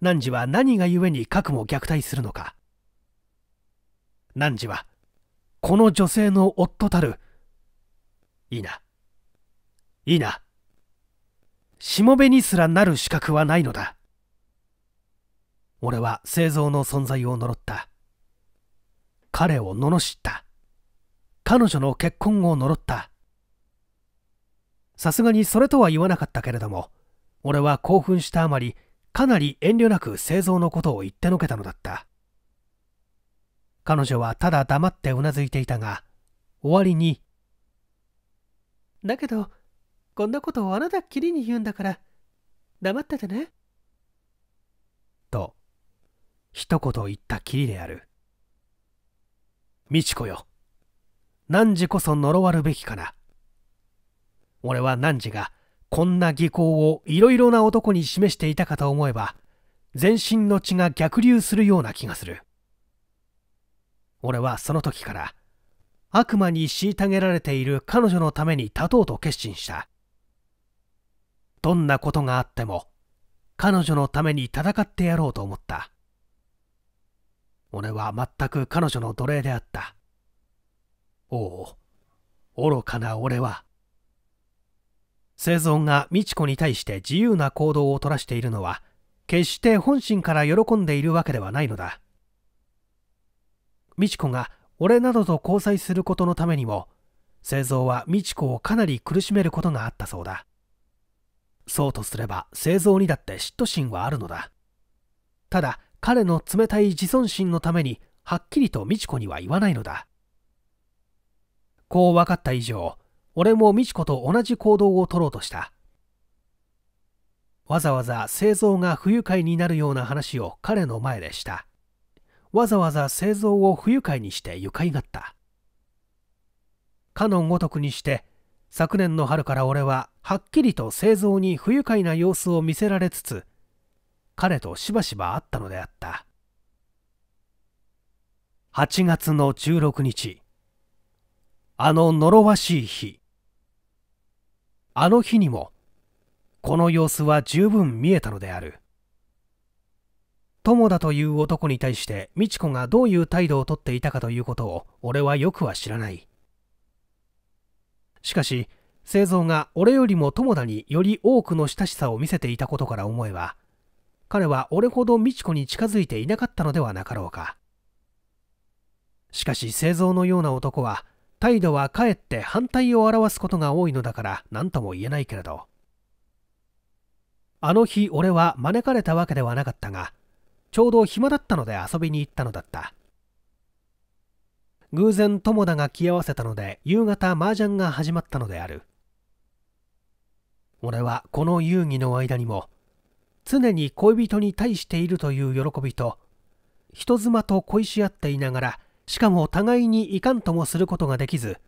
汝は何が故に核も虐待するのか。汝はこの女性の夫たる。いいな。いいな。しもべにすらなる資格はないのだ。俺は製造の存在を呪った。彼を罵った。彼女の結婚を呪った。さすがにそれとは言わなかったけれども俺は興奮したあまりかなり遠慮なく製造のことを言ってのけたのだった。彼女はただ黙ってうなずいていたが終わりに「だけどこんなことをあなたっきりに言うんだから黙っててね」と一言言ったきりである。美智子よ。汝こそ呪わるべきかな。俺は汝がこんな技巧をいろいろな男に示していたかと思えば全身の血が逆流するような気がする。俺はその時から悪魔に虐げられている彼女のために立とうと決心した。どんなことがあっても彼女のために戦ってやろうと思った。俺は全く彼女の奴隷であった。おお愚かな俺は。生存が美智子に対して自由な行動を取らしているのは決して本心から喜んでいるわけではないのだ。美智子が俺などと交際することのためにも製造は美智子をかなり苦しめることがあったそうだ。そうとすれば製造にだって嫉妬心はあるのだ。ただ彼の冷たい自尊心のためにはっきりと美智子には言わないのだ。こう分かった以上俺も美智子と同じ行動を取ろうとした。わざわざ製造が不愉快になるような話を彼の前でした。わざわざ製造を不愉快にして愉快がった。かのごとくにして昨年の春から俺ははっきりと製造に不愉快な様子を見せられつつ彼としばしば会ったのであった。8月の16日。あの呪わしい日。あの日にもこの様子は十分見えたのである。友だという男に対して美智子がどういう態度をとっていたかということを俺はよくは知らない。しかし製造が俺よりも友田により多くの親しさを見せていたことから思えば彼は俺ほど美智子に近づいていなかったのではなかろうか。しかし製造のような男は態度はかえって反対を表すことが多いのだから何とも言えないけれど。あの日俺は招かれたわけではなかったがちょうど暇だったので遊びに行ったのだった。偶然友田が気合わせたので夕方麻雀が始まったのである。俺はこの遊戯の間にも常に恋人に対しているという喜びと人妻と恋し合っていながらしかも互いにいかんともすることができず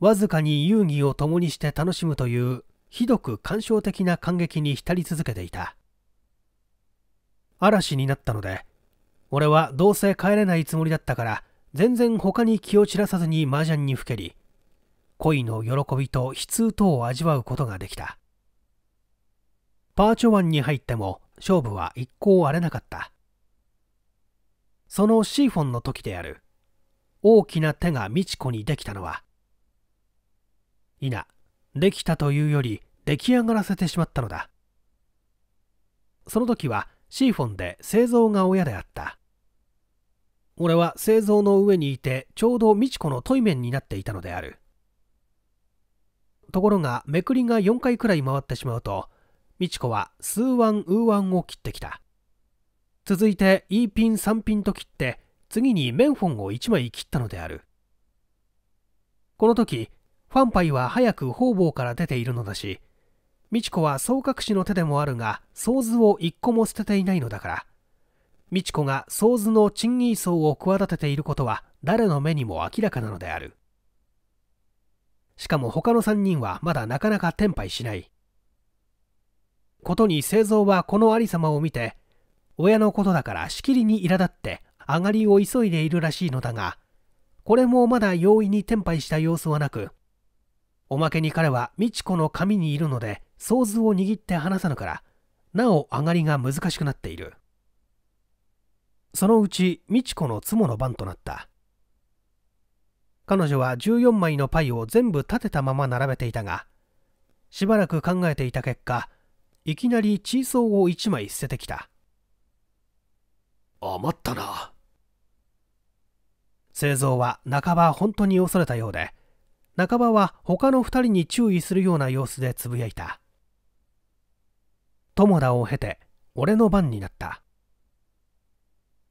わずかに遊戯を共にして楽しむというひどく感傷的な感激に浸り続けていた。嵐になったので俺はどうせ帰れないつもりだったから全然他に気を散らさずに麻雀にふけり恋の喜びと悲痛とを味わうことができた。パーチョ湾に入っても勝負は一向荒れなかった。そのシーフォンの時である。大きな手が美智子にできたのは。いな。できたというより出来上がらせてしまったのだ。その時はシーフォンで製造が親であった。俺は製造の上にいてちょうど美智子のトイメンになっていたのである。ところがめくりが4回くらい回ってしまうと美智子はスーワンウーワンを切ってきた。続いて E ピン3ピンと切って次にメンフォンを1枚切ったのである。この時ファンパイは早く方々から出ているのだし美智子は総隠しの手でもあるがソーズを一個も捨てていないのだから。美智子がソーズのチンイーソーを企てていることは誰の目にも明らかなのである。しかも他の3人はまだなかなかテンパイしない。ことに製造はこの有様を見て親のことだからしきりに苛立って上がりを急いでいるらしいのだがこれもまだ容易にテンパイした様子はなくおまけに彼は美智子の髪にいるのでソーズを握って離さぬからなお上がりが難しくなっている。そのうち美智子の妻の番となった。彼女は14枚のパイを全部立てたまま並べていたがしばらく考えていた結果いきなりチーソーを1枚捨ててきた。余ったな。製造は半ば本当に恐れたようで半ばは他の2人に注意するような様子でつぶやいた。友田を経て俺の番になった。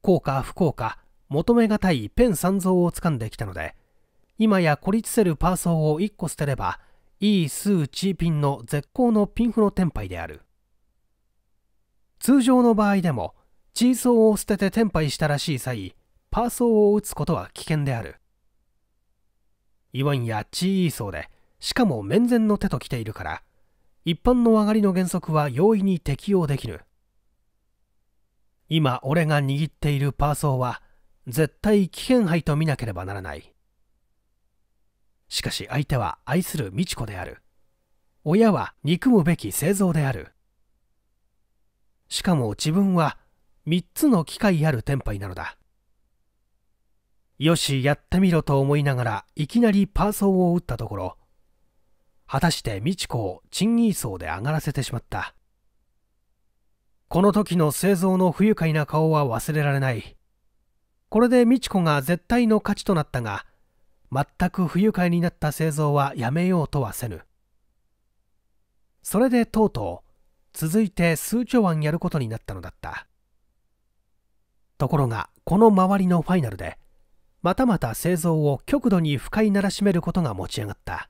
効か不幸か求めがたいペン三蔵をつかんできたので今や孤立せるパーソーを1個捨てればいい数チーピンの絶好のピンフのテンパイである。通常の場合でもチーソーを捨ててテンパイしたらしい際パーソーを打つことは危険である。イワンやチーイーソーでしかも面前の手と来ているから一般の上がりの原則は容易に適用できる。今俺が握っているパーソーは絶対危険杯と見なければならない。しかし相手は愛する美智子である。親は憎むべき製造である。しかも自分は3つの機会ある天杯なのだ。よしやってみろと思いながらいきなりパーソーを打ったところ果たして美智子をチンギーソーで上がらせてしまった。この時の製造の不愉快な顔は忘れられない。これで美智子が絶対の勝ちとなったが、全く不愉快になった製造はやめようとはせぬ。それでとうとう、続いて数兆案やることになったのだった。ところが、この周りのファイナルで、またまた製造を極度に不快ならしめることが持ち上がった。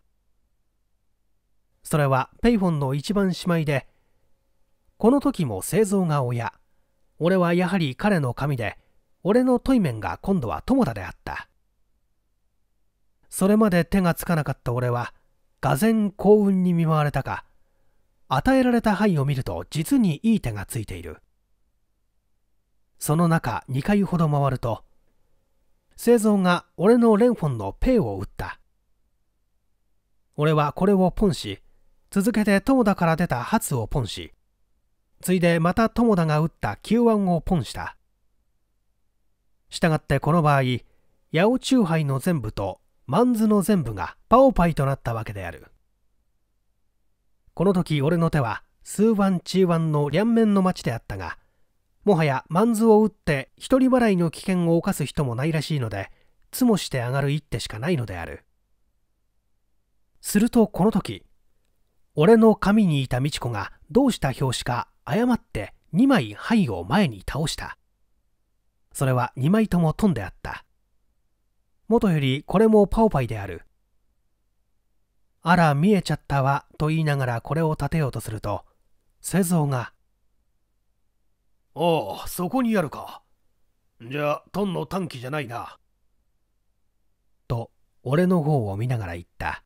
それはペイフォンの一番姉妹で、この時も製造が親。俺はやはり彼の神で、俺のトイメンが今度は友田であった。それまで手がつかなかった俺は、がぜ幸運に見舞われたか、与えられた範囲を見ると実にいい手がついている。その中2回ほど回ると、製造が俺のレンフォンのペイを打った。俺はこれをポンし、続けて友田から出たハツをポンし、ついでまた友田が打った9腕をポンした。したがってこの場合、八百中杯の全部とマンズの全部がパオパイとなったわけである。この時俺の手は数腕チーワンの両面の町であったが、もはやマンズを打って一人払いの危険を冒す人もないらしいので、つもして上がる一手しかないのである。するとこの時、俺の神にいた美智子がどうした拍子か誤って2枚灰を前に倒したそれは2枚ともトンであった元よりこれもパオパイである。あら見えちゃったわと言いながらこれを立てようとすると製造が「おおそこにあるか。じゃあトンの短期じゃないな」と俺の方を見ながら言った。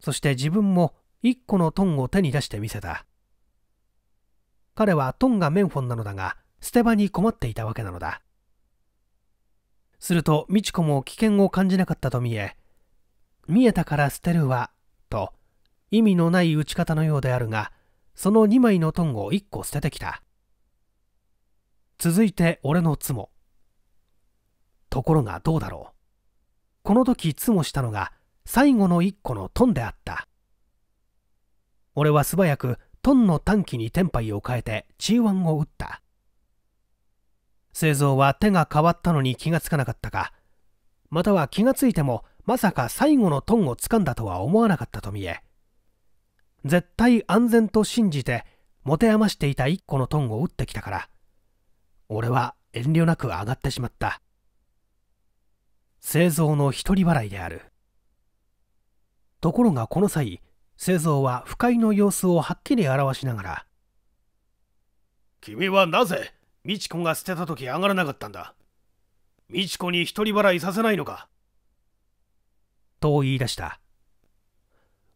そして自分も一個のトンを手に出してみせた。彼はトンがメンフォンなのだが捨て場に困っていたわけなのだすると美智子も危険を感じなかったと見え見えたから捨てるわ、と、意味のない打ち方のようであるが、その2枚のトンを1個捨ててきた。続いて俺のツモ。ところがどうだろう。この時ツモしたのが最後の1個のトンであった。俺は素早くトンの短期にテンパイを変えて G1 を打った。製造は手が変わったのに気がつかなかったか、または気がついてもまさか最後のトンを掴んだとは思わなかったと見え。絶対安全と信じて持て余していた一個のトンを打ってきたから。俺は遠慮なく上がってしまった。製造の一人払いである。ところがこの際製造は不快の様子をはっきり表しながら「君はなぜ美智子が捨てた時上がらなかったんだ美智子に一人払いさせないのかと言い出した。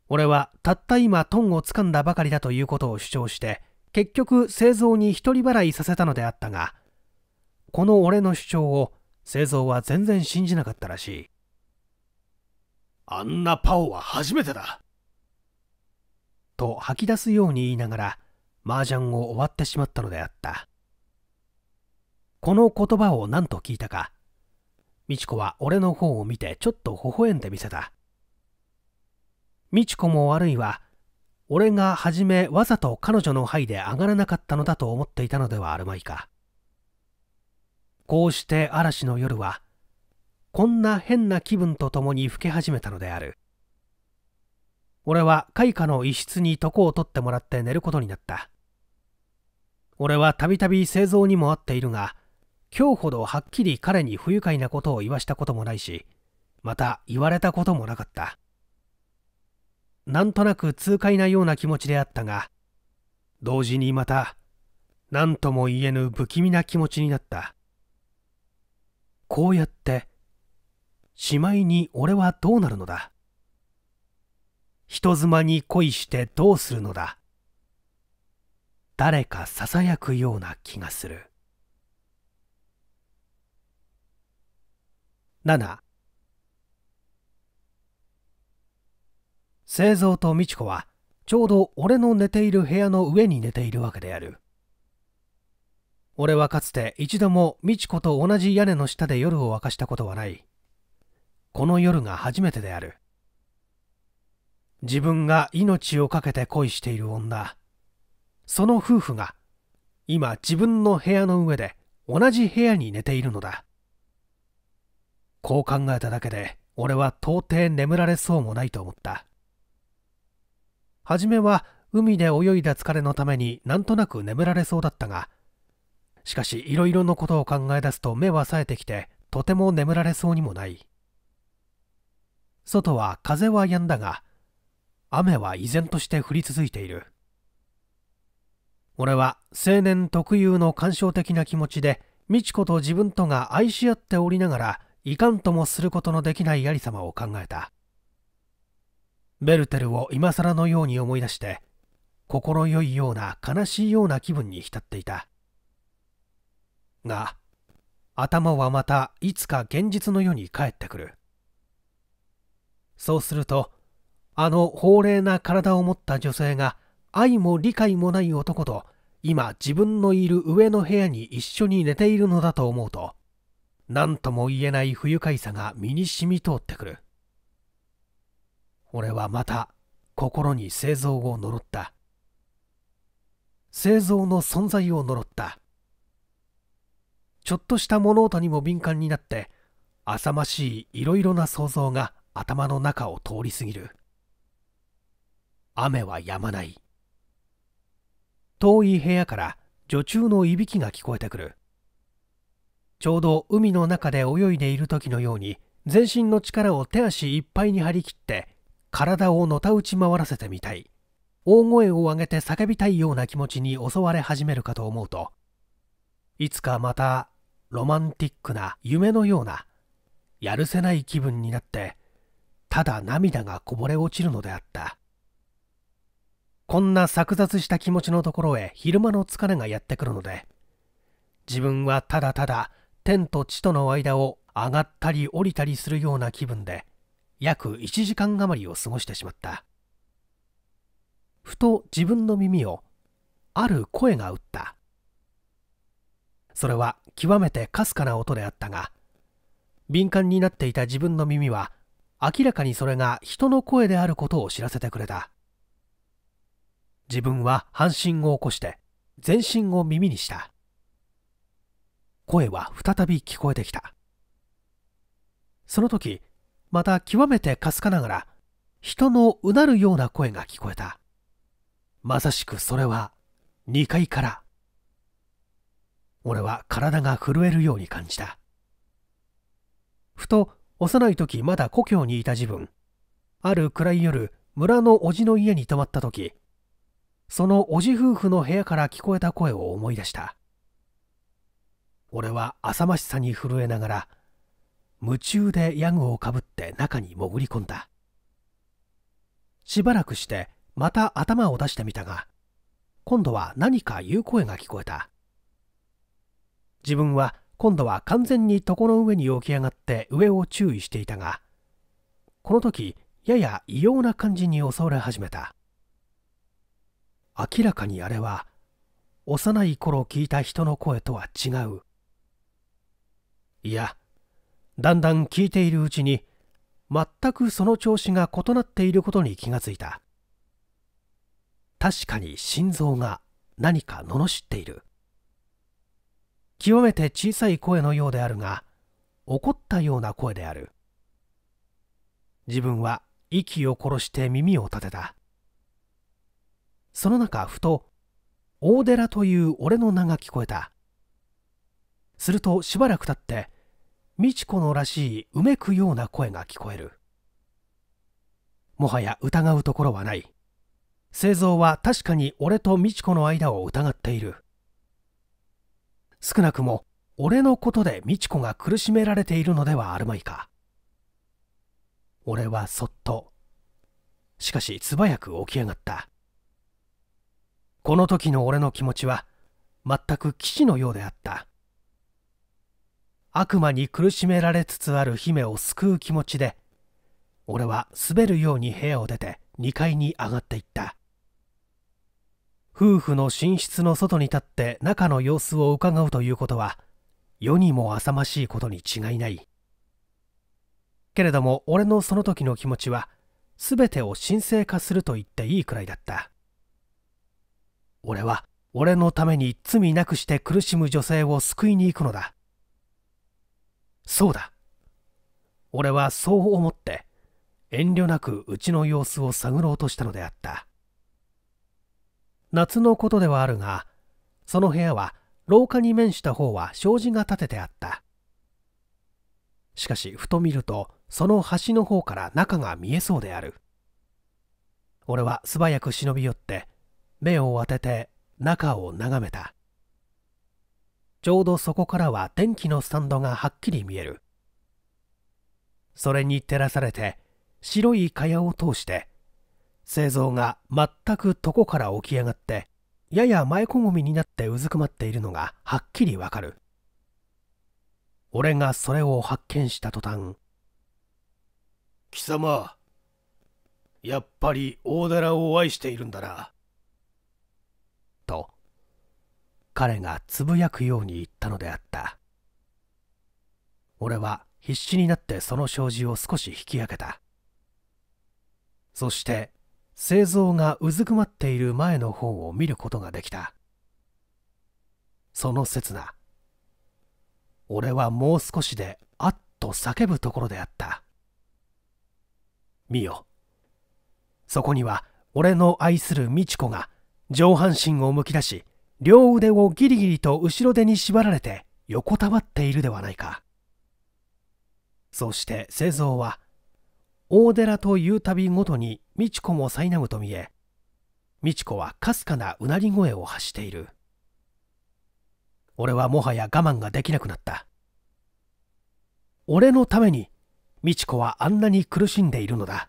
俺はたった今トンを掴んだばかりだということを主張して、結局製造に一人払いさせたのであったが、この俺の主張を製造は全然信じなかったらしい。あんなパオは初めてだ。と吐き出すように言いながら、麻雀を終わってしまったのであった。この言葉を何と聞いたか、美智子は俺の方を見てちょっと微笑んでみせた。美智子も悪いは、俺が初めわざと彼女の肺で上がらなかったのだと思っていたのではあるまいか。こうして嵐の夜は、こんな変な気分とともに更け始めたのである。俺は開花の一室に床を取ってもらって寝ることになった。俺はたびたび製造にも会っているが、今日ほどはっきり彼に不愉快なことを言わしたこともないし、また言われたこともなかった。なんとなく痛快なような気持ちであったが、同時にまた、何とも言えぬ不気味な気持ちになった。こうやって、しまいに俺はどうなるのだ人妻に恋してどうするのだ誰かささやくような気がする。7製造と美智子はちょうど俺の寝ている部屋の上に寝ているわけである。俺はかつて一度も美智子と同じ屋根の下で夜を明かしたことはない。この夜が初めてである。自分が命を懸けて恋している女。その夫婦が今自分の部屋の上で同じ部屋に寝ているのだ。こう考えただけで俺は到底眠られそうもないと思った。はじめは海で泳いだ疲れのためになんとなく眠られそうだったが、しかしいろいろのことを考え出すと目は冴えてきてとても眠られそうにもない。外は風は止んだが、雨は依然として降り続いている。俺は青年特有の感傷的な気持ちで美智子と自分とが愛し合っておりながらいかんともすることのできないありさまを考えた。ベルテルを今更のように思い出して心よいような悲しいような気分に浸っていた。が頭はまたいつか現実の世に帰ってくる。そうするとあの法霊な体を持った女性が愛も理解もない男と今自分のいる上の部屋に一緒に寝ているのだと思うと何とも言えない不愉快さが身に染み通ってくる。俺はまた心に製造を呪った。製造の存在を呪った。ちょっとした物音にも敏感になって浅ましいいろいろな想像が頭の中を通り過ぎる。雨は止まない。遠い部屋から女中のいびきが聞こえてくる。ちょうど海の中で泳いでいる時のように全身の力を手足いっぱいに張り切って体をのたうち回らせてみたい。大声を上げて叫びたいような気持ちに襲われ始めるかと思うといつかまたロマンティックな夢のようなやるせない気分になってただ涙がこぼれ落ちるのであった。こんな錯雑した気持ちのところへ昼間の疲れがやってくるので自分はただただ天と地との間を上がったり降りたりするような気分で約1時間余りを過ごしてしまった。ふと自分の耳をある声が打った。それは極めてかすかな音であったが敏感になっていた自分の耳は明らかにそれが人の声であることを知らせてくれた。自分は半身を起こして全身を耳にした。声は再び聞こえてきた。その時また極めてかすかながら人のうなるような声が聞こえた。まさしくそれは2階から。俺は体が震えるように感じた。ふと幼い時まだ故郷にいた自分ある暗い夜村の叔父の家に泊まった時その叔父夫婦の部屋から聞こえた声を思い出した。俺は浅ましさに震えながら夢中でヤグをかぶって中に潜り込んだ。しばらくしてまた頭を出してみたが今度は何か言う声が聞こえた。自分は今度は完全に床の上に起き上がって上を注意していたがこの時やや異様な感じに襲われ始めた。明らかにあれは幼い頃聞いた人の声とは違う。いやだんだん聞いているうちに全くその調子が異なっていることに気がついた。確かに心臓が何か罵っている。極めて小さい声のようであるが怒ったような声である。自分は息を殺して耳を立てた。その中ふと大寺という俺の名が聞こえた。するとしばらく経って美智子のらしいうめくような声が聞こえる。もはや疑うところはない。製造は確かに俺と美智子の間を疑っている。少なくも俺のことで美智子が苦しめられているのではあるまいか。俺はそっとしかし素早く起き上がった。この時の俺の気持ちは全く騎士のようであった。悪魔に苦しめられつつある姫を救う気持ちで俺は滑るように部屋を出て2階に上がっていった。夫婦の寝室の外に立って中の様子を伺うということは世にも浅ましいことに違いない。けれども俺のその時の気持ちは全てを神聖化すると言っていいくらいだった。俺は俺のために罪なくして苦しむ女性を救いに行くのだ。そうだ。俺はそう思って遠慮なくうちの様子を探ろうとしたのであった。夏のことではあるがその部屋は廊下に面した方は障子が立ててあった。しかしふと見るとその端の方から中が見えそうである。俺は素早く忍び寄って目を当てて中を眺めた。ちょうどそこからは電気のスタンドがはっきり見える。それに照らされて白い蚊帳を通して製造が全く床から起き上がってやや前こごみになってうずくまっているのがはっきりわかる。俺がそれを発見した途端貴様やっぱり大寺を愛しているんだな。と彼がつぶやくように言ったのであった。俺は必死になってその障子を少し引き上げた。そして製造がうずくまっている前の方を見ることができた。その刹那俺はもう少しであっと叫ぶところであった。見よ。そこには俺の愛する美智子が上半身をむき出し両腕をギリギリと後ろ手に縛られて横たわっているではないか。そして製造は大寺というたびごとに美智子も苛むと見え美智子はかすかなうなり声を発している。俺はもはや我慢ができなくなった。俺のために美智子はあんなに苦しんでいるのだ。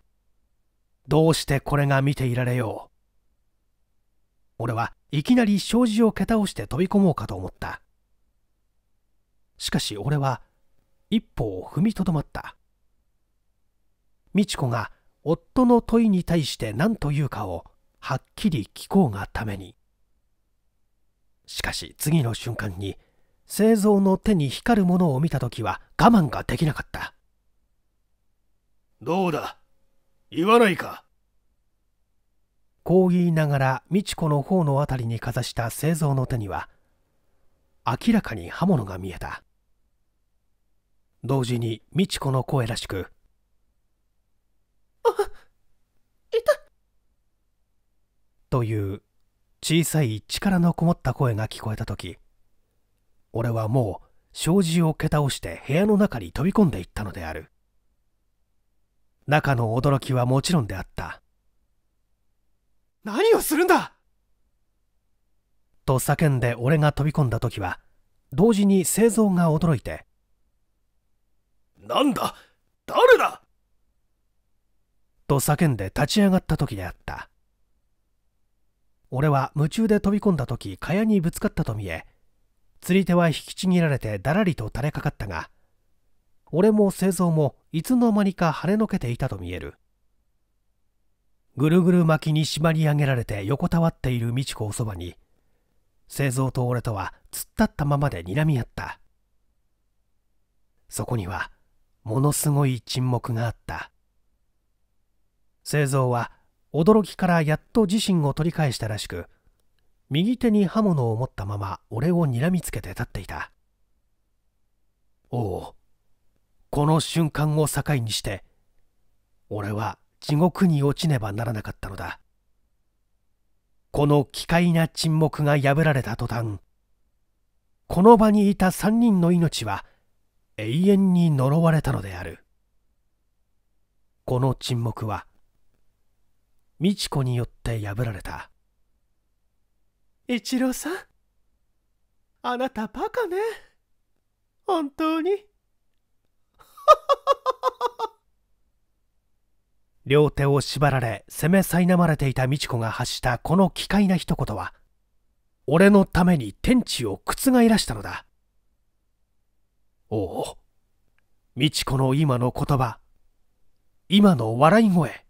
どうしてこれが見ていられよう。俺はいきなり障子を蹴倒して飛び込もうかと思った。しかし俺は一歩を踏みとどまった。美智子が夫の問いに対して何と言うかをはっきり聞こうがために。しかし次の瞬間に製造の手に光るものを見た時は我慢ができなかった。どうだ？言わないか？こう言いながら美智子の方のあたりにかざした製造の手には明らかに刃物が見えた。同時に美智子の声らしく「あいた!」という小さい力のこもった声が聞こえた時俺はもう障子を蹴倒して部屋の中に飛び込んでいったのである。中の驚きはもちろんであった何をするんだ？と叫んで俺が飛び込んだ時は同時に製造が驚いてなんだ？誰だ？と叫んで立ち上がった時であった。俺は夢中で飛び込んだ時蚊帳にぶつかったと見え釣り手は引きちぎられてだらりと垂れかかったが俺も製造もいつの間にか跳ねのけていたと見えるぐるぐる巻きに縛り上げられて横たわっている美智子をそばに製造と俺とは突っ立ったままで睨み合った。そこにはものすごい沈黙があった。製造は驚きからやっと自身を取り返したらしく右手に刃物を持ったまま俺を睨みつけて立っていた。おおこの瞬間を境にして俺は地獄に落ちねばならなかったのだ。この奇怪な沈黙が破られた途端この場にいた三人の命は永遠に呪われたのである。この沈黙は美智子によって破られた。一郎さんあなたバカね。本当に。両手を縛られ責め苛まれていた美智子が発したこの奇怪な一言は俺のために天地を覆らしたのだ。おお美智子の今の言葉今の笑い声。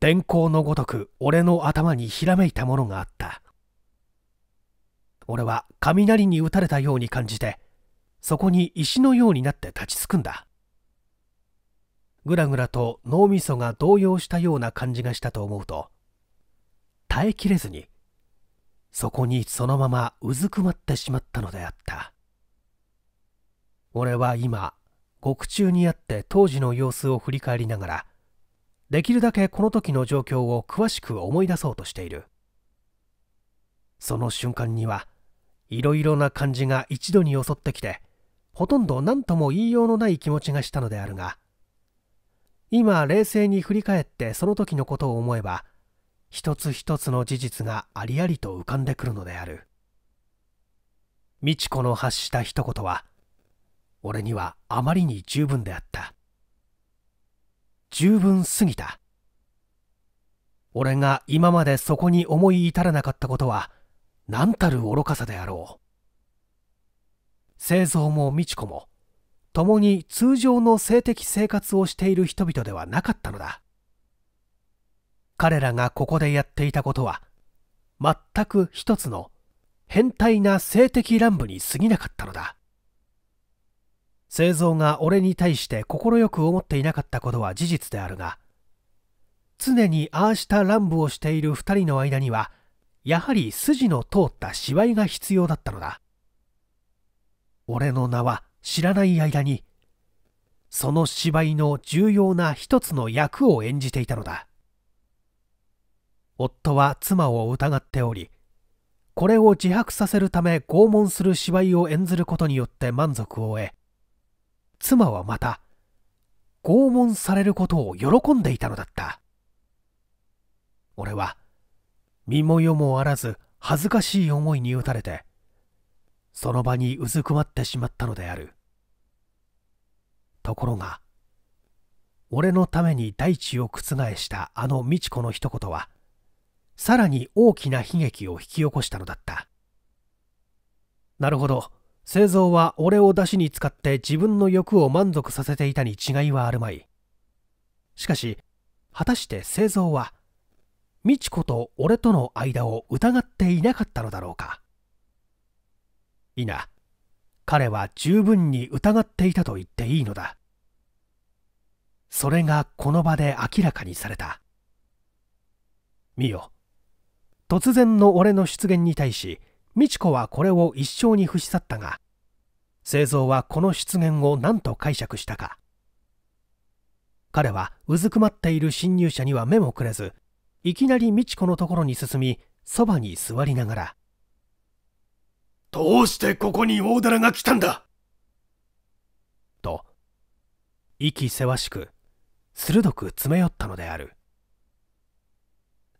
電光のごとく俺の頭にひらめいたものがあった。俺は雷に打たれたように感じてそこに石のようになって立ちすくんだ。ぐらぐらと脳みそが動揺したような感じがしたと思うと耐えきれずにそこにそのままうずくまってしまったのであった。俺は今獄中にあって当時の様子を振り返りながらできるだけこの時の状況を詳しく思い出そうとしている。その瞬間にはいろいろな感じが一度に襲ってきてほとんど何とも言いようのない気持ちがしたのであるが今冷静に振り返ってその時のことを思えば一つ一つの事実がありありと浮かんでくるのである。美智子の発した一言は俺にはあまりに十分であった。十分すぎた。俺が今までそこに思い至らなかったことは何たる愚かさであろう。製造も美智子も共に通常の性的生活をしている人々ではなかったのだ。彼らがここでやっていたことは全く一つの変態な性的乱舞に過ぎなかったのだ。製造が俺に対して快く思っていなかったことは事実であるが常にああした乱舞をしている二人の間にはやはり筋の通った芝居が必要だったのだ。俺の名は知らない間にその芝居の重要な一つの役を演じていたのだ。夫は妻を疑っておりこれを自白させるため拷問する芝居を演ずることによって満足を得妻はまた拷問されることを喜んでいたのだった。俺は身も世もあらず恥ずかしい思いに打たれてその場にうずくまってしまったのである。ところが俺のために大地を覆したあの美智子の一言はさらに大きな悲劇を引き起こしたのだった。なるほど。製造は俺を出しに使って自分の欲を満足させていたに違いはあるまい。しかし果たして製造は美智子と俺との間を疑っていなかったのだろうか。いな。彼は十分に疑っていたと言っていいのだ。それがこの場で明らかにされた。見よ。突然の俺の出現に対し美智子はこれを一生に伏し去ったが製造はこの出現を何と解釈したか。彼はうずくまっている侵入者には目もくれずいきなり美智子のところに進みそばに座りながら「どうしてここに大寺が来たんだ!」と息せわしく鋭く詰め寄ったのである。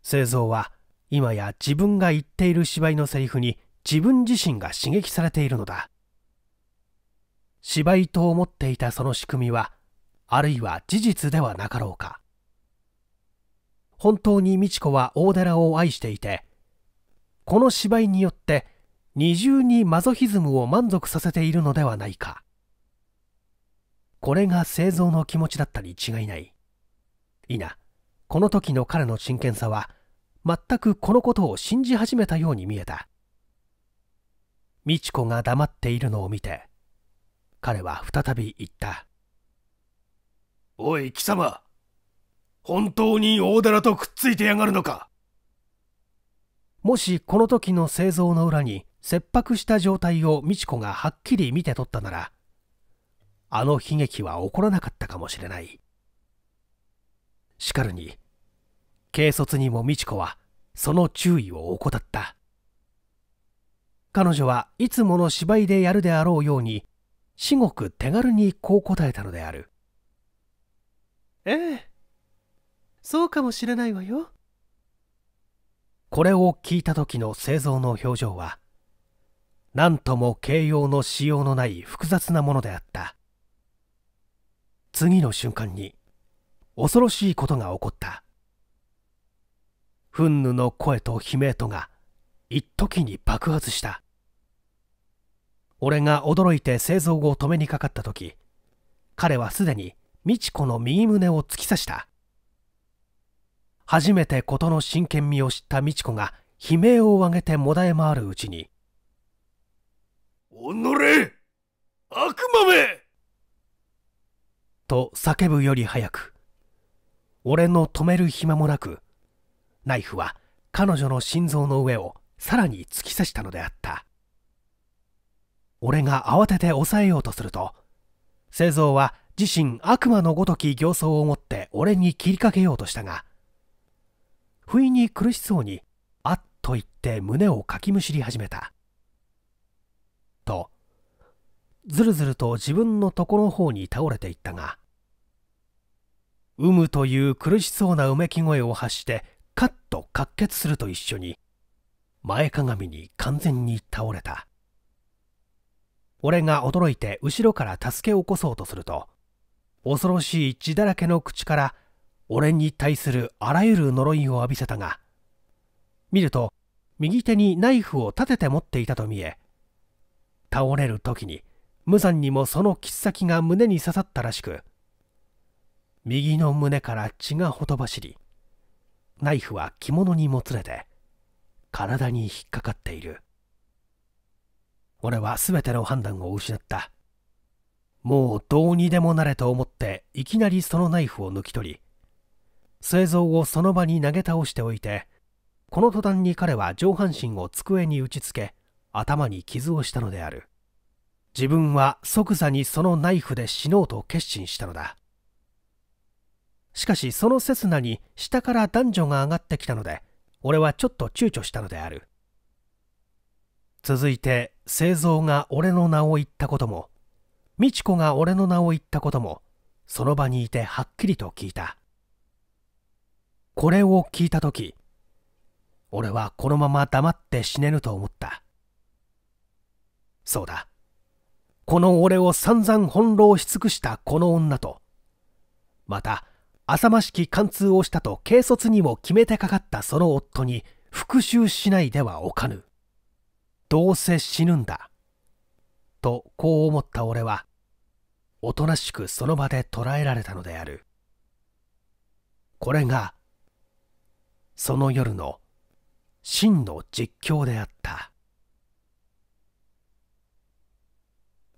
製造は今や自分が言っている芝居のセリフに自分自身が刺激されているのだ。芝居と思っていたその仕組みはあるいは事実ではなかろうか。本当に美智子は大寺を愛していてこの芝居によって二重にマゾヒズムを満足させているのではないか。これが製造の気持ちだったに違いない。いな。この時の彼の真剣さは全くこのことを信じ始めたように見えた。美智子が黙っているのを見て彼は再び言った「おい貴様本当に大寺とくっついてやがるのか?」もしこの時の製造の裏に切迫した状態を美智子がはっきり見て取ったならあの悲劇は起こらなかったかもしれない。しかるに軽率にも美智子はその注意を怠った。彼女はいつもの芝居でやるであろうように至極手軽にこう答えたのである。ええそうかもしれないわよ。これを聞いた時の製造の表情は何とも形容のしようのない複雑なものであった。次の瞬間に恐ろしいことが起こった。憤怒の声と悲鳴とが一時に爆発した。俺が驚いて製造を止めにかかった時彼はすでに美智子の右胸を突き刺した。初めて事の真剣味を知った美智子が悲鳴を上げてもだえ回るうちに「おのれ悪魔め!」と叫ぶより早く俺の止める暇もなくナイフは彼女の心臓の上をさらに突き刺したのであった俺が慌てて抑えようとすると製造は自身悪魔のごとき形相を持って俺に切りかけようとしたが不意に苦しそうにあっと言って胸をかきむしり始めたとずるずると自分のとこの方に倒れていったがうむという苦しそうなうめき声を発してカッと滑血すると一緒に前かがみに完全に倒れた。俺が驚いて後ろから助け起こそうとすると恐ろしい血だらけの口から俺に対するあらゆる呪いを浴びせたが見ると右手にナイフを立てて持っていたと見え倒れる時に無残にもその切っ先が胸に刺さったらしく右の胸から血がほとばしりナイフは着物にもつれて体に引っかかっている。俺は全ての判断を失った。もうどうにでもなれと思っていきなりそのナイフを抜き取り製造をその場に投げ倒しておいてこの途端に彼は上半身を机に打ちつけ頭に傷をしたのである。自分は即座にそのナイフで死のうと決心したのだ。しかしその刹那に下から男女が上がってきたので俺はちょっと躊躇したのである。続いて製造が俺の名を言ったことも美智子が俺の名を言ったこともその場にいてはっきりと聞いた。これを聞いた時俺はこのまま黙って死ねぬと思った。そうだ。この俺を散々翻弄し尽くしたこの女とまた浅ましき貫通をしたと軽率にも決めてかかったその夫に復讐しないではおかぬ。どうせ死ぬんだ。とこう思った俺はおとなしくその場で捕らえられたのである。これがその夜の真の実況であった。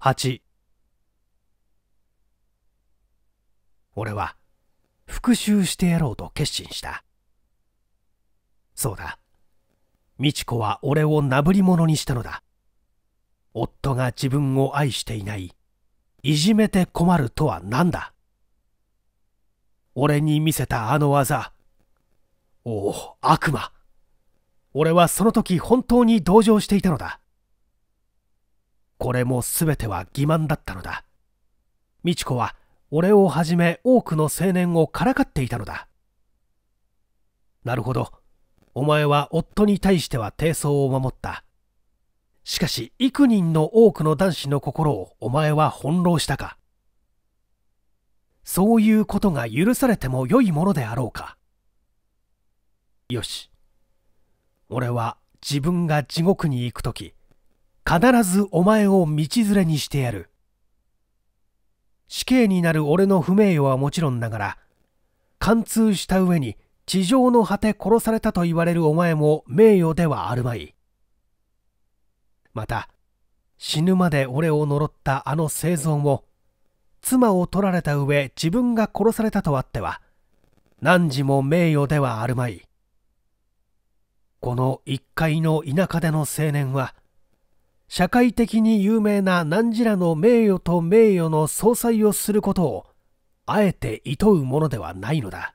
8俺は復讐してやろうと決心した。そうだ。美智子は俺をなぶり者にしたのだ。夫が自分を愛していない。いじめて困るとは何だ。俺に見せたあの技。おお悪魔。俺はその時本当に同情していたのだ。これも全ては欺瞞だったのだ。美智子は俺をはじめ多くの青年をからかっていたのだ。なるほど。お前は夫に対しては低層を守った。しかし幾人の多くの男子の心をお前は翻弄したか。そういうことが許されても良いものであろうか。よし。俺は自分が地獄に行く時必ずお前を道連れにしてやる。死刑になる俺の不名誉はもちろんながら貫通した上に地上の果て殺されたと言われるお前も名誉ではあるまい。また死ぬまで俺を呪ったあの生存も妻を取られた上自分が殺されたとあっては何時も名誉ではあるまい。この一階の田舎での青年は社会的に有名な何時らの名誉と名誉の総裁をすることをあえて厭うものではないのだ。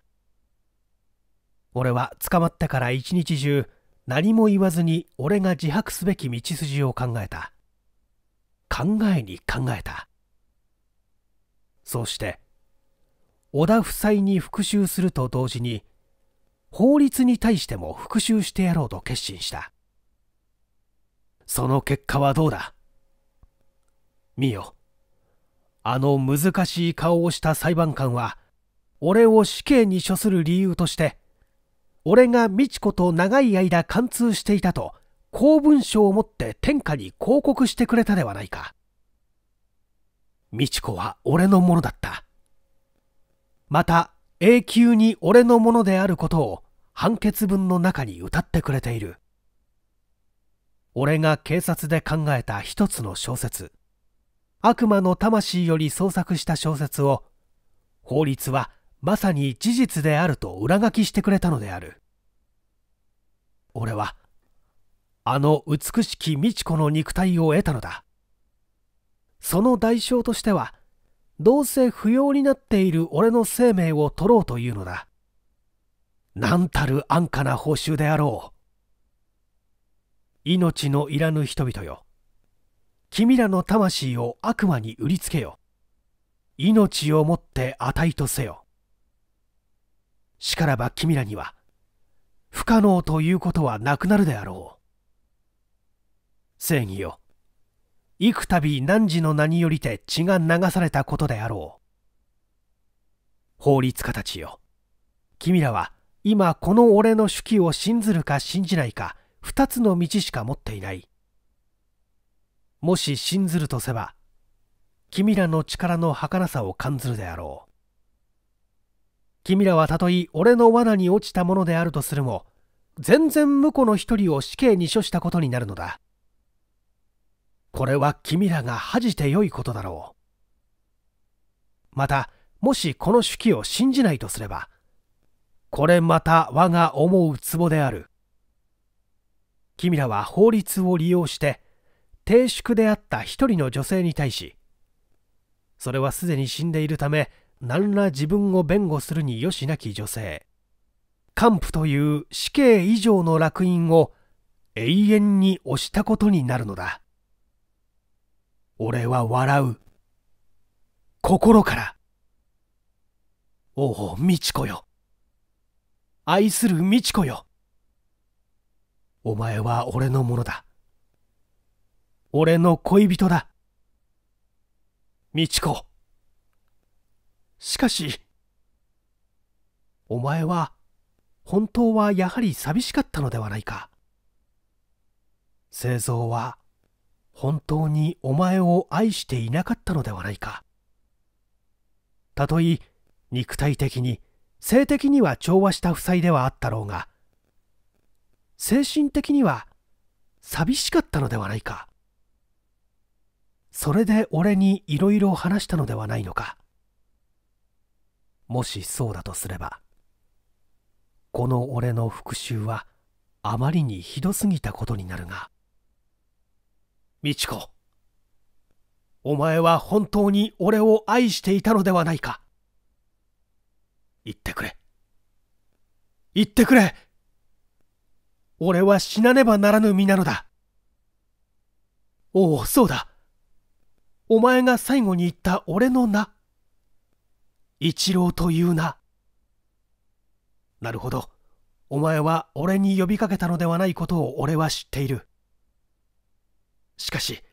俺は捕まってから一日中何も言わずに俺が自白すべき道筋を考えた。考えに考えた。そうして織田夫妻に復讐すると同時に法律に対しても復讐してやろうと決心した。その結果はどうだ？見よ。あの難しい顔をした裁判官は俺を死刑に処する理由として俺が美智子と長い間貫通していたと公文書を持って天下に広告してくれたではないか。美智子は俺のものだった。また永久に俺のものであることを判決文の中に歌ってくれている。俺が警察で考えた一つの小説。悪魔の魂より創作した小説を法律はまさに事実であると裏書きしてくれたのである。俺はあの美しき美智子の肉体を得たのだ。その代償としてはどうせ不要になっている俺の生命を取ろうというのだ。何たる安価な報酬であろう。命のいらぬ人々よ。君らの魂を悪魔に売りつけよ。命をもって値とせよ。しからば君らには不可能ということはなくなるであろう。正義よ。幾度汝の名によりて血が流されたことであろう。法律家たちよ。君らは今この俺の手記を信ずるか信じないか二つの道しか持っていない。もし信ずるとせば君らの力の儚さを感ずるであろう。君らはたとえ俺の罠に落ちたものであるとするも全然婿の一人を死刑に処したことになるのだ。これは君らが恥じてよいことだろう。またもしこの手記を信じないとすればこれまた我が思うツボである。君らは法律を利用して低粛であった一人の女性に対しそれはすでに死んでいるため何ら自分を弁護するによしなき女性。還付という死刑以上の烙印を永遠に押したことになるのだ。俺は笑う。心から。おお美智子よ。愛する美智子よ。お前は俺のものだ。俺の恋人だ。美智子。しかしお前は本当はやはり寂しかったのではないか。製造は本当にお前を愛していなかったのではないか。たとえ肉体的に性的には調和した負債ではあったろうが精神的には寂しかったのではないか。それで俺にいろいろ話したのではないのか。もしそうだとすればこの俺の復讐はあまりにひどすぎたことになるが。美智子お前は本当に俺を愛していたのではないか。言ってくれ。言ってくれ。俺は死なねばならぬ身なのだ。おおそうだ。お前が最後に言った俺の名。一郎という名。なるほど。お前は俺に呼びかけたのではないことを俺は知っている。しかし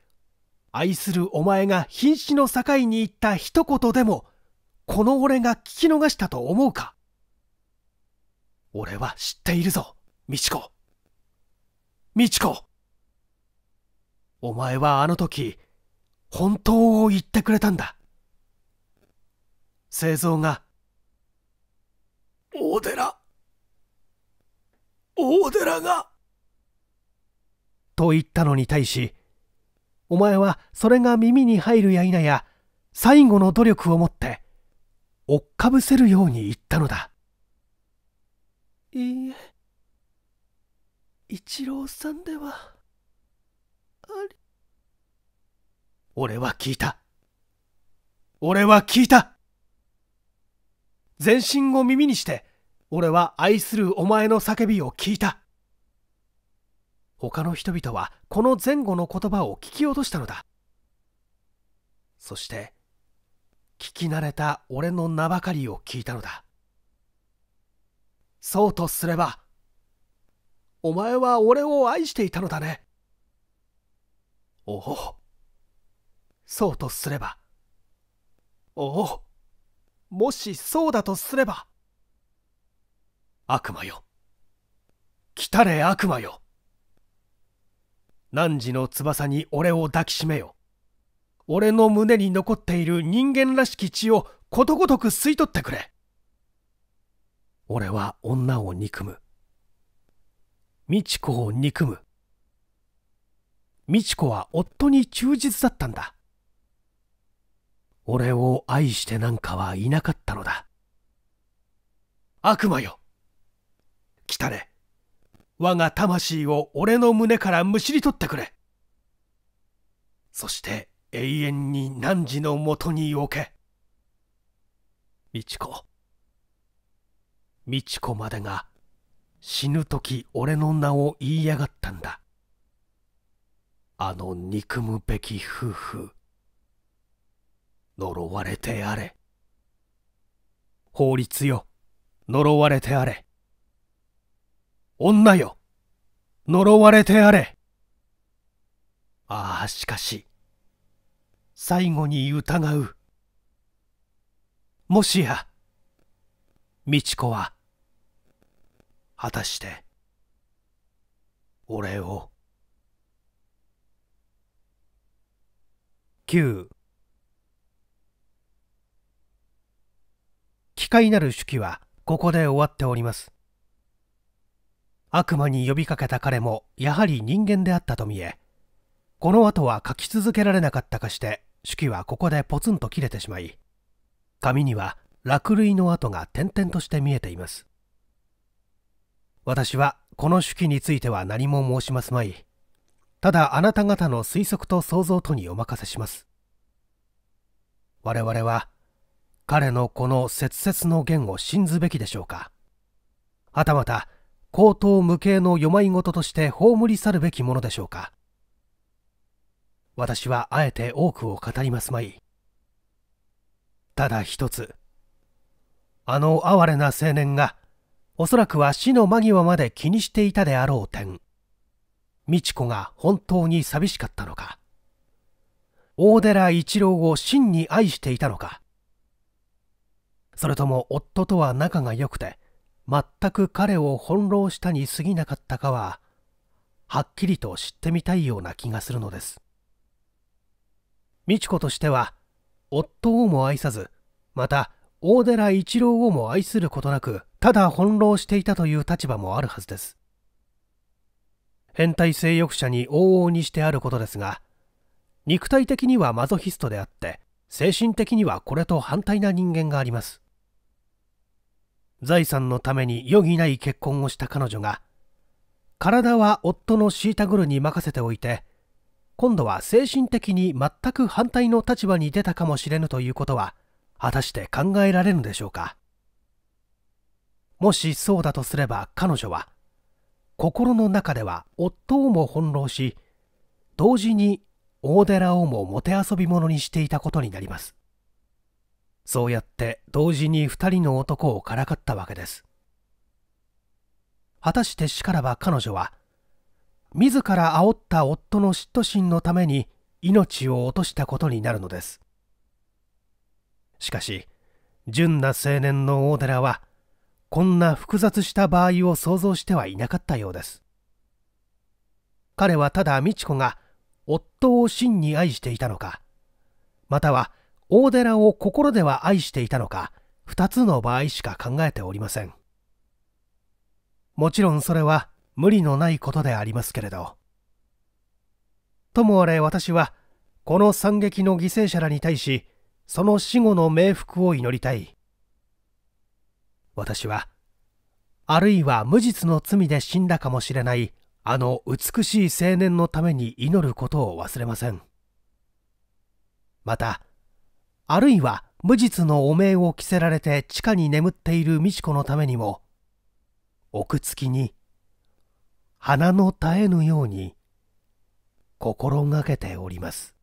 愛するお前が瀕死の境に言った一言でもこの俺が聞き逃したと思うか？俺は知っているぞ美智子美智子。お前はあの時本当を言ってくれたんだ。製造が大寺。大寺が。と言ったのに対しお前はそれが耳に入るや否や最後の努力をもって追っかぶせるように言ったのだ。いいえ。一郎さんではあり俺は聞いた。俺は聞いた。全身を耳にして俺は愛するお前の叫びを聞いた。他の人々はこの前後の言葉を聞き落としたのだ。そして聞き慣れた俺の名ばかりを聞いたのだ。そうとすればお前は俺を愛していたのだね。おお。そうとすれば。おお。もしそうだとすれば。悪魔よ。来たれ悪魔よ。汝の翼に俺を抱きしめよ。俺の胸に残っている人間らしき血をことごとく吸い取ってくれ。俺は女を憎む。美智子を憎む。美智子は夫に忠実だったんだ。俺を愛してなんかはいなかったのだ。悪魔よ。来たれ。我が魂を俺の胸からむしり取ってくれ。そして永遠に汝のもとに置け。美智子。美智子までが死ぬ時俺の名を言いやがったんだ。あの憎むべき夫婦呪われてあれ。法律よ呪われてあれ。女よ呪われてあれ。ああしかし最後に疑う。もしや美智子は果たして俺を。9機械なる手記はここで終わっております。悪魔に呼びかけた彼もやはり人間であったと見えこの後は書き続けられなかったかして手記はここでポツンと切れてしまい紙には落類の跡が点々として見えています。私はこの手記については何も申しますまい。ただあなた方の推測と想像とにお任せします。我々は彼のこの切々の言を信ずべきでしょうか。はたまた高等無形の世まい事として葬り去るべきものでしょうか。私はあえて多くを語りますまい。ただ一つあの哀れな青年がおそらくは死の間際まで気にしていたであろう点。美智子が本当に寂しかったのか。大寺一郎を真に愛していたのか。それとも夫とは仲が良くて全く彼を翻弄したに過ぎなかったかははっきりと知ってみたいような気がするのです。美智子としては夫をも愛さずまた大寺一郎をも愛することなくただ翻弄していたという立場もあるはずです。変態性欲者に往々にしてあることですが肉体的にはマゾヒストであって精神的にはこれと反対な人間があります。財産のために余儀ない結婚をした彼女が体は夫の虐ぐるに任せておいて今度は精神的に全く反対の立場に出たかもしれぬということは果たして考えられるでしょうか。もしそうだとすれば彼女は心の中では夫をも翻弄し同時に大寺をももてあそび者にしていたことになります。そうやって同時に二人の男をからかったわけです。果たしてしからば彼女は自ら煽った夫の嫉妬心のために命を落としたことになるのです。しかし純な青年の大寺はこんな複雑した場合を想像してはいなかったようです。彼はただ美智子が夫を真に愛していたのかまたは大寺を心では愛していたのか二つの場合しか考えておりません。もちろんそれは無理のないことでありますけれど。ともあれ私はこの惨劇の犠牲者らに対しその死後の冥福を祈りたい。私はあるいは無実の罪で死んだかもしれないあの美しい青年のために祈ることを忘れません。またあるいは無実の汚名を着せられて地下に眠っている美智子のためにも奥付きに花の絶えぬように心がけております。